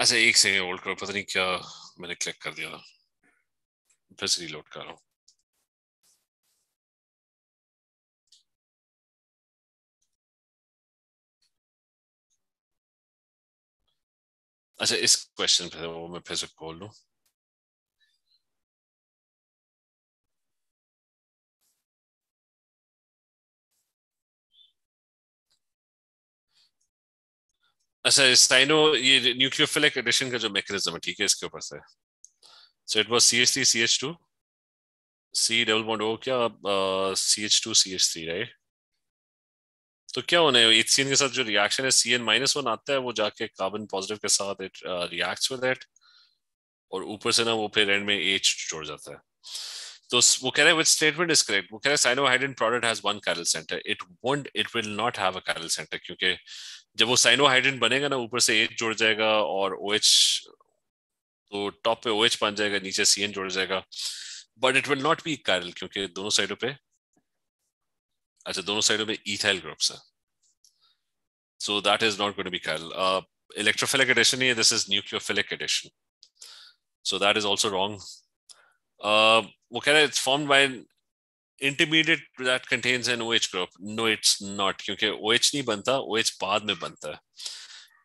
अच्छा एक सेकेंड होल्ड करो। पता नहीं क्या मैंने क्लिक कर दिया था। फिर से रिलोड कर रहा हूँ। अच्छा इस क्वेश्चन पे, वो मैं फिर से खोल लूँ। अच्छा साइनो, ये न्यूक्लियोफिलिक एडिशन का जो मैकेनिज्म है, ठीक है, इसके ऊपर से। So it was CH3 CH2 C double bond O क्या CH2 CH3 राइट तो क्या होने एचसीएन के साथ जो रिएक्शन है सी एन माइनस वन आता है, वो जाके कार्बन पॉजिटिव के साथ इट रिएक्ट्स विद इट और ऊपर से ना वो फिर एंड में एच जोड़ जाता है। तो वो कह रहे हैं विच स्टेटमेंट इज़ करेक्ट वो कह रहे हैं cyanohydrin product has one chiral centre it won't it will not have a chiral centre क्योंकि जब वो साइनोहाइड्रिन बनेगा ना, ऊपर से एच जुड़ जाएगा और ओ OH तो टॉप पे ओ OH बन जाएगा, नीचे सी एन जुड़ जाएगा। But it will not be chiral क्योंकि दोनों साइडों पे अच्छा दोनों साइडों में इथाइल ग्रुप्स है। So that is not to be chiral electrophilic addition here this is nucleophilic addition so that is also wrong uh वो कह रहे it's formed by intermediate that contains an OH group no it's not क्योंकि OH नहीं बनता OH बाद में बनता है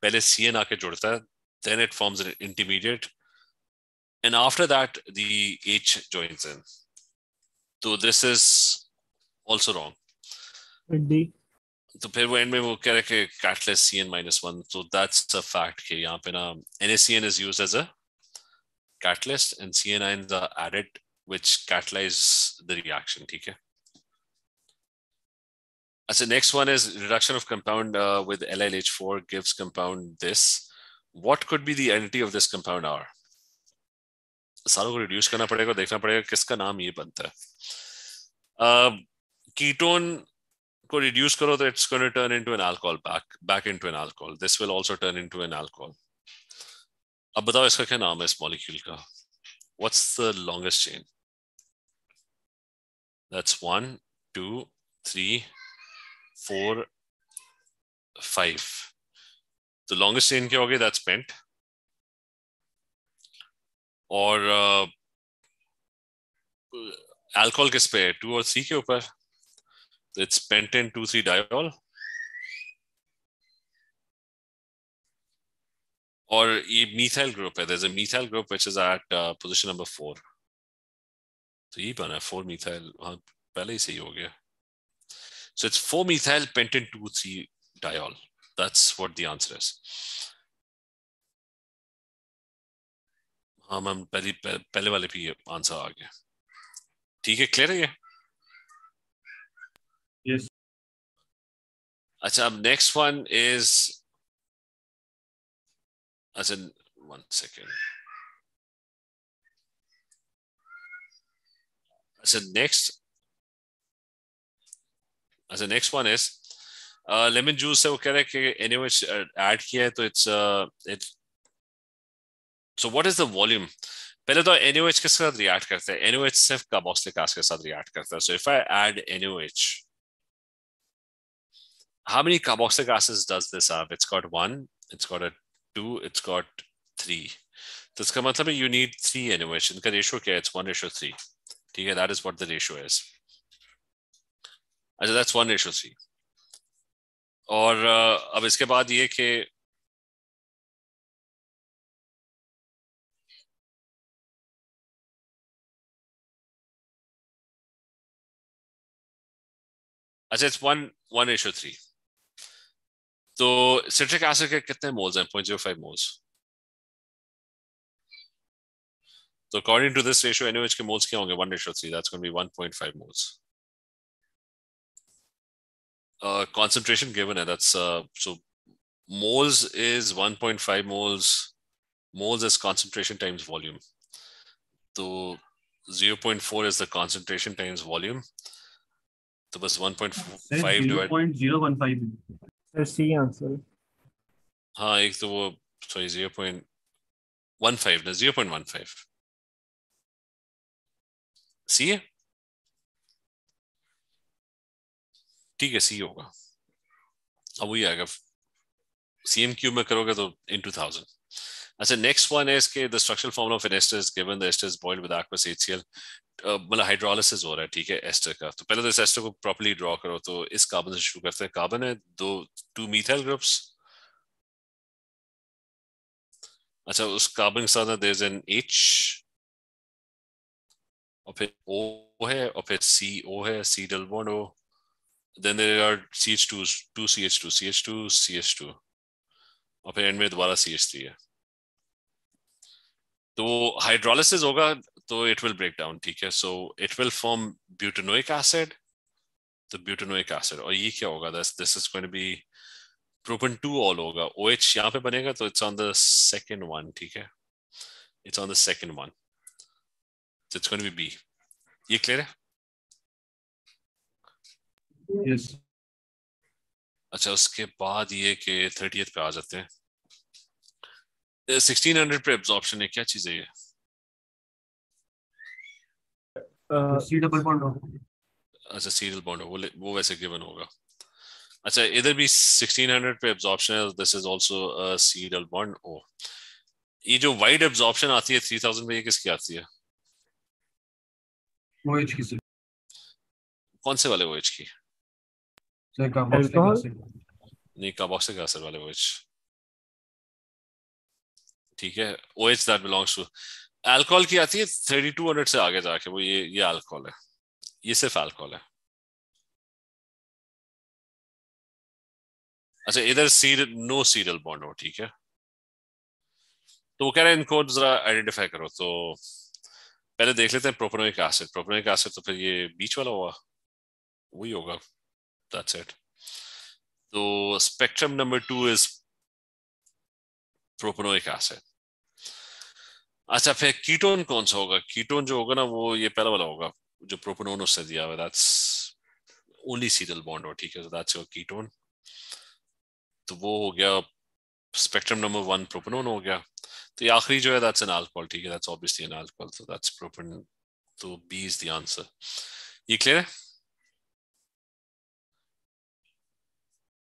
पहले CN आके जुड़ता है then it forms an intermediate and after that the H joins in so this is also wrong D तो फिर वो एंड में वो कह रहे कि catalyst C N minus one तो दैट्स अ फैक्ट कि यहाँ पे ना N S C N is use as a catalyst and CNIs are added which catalyze the reaction है So next one is reduction of compound uh, with LiLH4 gives compound this. What could be the entity of this compound R? सारों को reduce करना पड़ेगा देखना पड़ेगा किसका नाम ये बनता है। कीटोन को रिड्यूस करो तो it's going to turn into an alcohol back back into an alcohol this will also turn into an alcohol अब बताओ इसका क्या नाम है इस मॉलिक्यूल का? What's the longest chain that's one two three four five तो लॉन्गेस्ट चेन क्या होगी दैट्स पेंट और अल्कोहल किस पे है टू और थ्री के ऊपर तो it's pentane two three diol और ये मिथाइल ग्रुप है there's a methyl group which is at uh, position number four तो ये बना फोर मिथाइल हाँ पहले ही सही हो गया so it's 4 methyl pentane 2 3 diol. That's what the answer is. हाँ मैम पहले पहले वाले भी आंसर आ गया ठीक है क्लियर है ये Yes. अच्छा अब नेक्स्ट वन इज़ अच्छा one second So next, as the next one is uh, lemon juice से वो कह रहा है कि NaOH ऐड किया है तो it's uh, it so what is the volume पहले तो NaOH के साथ रिएक्ट करता है NaOH सिर्फ कार्बोक्सिलिक एसिड के साथ रिएक्ट करता है so if I add NaOH how many carboxylic acids does this have it's got one it's got a two it's got three तो इसका मतलब है you need three NaOH इनका रेशियो क्या है it's one ratio three ठीक है that is what the ratio is. अच्छा दैट्स वन ratio three. और uh, अब इसके बाद ये कि अच्छा it's one one ratio three तो सिट्रिक एसिड के कितने मोल्स हैं? Point zero five moles तो according to this ratio NOH के मोल्स क्या होंगे one ratio three that's going be one point five moles uh, concentration given है that's uh, so moles is 1.5 moles moles is concentration times volume so 0.4 is the concentration times volume तो बस 1.5 divide point zero one five sir C answer हाँ एक तो वो sorry 0.15 ना 0.15 सी है ठीक है सी होगा। अब वही आएगा। सी एम क्यूब में करोगे तो इन टू थाउज़ेंड अच्छा नेक्स्ट वन है इसके the structural formula of an ester is given the ester is boiled with aqueous HCl मतलब हाइड्रोलिसिस हो रहा है, ठीक है एस्टर का। तो पहले तो इस एस्टर को प्रॉपर्ली ड्रॉ करो तो इस कार्बन से शुरू करते हैं। कार्बन है दो टू मीथाइल ग्रुप्स अच्छा उस कार्बन के साथ देयर इज़ एन एच और फिर ओ है और फिर सी ओ है C double bond O then there are CH2s, two CH2, CH2, CH2. और फिर एंड में दोबारा CH3 है। तो हाइड्रोलिसिस होगा तो इट विल ब्रेक डाउन ठीक है? So it will form butanoic acid तो ब्यूटेनोइक एसिड और ये क्या होगा? This this is going to be propan two ol होगा। ओ OH यहाँ पे बनेगा तो it's on the second one ठीक है? It's on the second one it's going to be B ये क्लियर है यस अच्छा उसके बाद ये कि थर्टियथ पे आ जाते हैं। सिक्सटीन हंड्रेड पे एब्जॉर्प्शन है क्या चीज़ है ये? सी डबल बॉन्ड अच्छा सीरियल बॉन्ड वो वो वैसे गिवन होगा। अच्छा इधर भी 1600 पे एब्जॉर्प्शन है this is also serial bond O ये जो वाइड एब्जॉर्प्शन आती है 3000 में ये किसकी आती है? वो एच की से। कौन से वाले OH की? Sir carboxylic? एसिड नहीं कार्बोक्सिलिक एसिड वाले OH ठीक है OH that belongs to alcohol की आती है 3200 से आगे जाके वो ये ये अल्कोहल है। ये सिर्फ़ अल्कोहल है। अच्छा इधर सीर नो सीरियल बॉन्ड हो ठीक है। तो वो कह रहे हैं इनको जरा आइडेंटिफाई करो तो पहले देख लेते हैं प्रोपेनोइक एसिड। प्रोपेनोइक एसिड तो फिर ये बीच वाला होगा वही होगा। दैट्स इट तो spectrum number two is propanoic acid. अच्छा फिर कीटोन कौन सा होगा? कीटोन जो होगा ना, वो ये पहला वाला होगा, जो प्रोपोनोन उससे दिया हुआ दैट्स ओनली सीरियल बॉन्ड हो, ठीक है? दैट्स योर कीटोन तो वो हो गया स्पेक्ट्रम नंबर वन प्रोपोनोन हो गया। तो ये आखिरी जो है दैट्स एन अल्कोहल ठीक है दैट्स ऑब्वियसली एन अल्कोहल तो दैट्स प्रोपेन तो बी इज द आंसर ये क्लियर है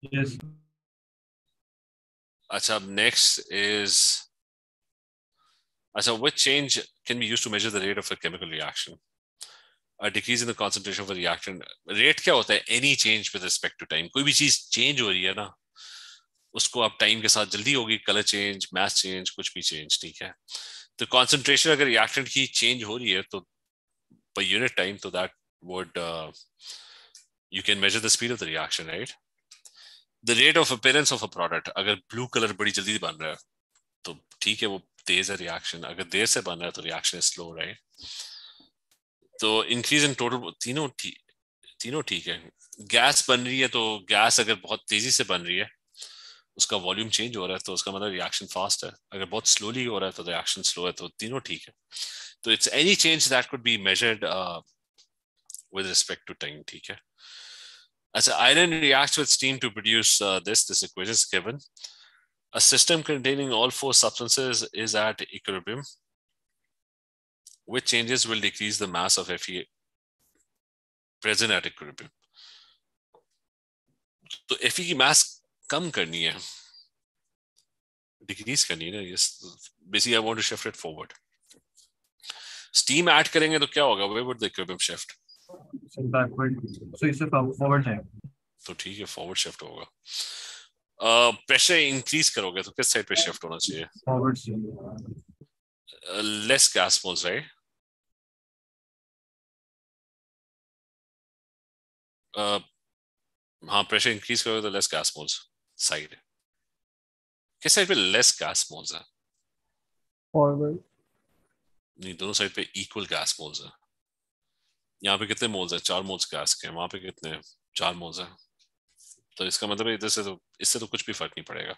यस अच्छा अब नेक्स्ट इज अच्छा which change can be used to measure the rate of a chemical reaction a decrease in the concentration of a reactant rate क्या होता है any change with respect to time कोई भी चीज change हो रही है ना उसको आप टाइम के साथ जल्दी होगी कलर चेंज मैथ चेंज कुछ भी चेंज ठीक है? तो कॉन्सेंट्रेशन अगर रिएक्टेंट की चेंज हो रही है तो by unit time तो that would uh, you can measure the speed of the reaction right? The rate of of a product अगर ब्लू कलर बड़ी जल्दी बन रहा है तो ठीक है वो तेज है रिएक्शन अगर देर से बन रहा है तो रिएक्शन स्लो राइट तो इंक्रीज इन टोटल तीनों ठीक तीनों ठीक है। गैस बन रही है तो गैस अगर बहुत तेज़ी से बन रही है उसका वॉल्यूम चेंज हो रहा है तो उसका मतलब रिएक्शन फास्ट है अगर बहुत स्लोली हो रहा है तो रिएक्शन स्लो है तो तीनों ठीक है तो it's any change that could be measured with respect to time ठीक है अच्छा reacts with steam to produce uh, this this equation is given a system containing all four substances is at equilibrium which changes will decrease the mass of Fe present at equilibrium तो Fe की mass कम करनी है। Decrease करनी है ना yes basically I want to shift it forward steam add करेंगे तो क्या होगा? Way would the equilibrium shift. So इससे forward जाएगा. तो ठीक है फॉरवर्ड शिफ्ट होगा। प्रेशर इंक्रीज करोगे तो किस साइड पे शिफ्ट होना चाहिए? से. लेस गैस मोल्स राइट हाँ प्रेशर इंक्रीज करोगे तो लेस गैस मोल्स साइड किस साइड पे लेस गैस मोल्स है। फॉरवर्ड नहीं दोनों साइड पे इक्वल गैस मोल्स है। यहाँ पे कितने मोल्स है? चार मोल्स गैस के वहाँ पे कितने? चार मोल्स है। तो इसका मतलब है इधर से तो इससे तो कुछ भी फ़र्क नहीं पड़ेगा।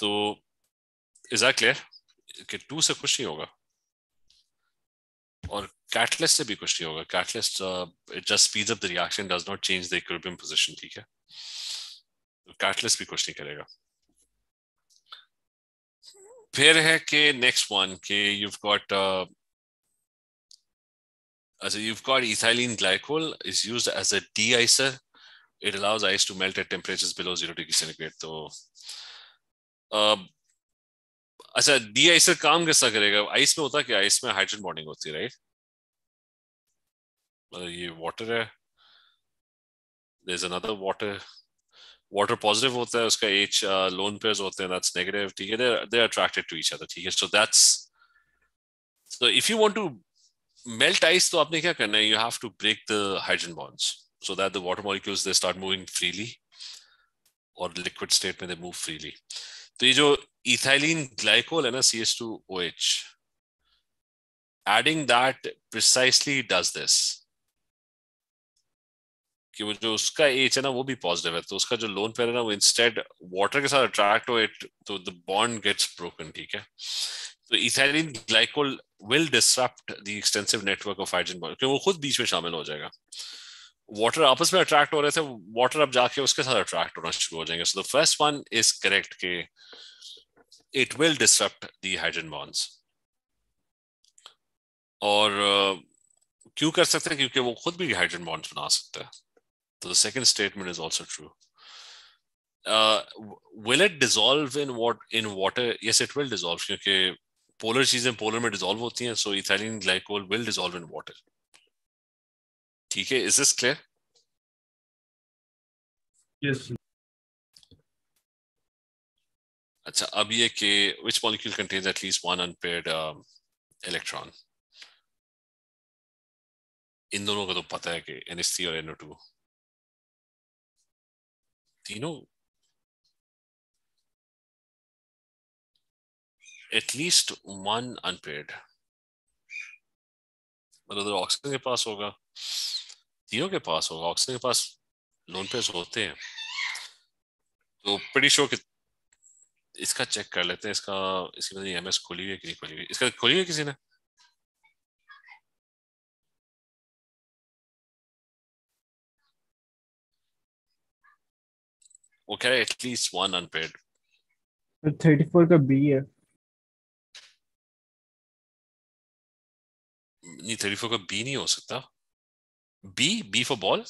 तो इज़ क्लियर कि टू से कुछ नहीं होगा। और कैटलिस्ट से भी कुछ नहीं होगा। Catalyst it just speed up the reaction does not change the equilibrium position ठीक है? कैटलिस्ट भी कुछ नहीं करेगा। फिर है कि नेक्स्ट वन के यू हैव गॉट अच्छा you have got ethylene glycol is used as a deicer it allows ice to melt at temperatures below 0 degree centigrade तो अह अच्छा de-icer काम कैसा करेगा आइस में होता क्या आइस में हाइड्रोजन बॉन्डिंग होती है राइट मतलब ये वाटर है there's another water water positive होता है उसका uh, lone pairs होते हैं that's negative ठीक है they're they're attracted to each other ठीक है so that's so if you want to melt ice तो आपने क्या करना है you have to break the hydrogen bonds so that the water molecules they start moving freely or liquid state में they move freely तो ये जो ethylene glycol है ना CH2OH adding that precisely does this. कि वो जो उसका एच है ना, वो भी पॉजिटिव है। तो उसका जो लोन पेयर है ना, वो इंस्टेड वाटर के साथ अट्रैक्ट हो इट तो द बॉन्ड गेट्स ब्रोकन ठीक है? तो ethylene glycol will disrupt the extensive network of hydrogen bond क्योंकि वो खुद बीच में शामिल हो जाएगा। वाटर आपस में अट्रैक्ट हो रहे थे वाटर अब जाके उसके साथ अट्रैक्ट होना शुरू हो जाएँगे। So the first one is correct के it will disturb hydrogen bonds और uh, क्यों कर सकते हैं? क्योंकि वो खुद भी हाइड्रोजन बॉन्ड्स बना सकते हैं। तो the second statement is also true will it dissolve in what in water yes it will dissolve क्योंकि पोलर चीज़ें पोलर में डिजोल्व होती हैं so ethylene glycol will dissolve in water ठीक है इज़ दिस क्लियर यस अच्छा अब ये के which molecule contains at least one unpaired electron इन दोनों का तो पता है कि एन एस और एनओ टू तीनों एटलीस्ट वन अनपेड मतलब ऑक्सीजन के पास होगा। तीनों के पास होगा ऑक्सीजन के पास लोन पेस होते हैं। तो बड़ी शो कि इसका चेक कर लेते हैं इसका इसकी मतलब एमएस खुली हुई है कि नहीं खुली हुई इसका खुली हुई है किसी ने? वो कह रहा है at least one unpaired thirty four का बी है। नहीं थर्टी फोर का बी नहीं हो सकता। B B for ball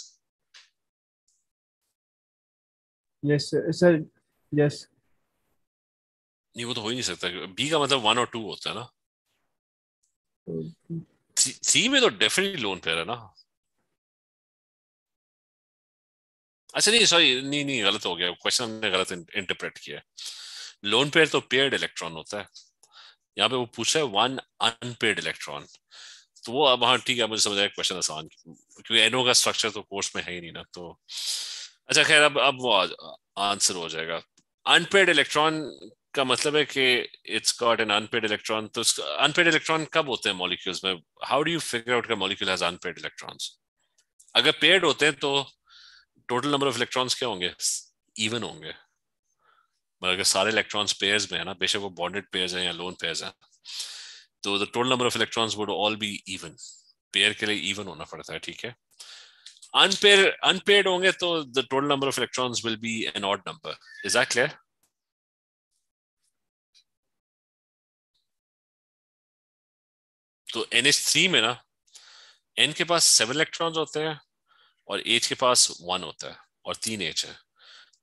yes sir yes नहीं वो तो हो ही नहीं सकता। बी का मतलब वन और टू होता है ना। सी में तो डेफिनेटली लोन पेयर है ना। अच्छा नहीं सॉरी नहीं नहीं गलत हो गया। क्वेश्चन हमने गलत इंटरप्रेट किया लोन पेयर तो पेयर्ड इलेक्ट्रॉन होता है। यहाँ पे वो पूछा है वन अनपेयर्ड इलेक्ट्रॉन तो वो अब हाँ ठीक है, मुझे समझ आया क्वेश्चन आसान, क्योंकि एनओ का स्ट्रक्चर तो कोर्स में है ही नहीं ना तो अच्छा खैर, अब अब वो आंसर हो जाएगा। अनपेड इलेक्ट्रॉन का मतलब है कि it's got an unpaired electron तो अनपेड इलेक्ट्रॉन कब होते हैं मॉलिक्यूल्स में? How do you figure out का मॉलिक्यूल हैज़ अनपेड इलेक्ट्रॉन्स अगर पेड होते हैं तो टोटल नंबर ऑफ़ इलेक्ट्रॉन्स क्या होंगे? इवन होंगे। मगर अगर सारे इलेक्ट्रॉन्स पेयर्स में है ना, बेशक वो बॉन्डेड पेयर्स हैं या लोन पेयर्स हैं। तो the total number of electrons would all be even pair के लिए इवन होना पड़ता है, ठीक है? अनपेयर अनपेयर्ड होंगे तो the total number of electrons will be an odd number is that clear तो NH3 में ना, N के पास सेवन इलेक्ट्रॉन्स होते हैं और H के पास वन होता है और तीन H है।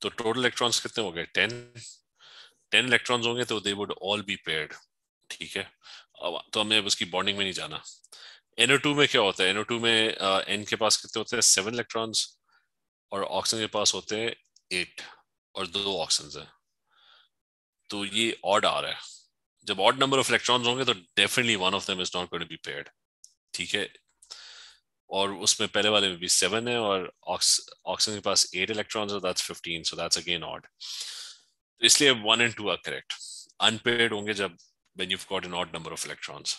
तो टोटल इलेक्ट्रॉन्स कितने हो गए? टेन टेन इलेक्ट्रॉन्स होंगे तो they would all be paired ठीक है? तो हमें अब उसकी बॉन्डिंग में नहीं जाना। NO2 में क्या होता है? NO2 में uh, N के पास कितने होते हैं? सेवन इलेक्ट्रॉन्स और ऑक्सीजन के पास होते हैं एट और दो ऑक्सीजन है। तो ये ऑड आ रहा है। जब ऑड नंबर ऑफ़ इलेक्ट्रॉन्स होंगे तो definitely one of them is not going to be paired ठीक है? और उसमें पहले वाले में भी सेवन है और ऑक्सीजन के पास एट इलेक्ट्रॉन्स है that's fifteen so that's again odd इसलिए one and two are correct unpaired होंगे जब when you've got an odd number of electrons.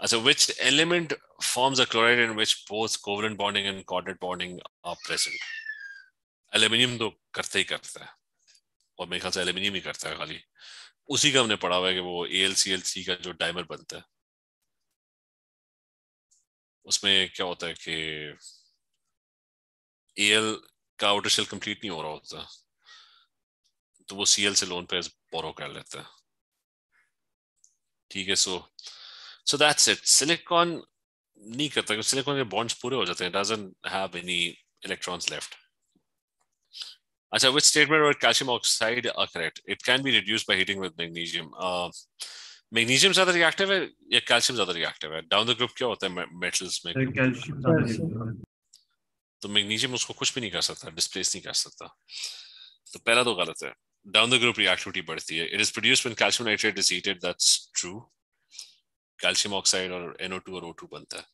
So which element forms a chloride in which both covalent bonding and coordinate bonding are present? Aluminium तो करते ही करता है और मेरे ख्याल से एल्यूमिनियम ही करता है खाली उसी का हमने पढ़ा हुआ है कि वो AlCl3 का जो डाइमर बनता है उसमें क्या होता है कि Al का आउटर शेल कंप्लीट नहीं हो रहा होता तो वो Cl से लोन पे बोरो कर लेता है ठीक है so so that's it silicon नहीं करता क्योंकि सिलिकॉन के बॉन्ड्स पूरे हो जाते हैं doesn't have any electrons left अच्छा which statement where calcium oxide are correct? It can be reduced by heating with magnesium. Uh, magnesium ज़्यादा रिएक्टिव है या कैल्शियम ज़्यादा रिएक्टिव है? डाउन द ग्रुप क्या होता है मेटल्स में? तो मैग्नीशियम उसको कुछ भी नहीं कर सकता डिस्प्लेस नहीं कर सकता। तो पहला तो गलत है। Down the group reactivity बढ़ती है. It is produced when calcium nitrate is heated. That's true. Calcium oxide और NO2 और O2 बनता है.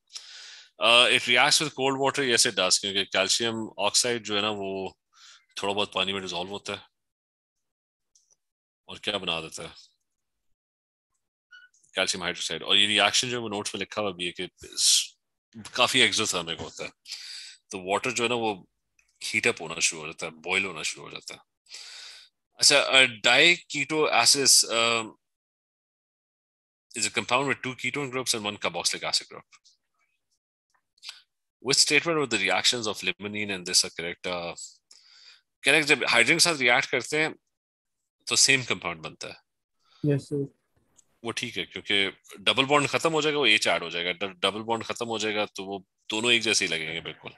Uh, it reacts with cold water. Yes, it does. क्योंकि calcium oxide जो है ना वो थोड़ा बहुत पानी में डिजोल्व होता है और क्या बना देता है कैल्शियम हाइड्रोक्साइड और ये रिएक्शन जो नोट्स में लिखा हुआ भी है कि काफ़ी एक्सोथर्मिक होता है तो वाटर जो है ना वो हीटअप होना शुरू हो जाता है बॉयल होना शुरू हो जाता है अच्छा die keto एसिस is a compound with two ketone groups and one carboxylic acid group which statement of the reactions of limonene and this a correct correct जब हाइड्रोजन साथ रिएक्ट करते हैं तो सेम कंपाउंड बनता है। यस सर वो ठीक है क्योंकि डबल बॉन्ड खत्म हो जाएगा वो एच ऐड हो जाएगा। डबल बॉन्ड खत्म हो जाएगा तो वो दोनों एक जैसे ही लगेंगे बिल्कुल।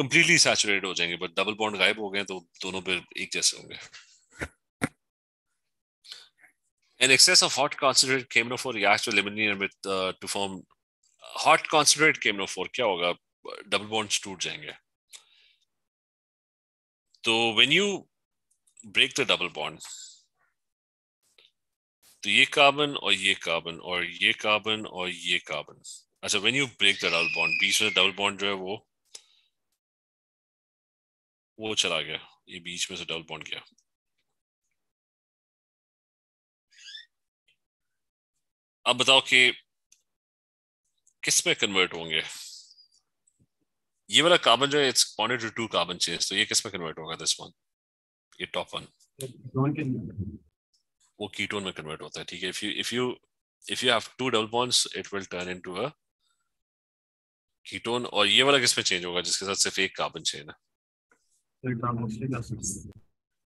कंप्लीटली सैचुरेटेड हो जाएँगे बट डबल बॉन्ड गायब हो गए तो दोनों पे एक जैसे होंगे An excess of hot concentrated KMNO4 reacts with limonene with uh, to form hot concentrated KMNO4 क्या होगा डबल बॉन्ड्स टूट जाएँगे तो when you break the double bond तो ये कार्बन और ये कार्बन और ये कार्बन और ये कार्बन अच्छा when you break the double bond बीच में डबल बॉन्ड जो है वो वो चला गया ये बीच में से डबल बॉन्ड गया अब बताओ कि किसमें कन्वर्ट होंगे? ये वाला कार्बन जो है it's bonded to two carbon change तो ये किसमें कन्वर्ट होगा दिस वन ये टॉप वन वो कीटोन में कन्वर्ट होता है ठीक है? If you if you if you have two double bonds it will turn into a ketone और ये वाला किसमें चेंज होगा जिसके साथ सिर्फ़ एक कार्बन चेन है?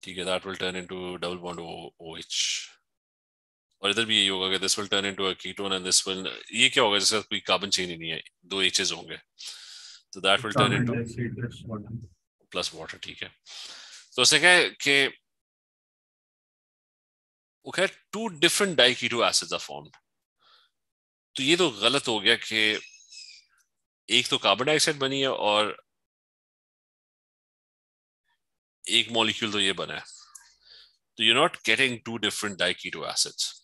ठीक है that will turn into double bond OH और इधर भी यही होगा कि this will turn into a ketone and this will ये क्या होगा जिसका कोई कार्बन चेन ही नहीं है, दो एचेस होंगे। तो that will turn into plus water ठीक है। तो उससे क्या कि, वो खैर two different diketo acids are formed तो ये तो गलत हो गया कि एक तो कार्बन डाइऑक्साइड बनी है और एक मॉलिक्यूल तो ये बना है। तो you not getting two different diketo acids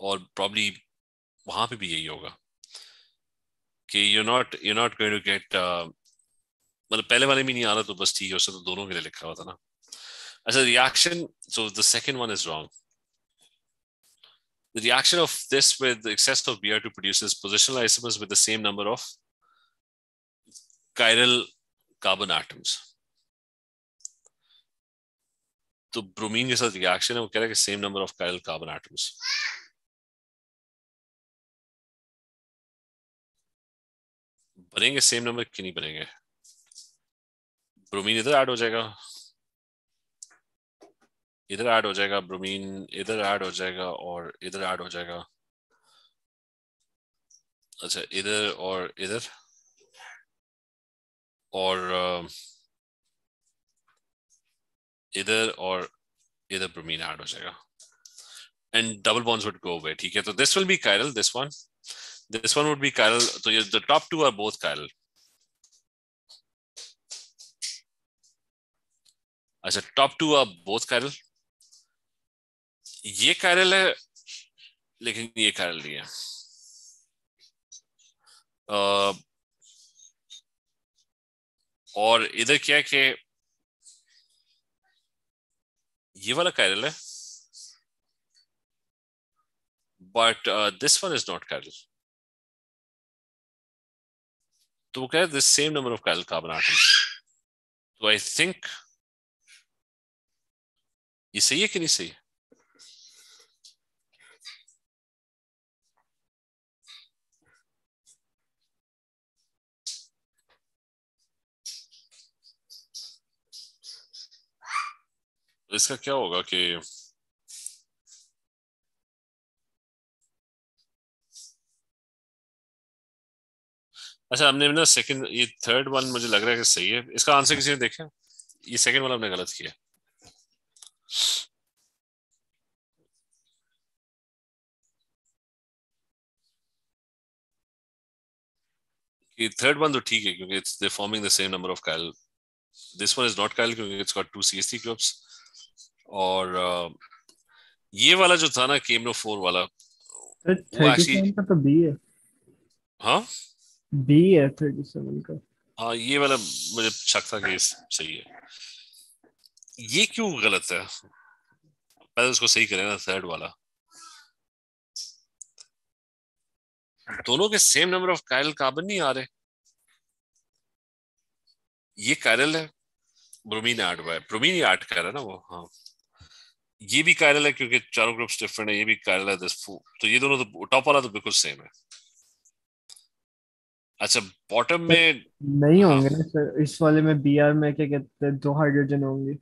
और प्रॉब्ली वहाँ पे भी यही होगा कि you not you not going to get मतलब पहले वाले में नहीं आ रहा तो बस ठीक है, उससे तो दोनों के लिए लिखा हुआ था ना। अच्छा reaction so the second one is wrong The reaction of this with the excess of Br2 produces positional isomers with the same number of chiral carbon atoms. तो ब्रोमीन के साथ रिएक्शन है वो कह रहा है कि same number of chiral carbon atoms बनेंगे सेम नंबर कि नहीं बनेंगे? ब्रोमीन इधर ऐड हो जाएगा। इधर ऐड हो जाएगा ब्रोमीन इधर ऐड हो जाएगा और इधर ऐड हो जाएगा। अच्छा इधर और इधर। और अ, इधर और इधर ब्रोमीन ऐड हो जाएगा। And double bonds would go away ठीक है? तो this will be chiral this one this one would be chiral तो ये the top two are both chiral अच्छा top two are both chiral ये कायरल है, लेकिन ये कायरल नहीं है। और इधर क्या है कि ये वाला कैरल है। But this one is not chiral तो वो कह this same number of chiral carbon atoms तो आई थिंक ये सही है कि नहीं सही? है? इसका क्या होगा कि अच्छा हमने ना सेकंड ये थर्ड वन मुझे लग रहा है कि सही है इसका आंसर किसी ने देखा ये सेकंड वाला हमने गलत किया कि थर्ड वन तो ठीक है क्योंकि it's they forming the same number of chiral this one is not chiral क्योंकि it's got two CST groups और ये वाला जो था ना केमनो फोर वाला तो बी है। हाँ? बी है थर्टी सेवन का। हाँ ये वाला मुझे शक था कि सही है। ये क्यों गलत है? पहले उसको सही करें ना थर्ड वाला। दोनों के same number of chiral carbon नहीं आ रहे। ये कायरल है ब्रोमीन ऐड हुआ है। ब्रोमीन ऐड कर रहा है ना वो हाँ। ये भी कायरल है क्योंकि चारों ग्रुप्स डिफरेंट है ये भी कायरल है दिस तो ये दोनों तो टॉप वाला तो बिल्कुल सेम है। अच्छा बॉटम में नहीं होंगे हाँ। ना सर इस वाले में बी आर में क्या कहते हैं दो हाइड्रोजन होंगे।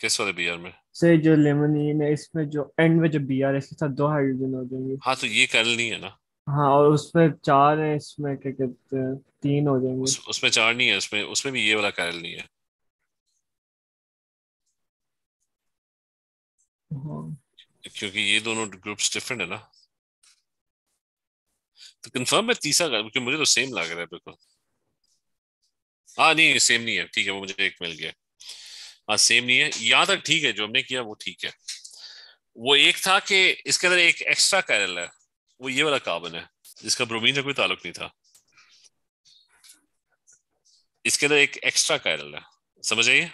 किस वाले बियर में? से जो लेमोनिन है इसमें जो एंड में जो बी आर है इसके साथ दो हाइड्रोजन हो जाएँगे। हाँ तो ये कायरल नहीं है ना? हाँ और उसमें चार है इसमें क्या कहते हैं तीन हो जाएँगे। उस, उसमें चार नहीं है उसमें उसमें भी ये वाला कायरल नहीं है। क्योंकि ये दोनों ग्रुप्स डिफरेंट है ना। तो कंफर्म है तीसरा क्योंकि मुझे तो सेम लग रहा है, बिल्कुल। हाँ नहीं सेम नहीं है। ठीक है, वो मुझे एक मिल गया। हाँ सेम नहीं है। यहाँ तक ठीक है, जो हमने किया वो ठीक है। वो एक था कि इसके अंदर एक एक्स्ट्रा कैरल है। वो ये वाला कार्बन है। जिसका ब्रोमीन से कोई ताल्लुक नहीं था। इसके अंदर एक एक्स्ट्रा कैरल है। समझ आइए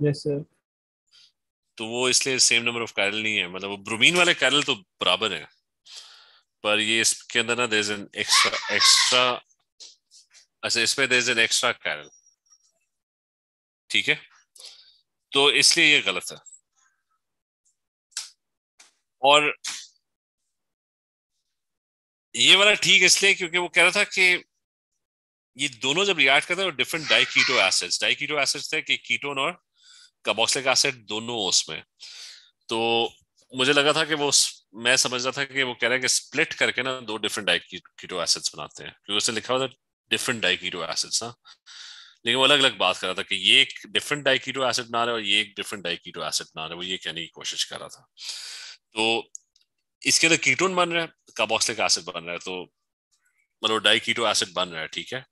जैसे तो वो इसलिए सेम नंबर ऑफ़ कैरल नहीं है। मतलब वो ब्रोमीन वाले कैरल तो बराबर है। पर ये इसके अंदर ना there is an extra extra अच्छा इसमें इज़ एन एक्स्ट्रा कैरल ठीक है? तो इसलिए ये गलत है। और ये वाला ठीक इसलिए क्योंकि वो कह रहा था कि ये दोनों जब रिएक्ट करते हैं different diketo acids diketo acids थे कि कीटोन और कार्बोक्सिलिक एसिड दोनों उसमें। तो मुझे लगा था कि वो मैं समझ रहा था कि वो कह रहे हैं कि स्प्लिट करके ना दो डिफरेंट डाइकीटो एसिड्स बनाते हैं। क्योंकि उसने लिखा हुआ था डिफरेंट डाइकीटो एसिड्स ना लेकिन वो अलग अलग बात कर रहा था कि ये एक डिफरेंट डाइकीटो एसिड बना रहा और ये एक डिफरेंट डाइकीटो एसिड बना रहा वो ये कहने की कोशिश कर रहा था। तो इसके अंदर कीटोन बन रहा है कार्बोक्सिलिक एसिड बन रहा है। तो मतलब डाइकीटो एसिड बन रहा है, ठीक है?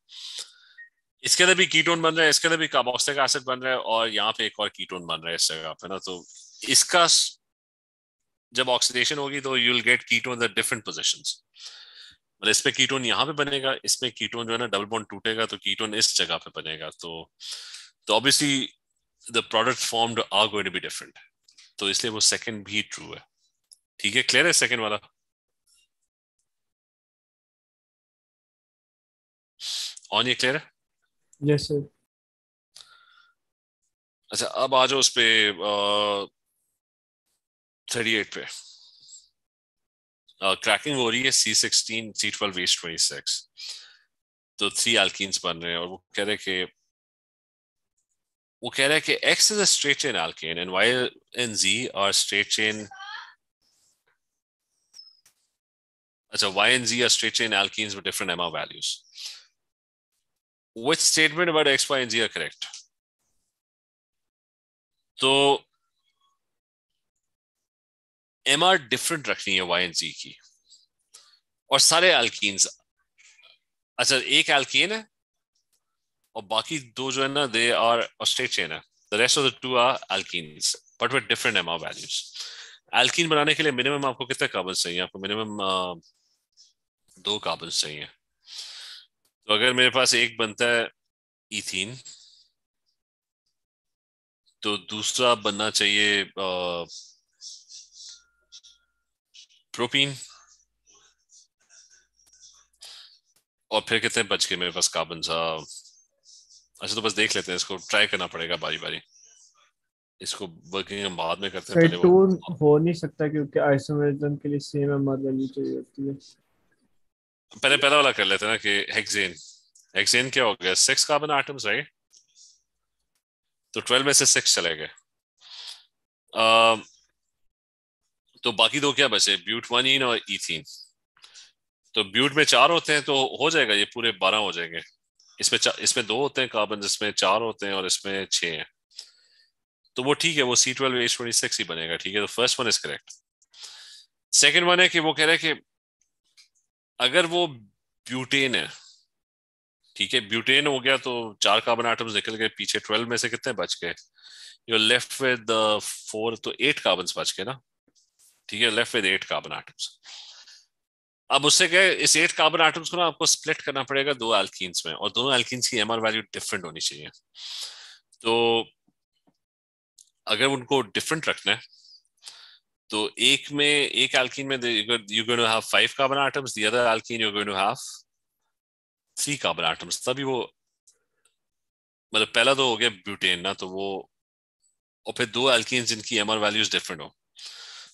इसके अंदर भी कीटोन बन रहा है, इसके अंदर भी कार्बोक्सिलिक एसिड बन रहा है और यहाँ पे एक और कीटोन बन रहा है इस जगह पे ना तो इसका जब ऑक्सीडेशन होगी तो you will get ketone at different position मतलब इसमें कीटोन यहाँ पे बनेगा इसमें कीटोन जो है ना डबल बॉन्ड टूटेगा तो कीटोन इस जगह पे बनेगा तो तो obviously the product formed are going to be different तो इसलिए वो सेकंड भी ट्रू है. ठीक है क्लियर है सेकंड वाला? ऑन ये क्लियर है? जैसे। अच्छा अब आ जाओ उस पे थर्टी एट पे। क्रैकिंग uh, हो रही है C sixteen C twelve H twenty six तो थ्री एल्किस बन रहे हैं और वो कह रहे हैं कि वो कह रहे हैं कि X is a straight chain alkane and Y and Z are straight chain अच्छा Y and Z are straight chain एल्किस with different Mr values Which statement about X, Y, and Z are correct? तो MR different रखनी है Y and Z की। और सारे alkenes अच्छा एक alkane है और बाकी दो जो है ना दे आर स्ट्रेट चेन है। The rest of the two are alkenes but with different Mr values alkene बनाने के लिए मिनिमम आपको कितने कार्बन चाहिए? आपको मिनिमम दो कार्बन चाहिए। तो अगर मेरे पास एक बनता है इथीन तो दूसरा बनना चाहिए प्रोपीन और फिर कितने बच गए मेरे पास कार्बन सा अच्छा तो बस देख लेते हैं इसको ट्राई करना पड़ेगा बारी बारी। इसको वर्किंग हम बाद में करते हैं पहले वो हो नहीं सकता क्योंकि आइसोमेरिज्म के लिए सेम एमआर वैल्यू चाहिए होती है। पहले पहला वाला कर लेते हैं ना कि हेक्सेन हेक्सेन क्या हो गया? सिक्स कार्बन आइटम्स राइट तो ट्वेल्व में से सिक्स चले गए. तो बाकी दो क्या बचे? ब्यूट वन और इथीन तो ब्यूट में चार होते हैं तो हो जाएगा, ये पूरे बारह हो जाएँगे. इसमें इसमें दो होते हैं कार्बन इसमें चार होते हैं और इसमें छह हैं. तो वो ठीक है, वो C twelve H twenty six ही बनेगा, ठीक है? तो first one is correct second one है कि वो कह रहे हैं कि अगर वो ब्यूटेन है, ठीक है ब्यूटेन हो गया तो चार कार्बन आइटम्स निकल गए, पीछे ट्वेल्व में से कितने बच गए? यू लेफ़्ट विद फोर तो एट कार्बन बच गए ना? ठीक है left with eight carbon atoms अब उससे क्या इस एट कार्बन आइटम्स को ना आपको स्प्लिट करना पड़ेगा दो एल्कीन्स में, और दोनों एल्कीन्स की एमआर वैल्यू डिफरेंट होनी चाहिए। तो अगर उनको डिफरेंट रखना है तो एक में एक एल्कीन में you going to have five carbon atoms the other alkene you going to have three carbon atoms तभी वो मतलब पहला तो हो गया ब्यूटेन ना तो वो और फिर दो एल्कीन्स जिनकी एमआर वैल्यूज़ डिफरेंट हो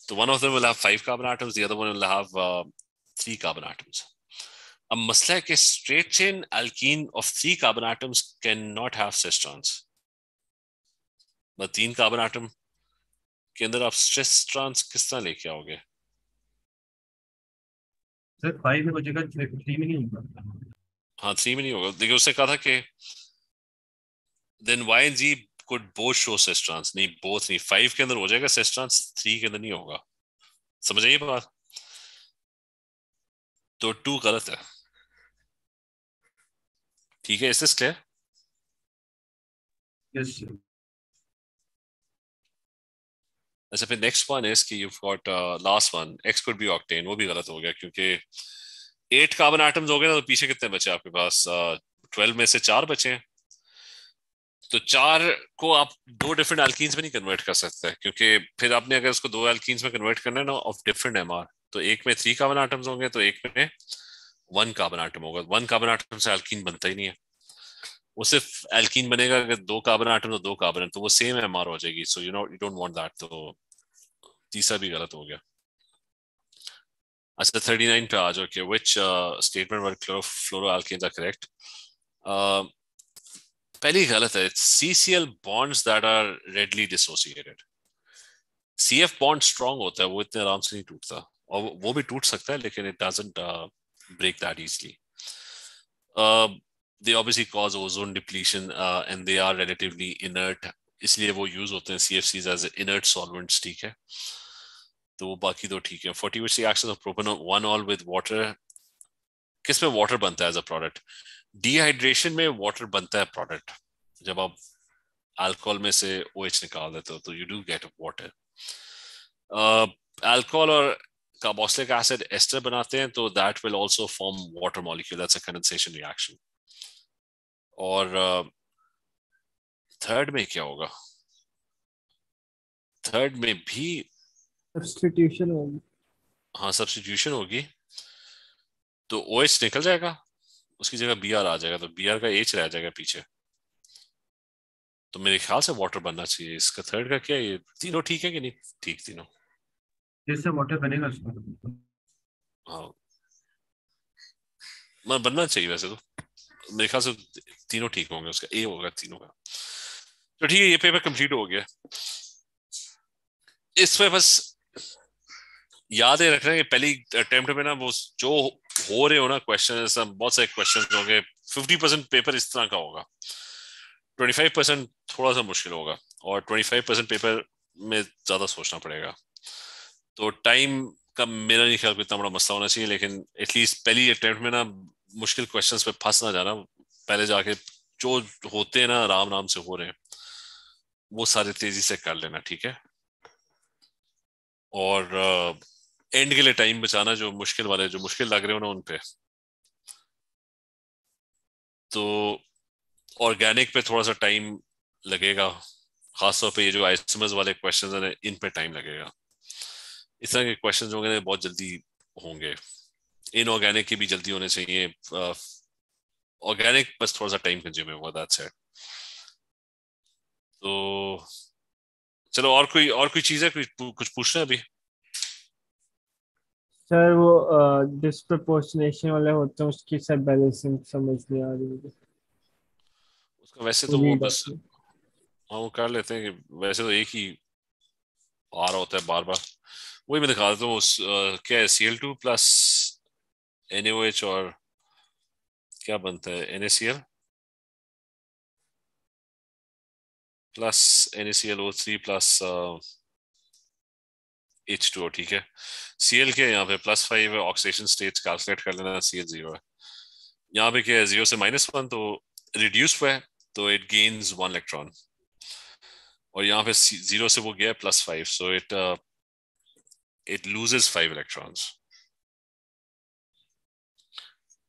तो one of them will have five carbon atoms the other one will have uh, three carbon atoms. अब मसला है कि straight chain alkene of three carbon atoms cannot not cis trans. मतलब तीन carbon atom के अंदर आप स्ट्रेस ट्रांस किस तरह लेके आओगे? सर फाइव में बचेगा थ्री में नहीं होगा। हाँ थ्री में नहीं होगा। देखिए उसने कहा था कि then Y and G could both show नहीं बोथ नहीं। फाइव के अंदर हो जाएगा थ्री के अंदर नहीं होगा। समझ आइए बात? तो टू गलत है। ठीक है इस क्लियर यस अच्छा फिर नेक्स्ट वन इज़ कि last one X could be octane वो भी गलत हो गया क्योंकि एट कार्बन एटम्स हो गए ना तो पीछे कितने बचे आपके पास? ट्वेल्व uh, में से चार बचे हैं। तो चार को आप दो डिफरेंट एल्कीन्स में नहीं कन्वर्ट कर सकते क्योंकि फिर आपने अगर उसको दो एल्कीन्स में कन्वर्ट करना है ना ऑफ़ डिफरेंट एमआर तो एक में थ्री कार्बन आइटम्स होंगे तो एक में वन कार्बन आइटम होगा। वन कार्बन आइटम से एल्कीन बनता ही नहीं है। वो सिर्फ़ एल्कीन बनेगा, अगर दो कार्बन आइटम तो दो कार्बन तो वो सेम एम हो जाएगी so you know you don't want that तो तीसरा भी गलत हो गया। अच्छा थर्टी नाइन पे आ जाओ कि which statement were fluoro alkanes are correct पहली गलत है C C L bonds that are readily dissociated C F bond strong होता है, वो इतने आराम से नहीं टूटता, और वो भी टूट सकता है, लेकिन it doesn't break that easily. Uh, they obviously cause ozone depletion uh, and they are relatively inert. इसलिए वो यूज़ होते हैं CFCs as inert solvents ठीक है? तो वो बाकी दो ठीक है। Forty which action of propan one ol with water किसमें वाटर बनता है एज अ प्रोडक्ट डिहाइड्रेशन में वाटर बनता है प्रोडक्ट जब आप अल्कोहल में से ओ OH निकाल देते हो तो you do get water alcohol और carboxylic acid ester बनाते हैं तो that will also form water molecule. That's a condensation reaction. और थर्ड में क्या होगा? थर्ड में भी सब्स्टिट्यूशन होगी। हाँ सब्स्टिट्यूशन होगी। तो ओ OH निकल जाएगा। उसकी जगह बी आर आ जाएगा। तो बी आर का एच रह जाएगा पीछे। तो मेरे ख्याल से वाटर बनना चाहिए। इसका थर्ड का क्या ये तीनों ठीक है कि नहीं? ठीक तीनों। जिससे वाटर बनेगा। उसमें हाँ। मैं बनना चाहिए वैसे तो। मेरे ख्याल से तीनों ठीक होंगे उसका, ए होगा, तीनों का तो ठीक है, ये पेपर कंप्लीट हो गया। इसमें बस याद है रखना कि पहली अटेम्प्ट में ना वो जो हो रहे हो ना क्वेश्चन बहुत सारे क्वेश्चन होंगे। फिफ्टी परसेंट पेपर इस तरह का होगा। ट्वेंटी फाइव परसेंट थोड़ा सा मुश्किल होगा और ट्वेंटी फाइव परसेंट पेपर में ज़्यादा सोचना पड़ेगा। तो टाइम का मेरा नहीं ख्याल इतना बड़ा मसला होना चाहिए, लेकिन एटलीस्ट पहली अटेम्प्ट में ना मुश्किल क्वेश्चंस पे फंस ना जाना पहले जाके जो होते हैं ना आराम आराम से हो रहे हैं, वो सारे तेज़ी से कर लेना, ठीक है? और एंड के लिए टाइम बचाना जो मुश्किल वाले, जो मुश्किल लग रहे हो ना उन पे। तो ऑर्गेनिक पे थोड़ा सा टाइम लगेगा, खासतौर पे ये जो आइसमस वाले क्वेश्चंस हैं इन पे टाइम लगेगा। इस तरह के क्वेश्चंस होंगे बहुत जल्दी होंगे। इनऑर्गेनिक के भी जल्दी होने चाहिए ऑर्गेनिक बस थोड़ा सा टाइम कंज्यूमिंग होगा दैट्स इट तो चलो और कोई और कोई चीज़ है? कुछ कुछ पूछना है अभी? सर वो डिस्प्रपोर्शनेशन वाले होते हैं उसकी सब बैलेंसिंग समझ नहीं आ रही मुझे। उसका वैसे तो वो बस हाँ वो कर लेते हैं कि वैसे तो एक ही आ रहा होता है बार बार वही मैं दिखा देता हूँ क्या है C L two plus N और क्या बनता है N plus N three plus H two ठीक है सी एल के यहाँ पे? प्लस फाइव है ऑक्सीडेशन स्टेज कैलकुलेट कर लेना सी एल ज़ीरो है। यहाँ पे क्या है? ज़ीरो से माइनस वन तो रिड्यूस हुआ है तो इट गेन्स वन इलेक्ट्रॉन और यहाँ पे ज़ीरो से वो गया plus five so it it loses five electrons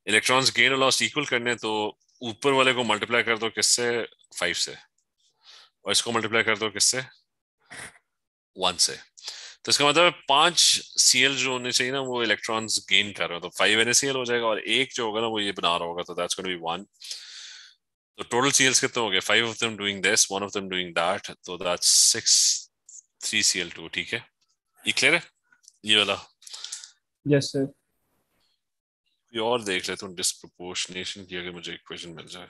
electrons gain और लॉस इक्वल करने तो ऊपर वाले को मल्टीप्लाई कर दो किससे? फाइव से। और इसको मल्टीप्लाई कर दो किससे? वन से। तो इसका मतलब पाँच सीएल जो होने चाहिए ना, वो इलेक्ट्रॉन्स गेन कर रहे हो। तो फाइव एन हो जाएगा और एक जो होगा ना, वो ये बना रहा होगा तो दैट्स बी वन तो टोटल सीएल्स कितने हो गए? Five of them doing this one of them doing that तो that's six three Cl two ठीक है? ये क्लियर है? ये वाला। यस सर ये और देख लेते हूँ डिस्प्रोपोर्शनेशन की अगर मुझे इक्वेशन मिल जाए।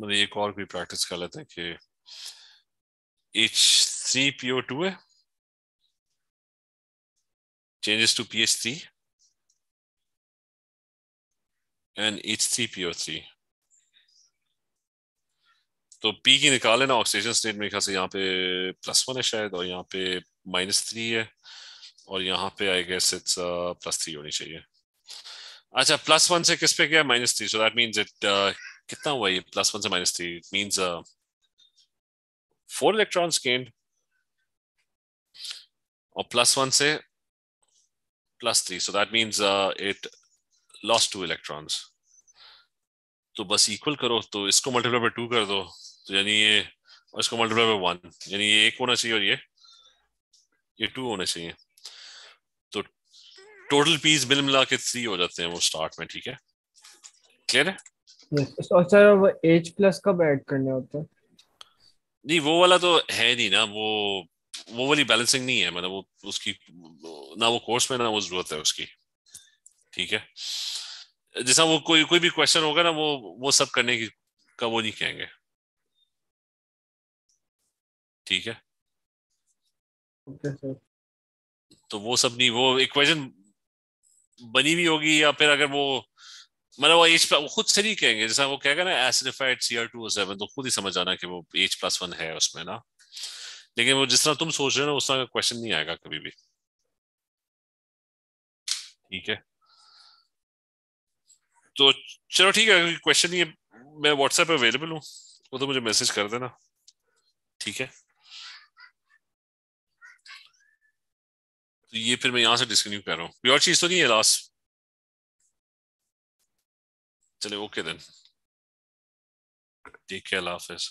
मतलब एक और भी प्रैक्टिस कर लेते हैं कि H three P O two है। Changes to pH3 and H3PO3 तो P की निकाले ना ऑक्सीजन स्टेट में ख्याल से यहाँ पे प्लस वन है शायद, और यहाँ पे माइनस थ्री है, और यहाँ पे I guess it's plus three होनी चाहिए। अच्छा प्लस वन से किस पे गया? Minus three so that means it कितना हुआ ये? प्लस वन से minus three it means four electrons gained और प्लस वन से plus 3 so that means uh, it lost two electrons. तो बस इक्वल करो तो इसको मल्टीप्लाई बाय टू कर दो। तो यानी ये और इसको मल्टीप्लाई बाय वन यानी ये एक होना चाहिए और ये ये टू होने चाहिए। तो टोटल पीस मिल मिला के थ्री हो जाते हैं वो स्टार्ट में ठीक है? क्लियर है? और सर वो एच प्लस कब ऐड करने होते हैं? नहीं वो वाला तो है नहीं ना वो वो वाली बैलेंसिंग नहीं है मतलब वो उसकी ना वो कोर्स में ना वो ज़रूरत है उसकी। ठीक है? जैसा वो कोई कोई भी क्वेश्चन होगा ना वो वो सब करने की का वो नहीं कहेंगे। ठीक है? Okay, तो वो सब नहीं वो इक्वेशन बनी हुई होगी या फिर अगर वो मतलब वो एच वो खुद से नहीं कहेंगे। जैसा वो कहेगा ना acidified C R two seven तो खुद ही समझ आना कि वो एच प्लस वन है उसमें ना। लेकिन वो जिस तरह तुम सोच रहे हो उस तरह का क्वेश्चन नहीं आएगा कभी भी। ठीक है। तो चलो ठीक है क्वेश्चन ये मैं व्हाट्सएप पे अवेलेबल हूँ, वो तो मुझे मैसेज कर देना। ठीक है। तो ये फिर मैं यहाँ से डिस्कन्यू कर रहा हूँ। कोई और चीज़ तो नहीं है लास्ट चले ओके देन ठीक है अल्लाह हाफिज।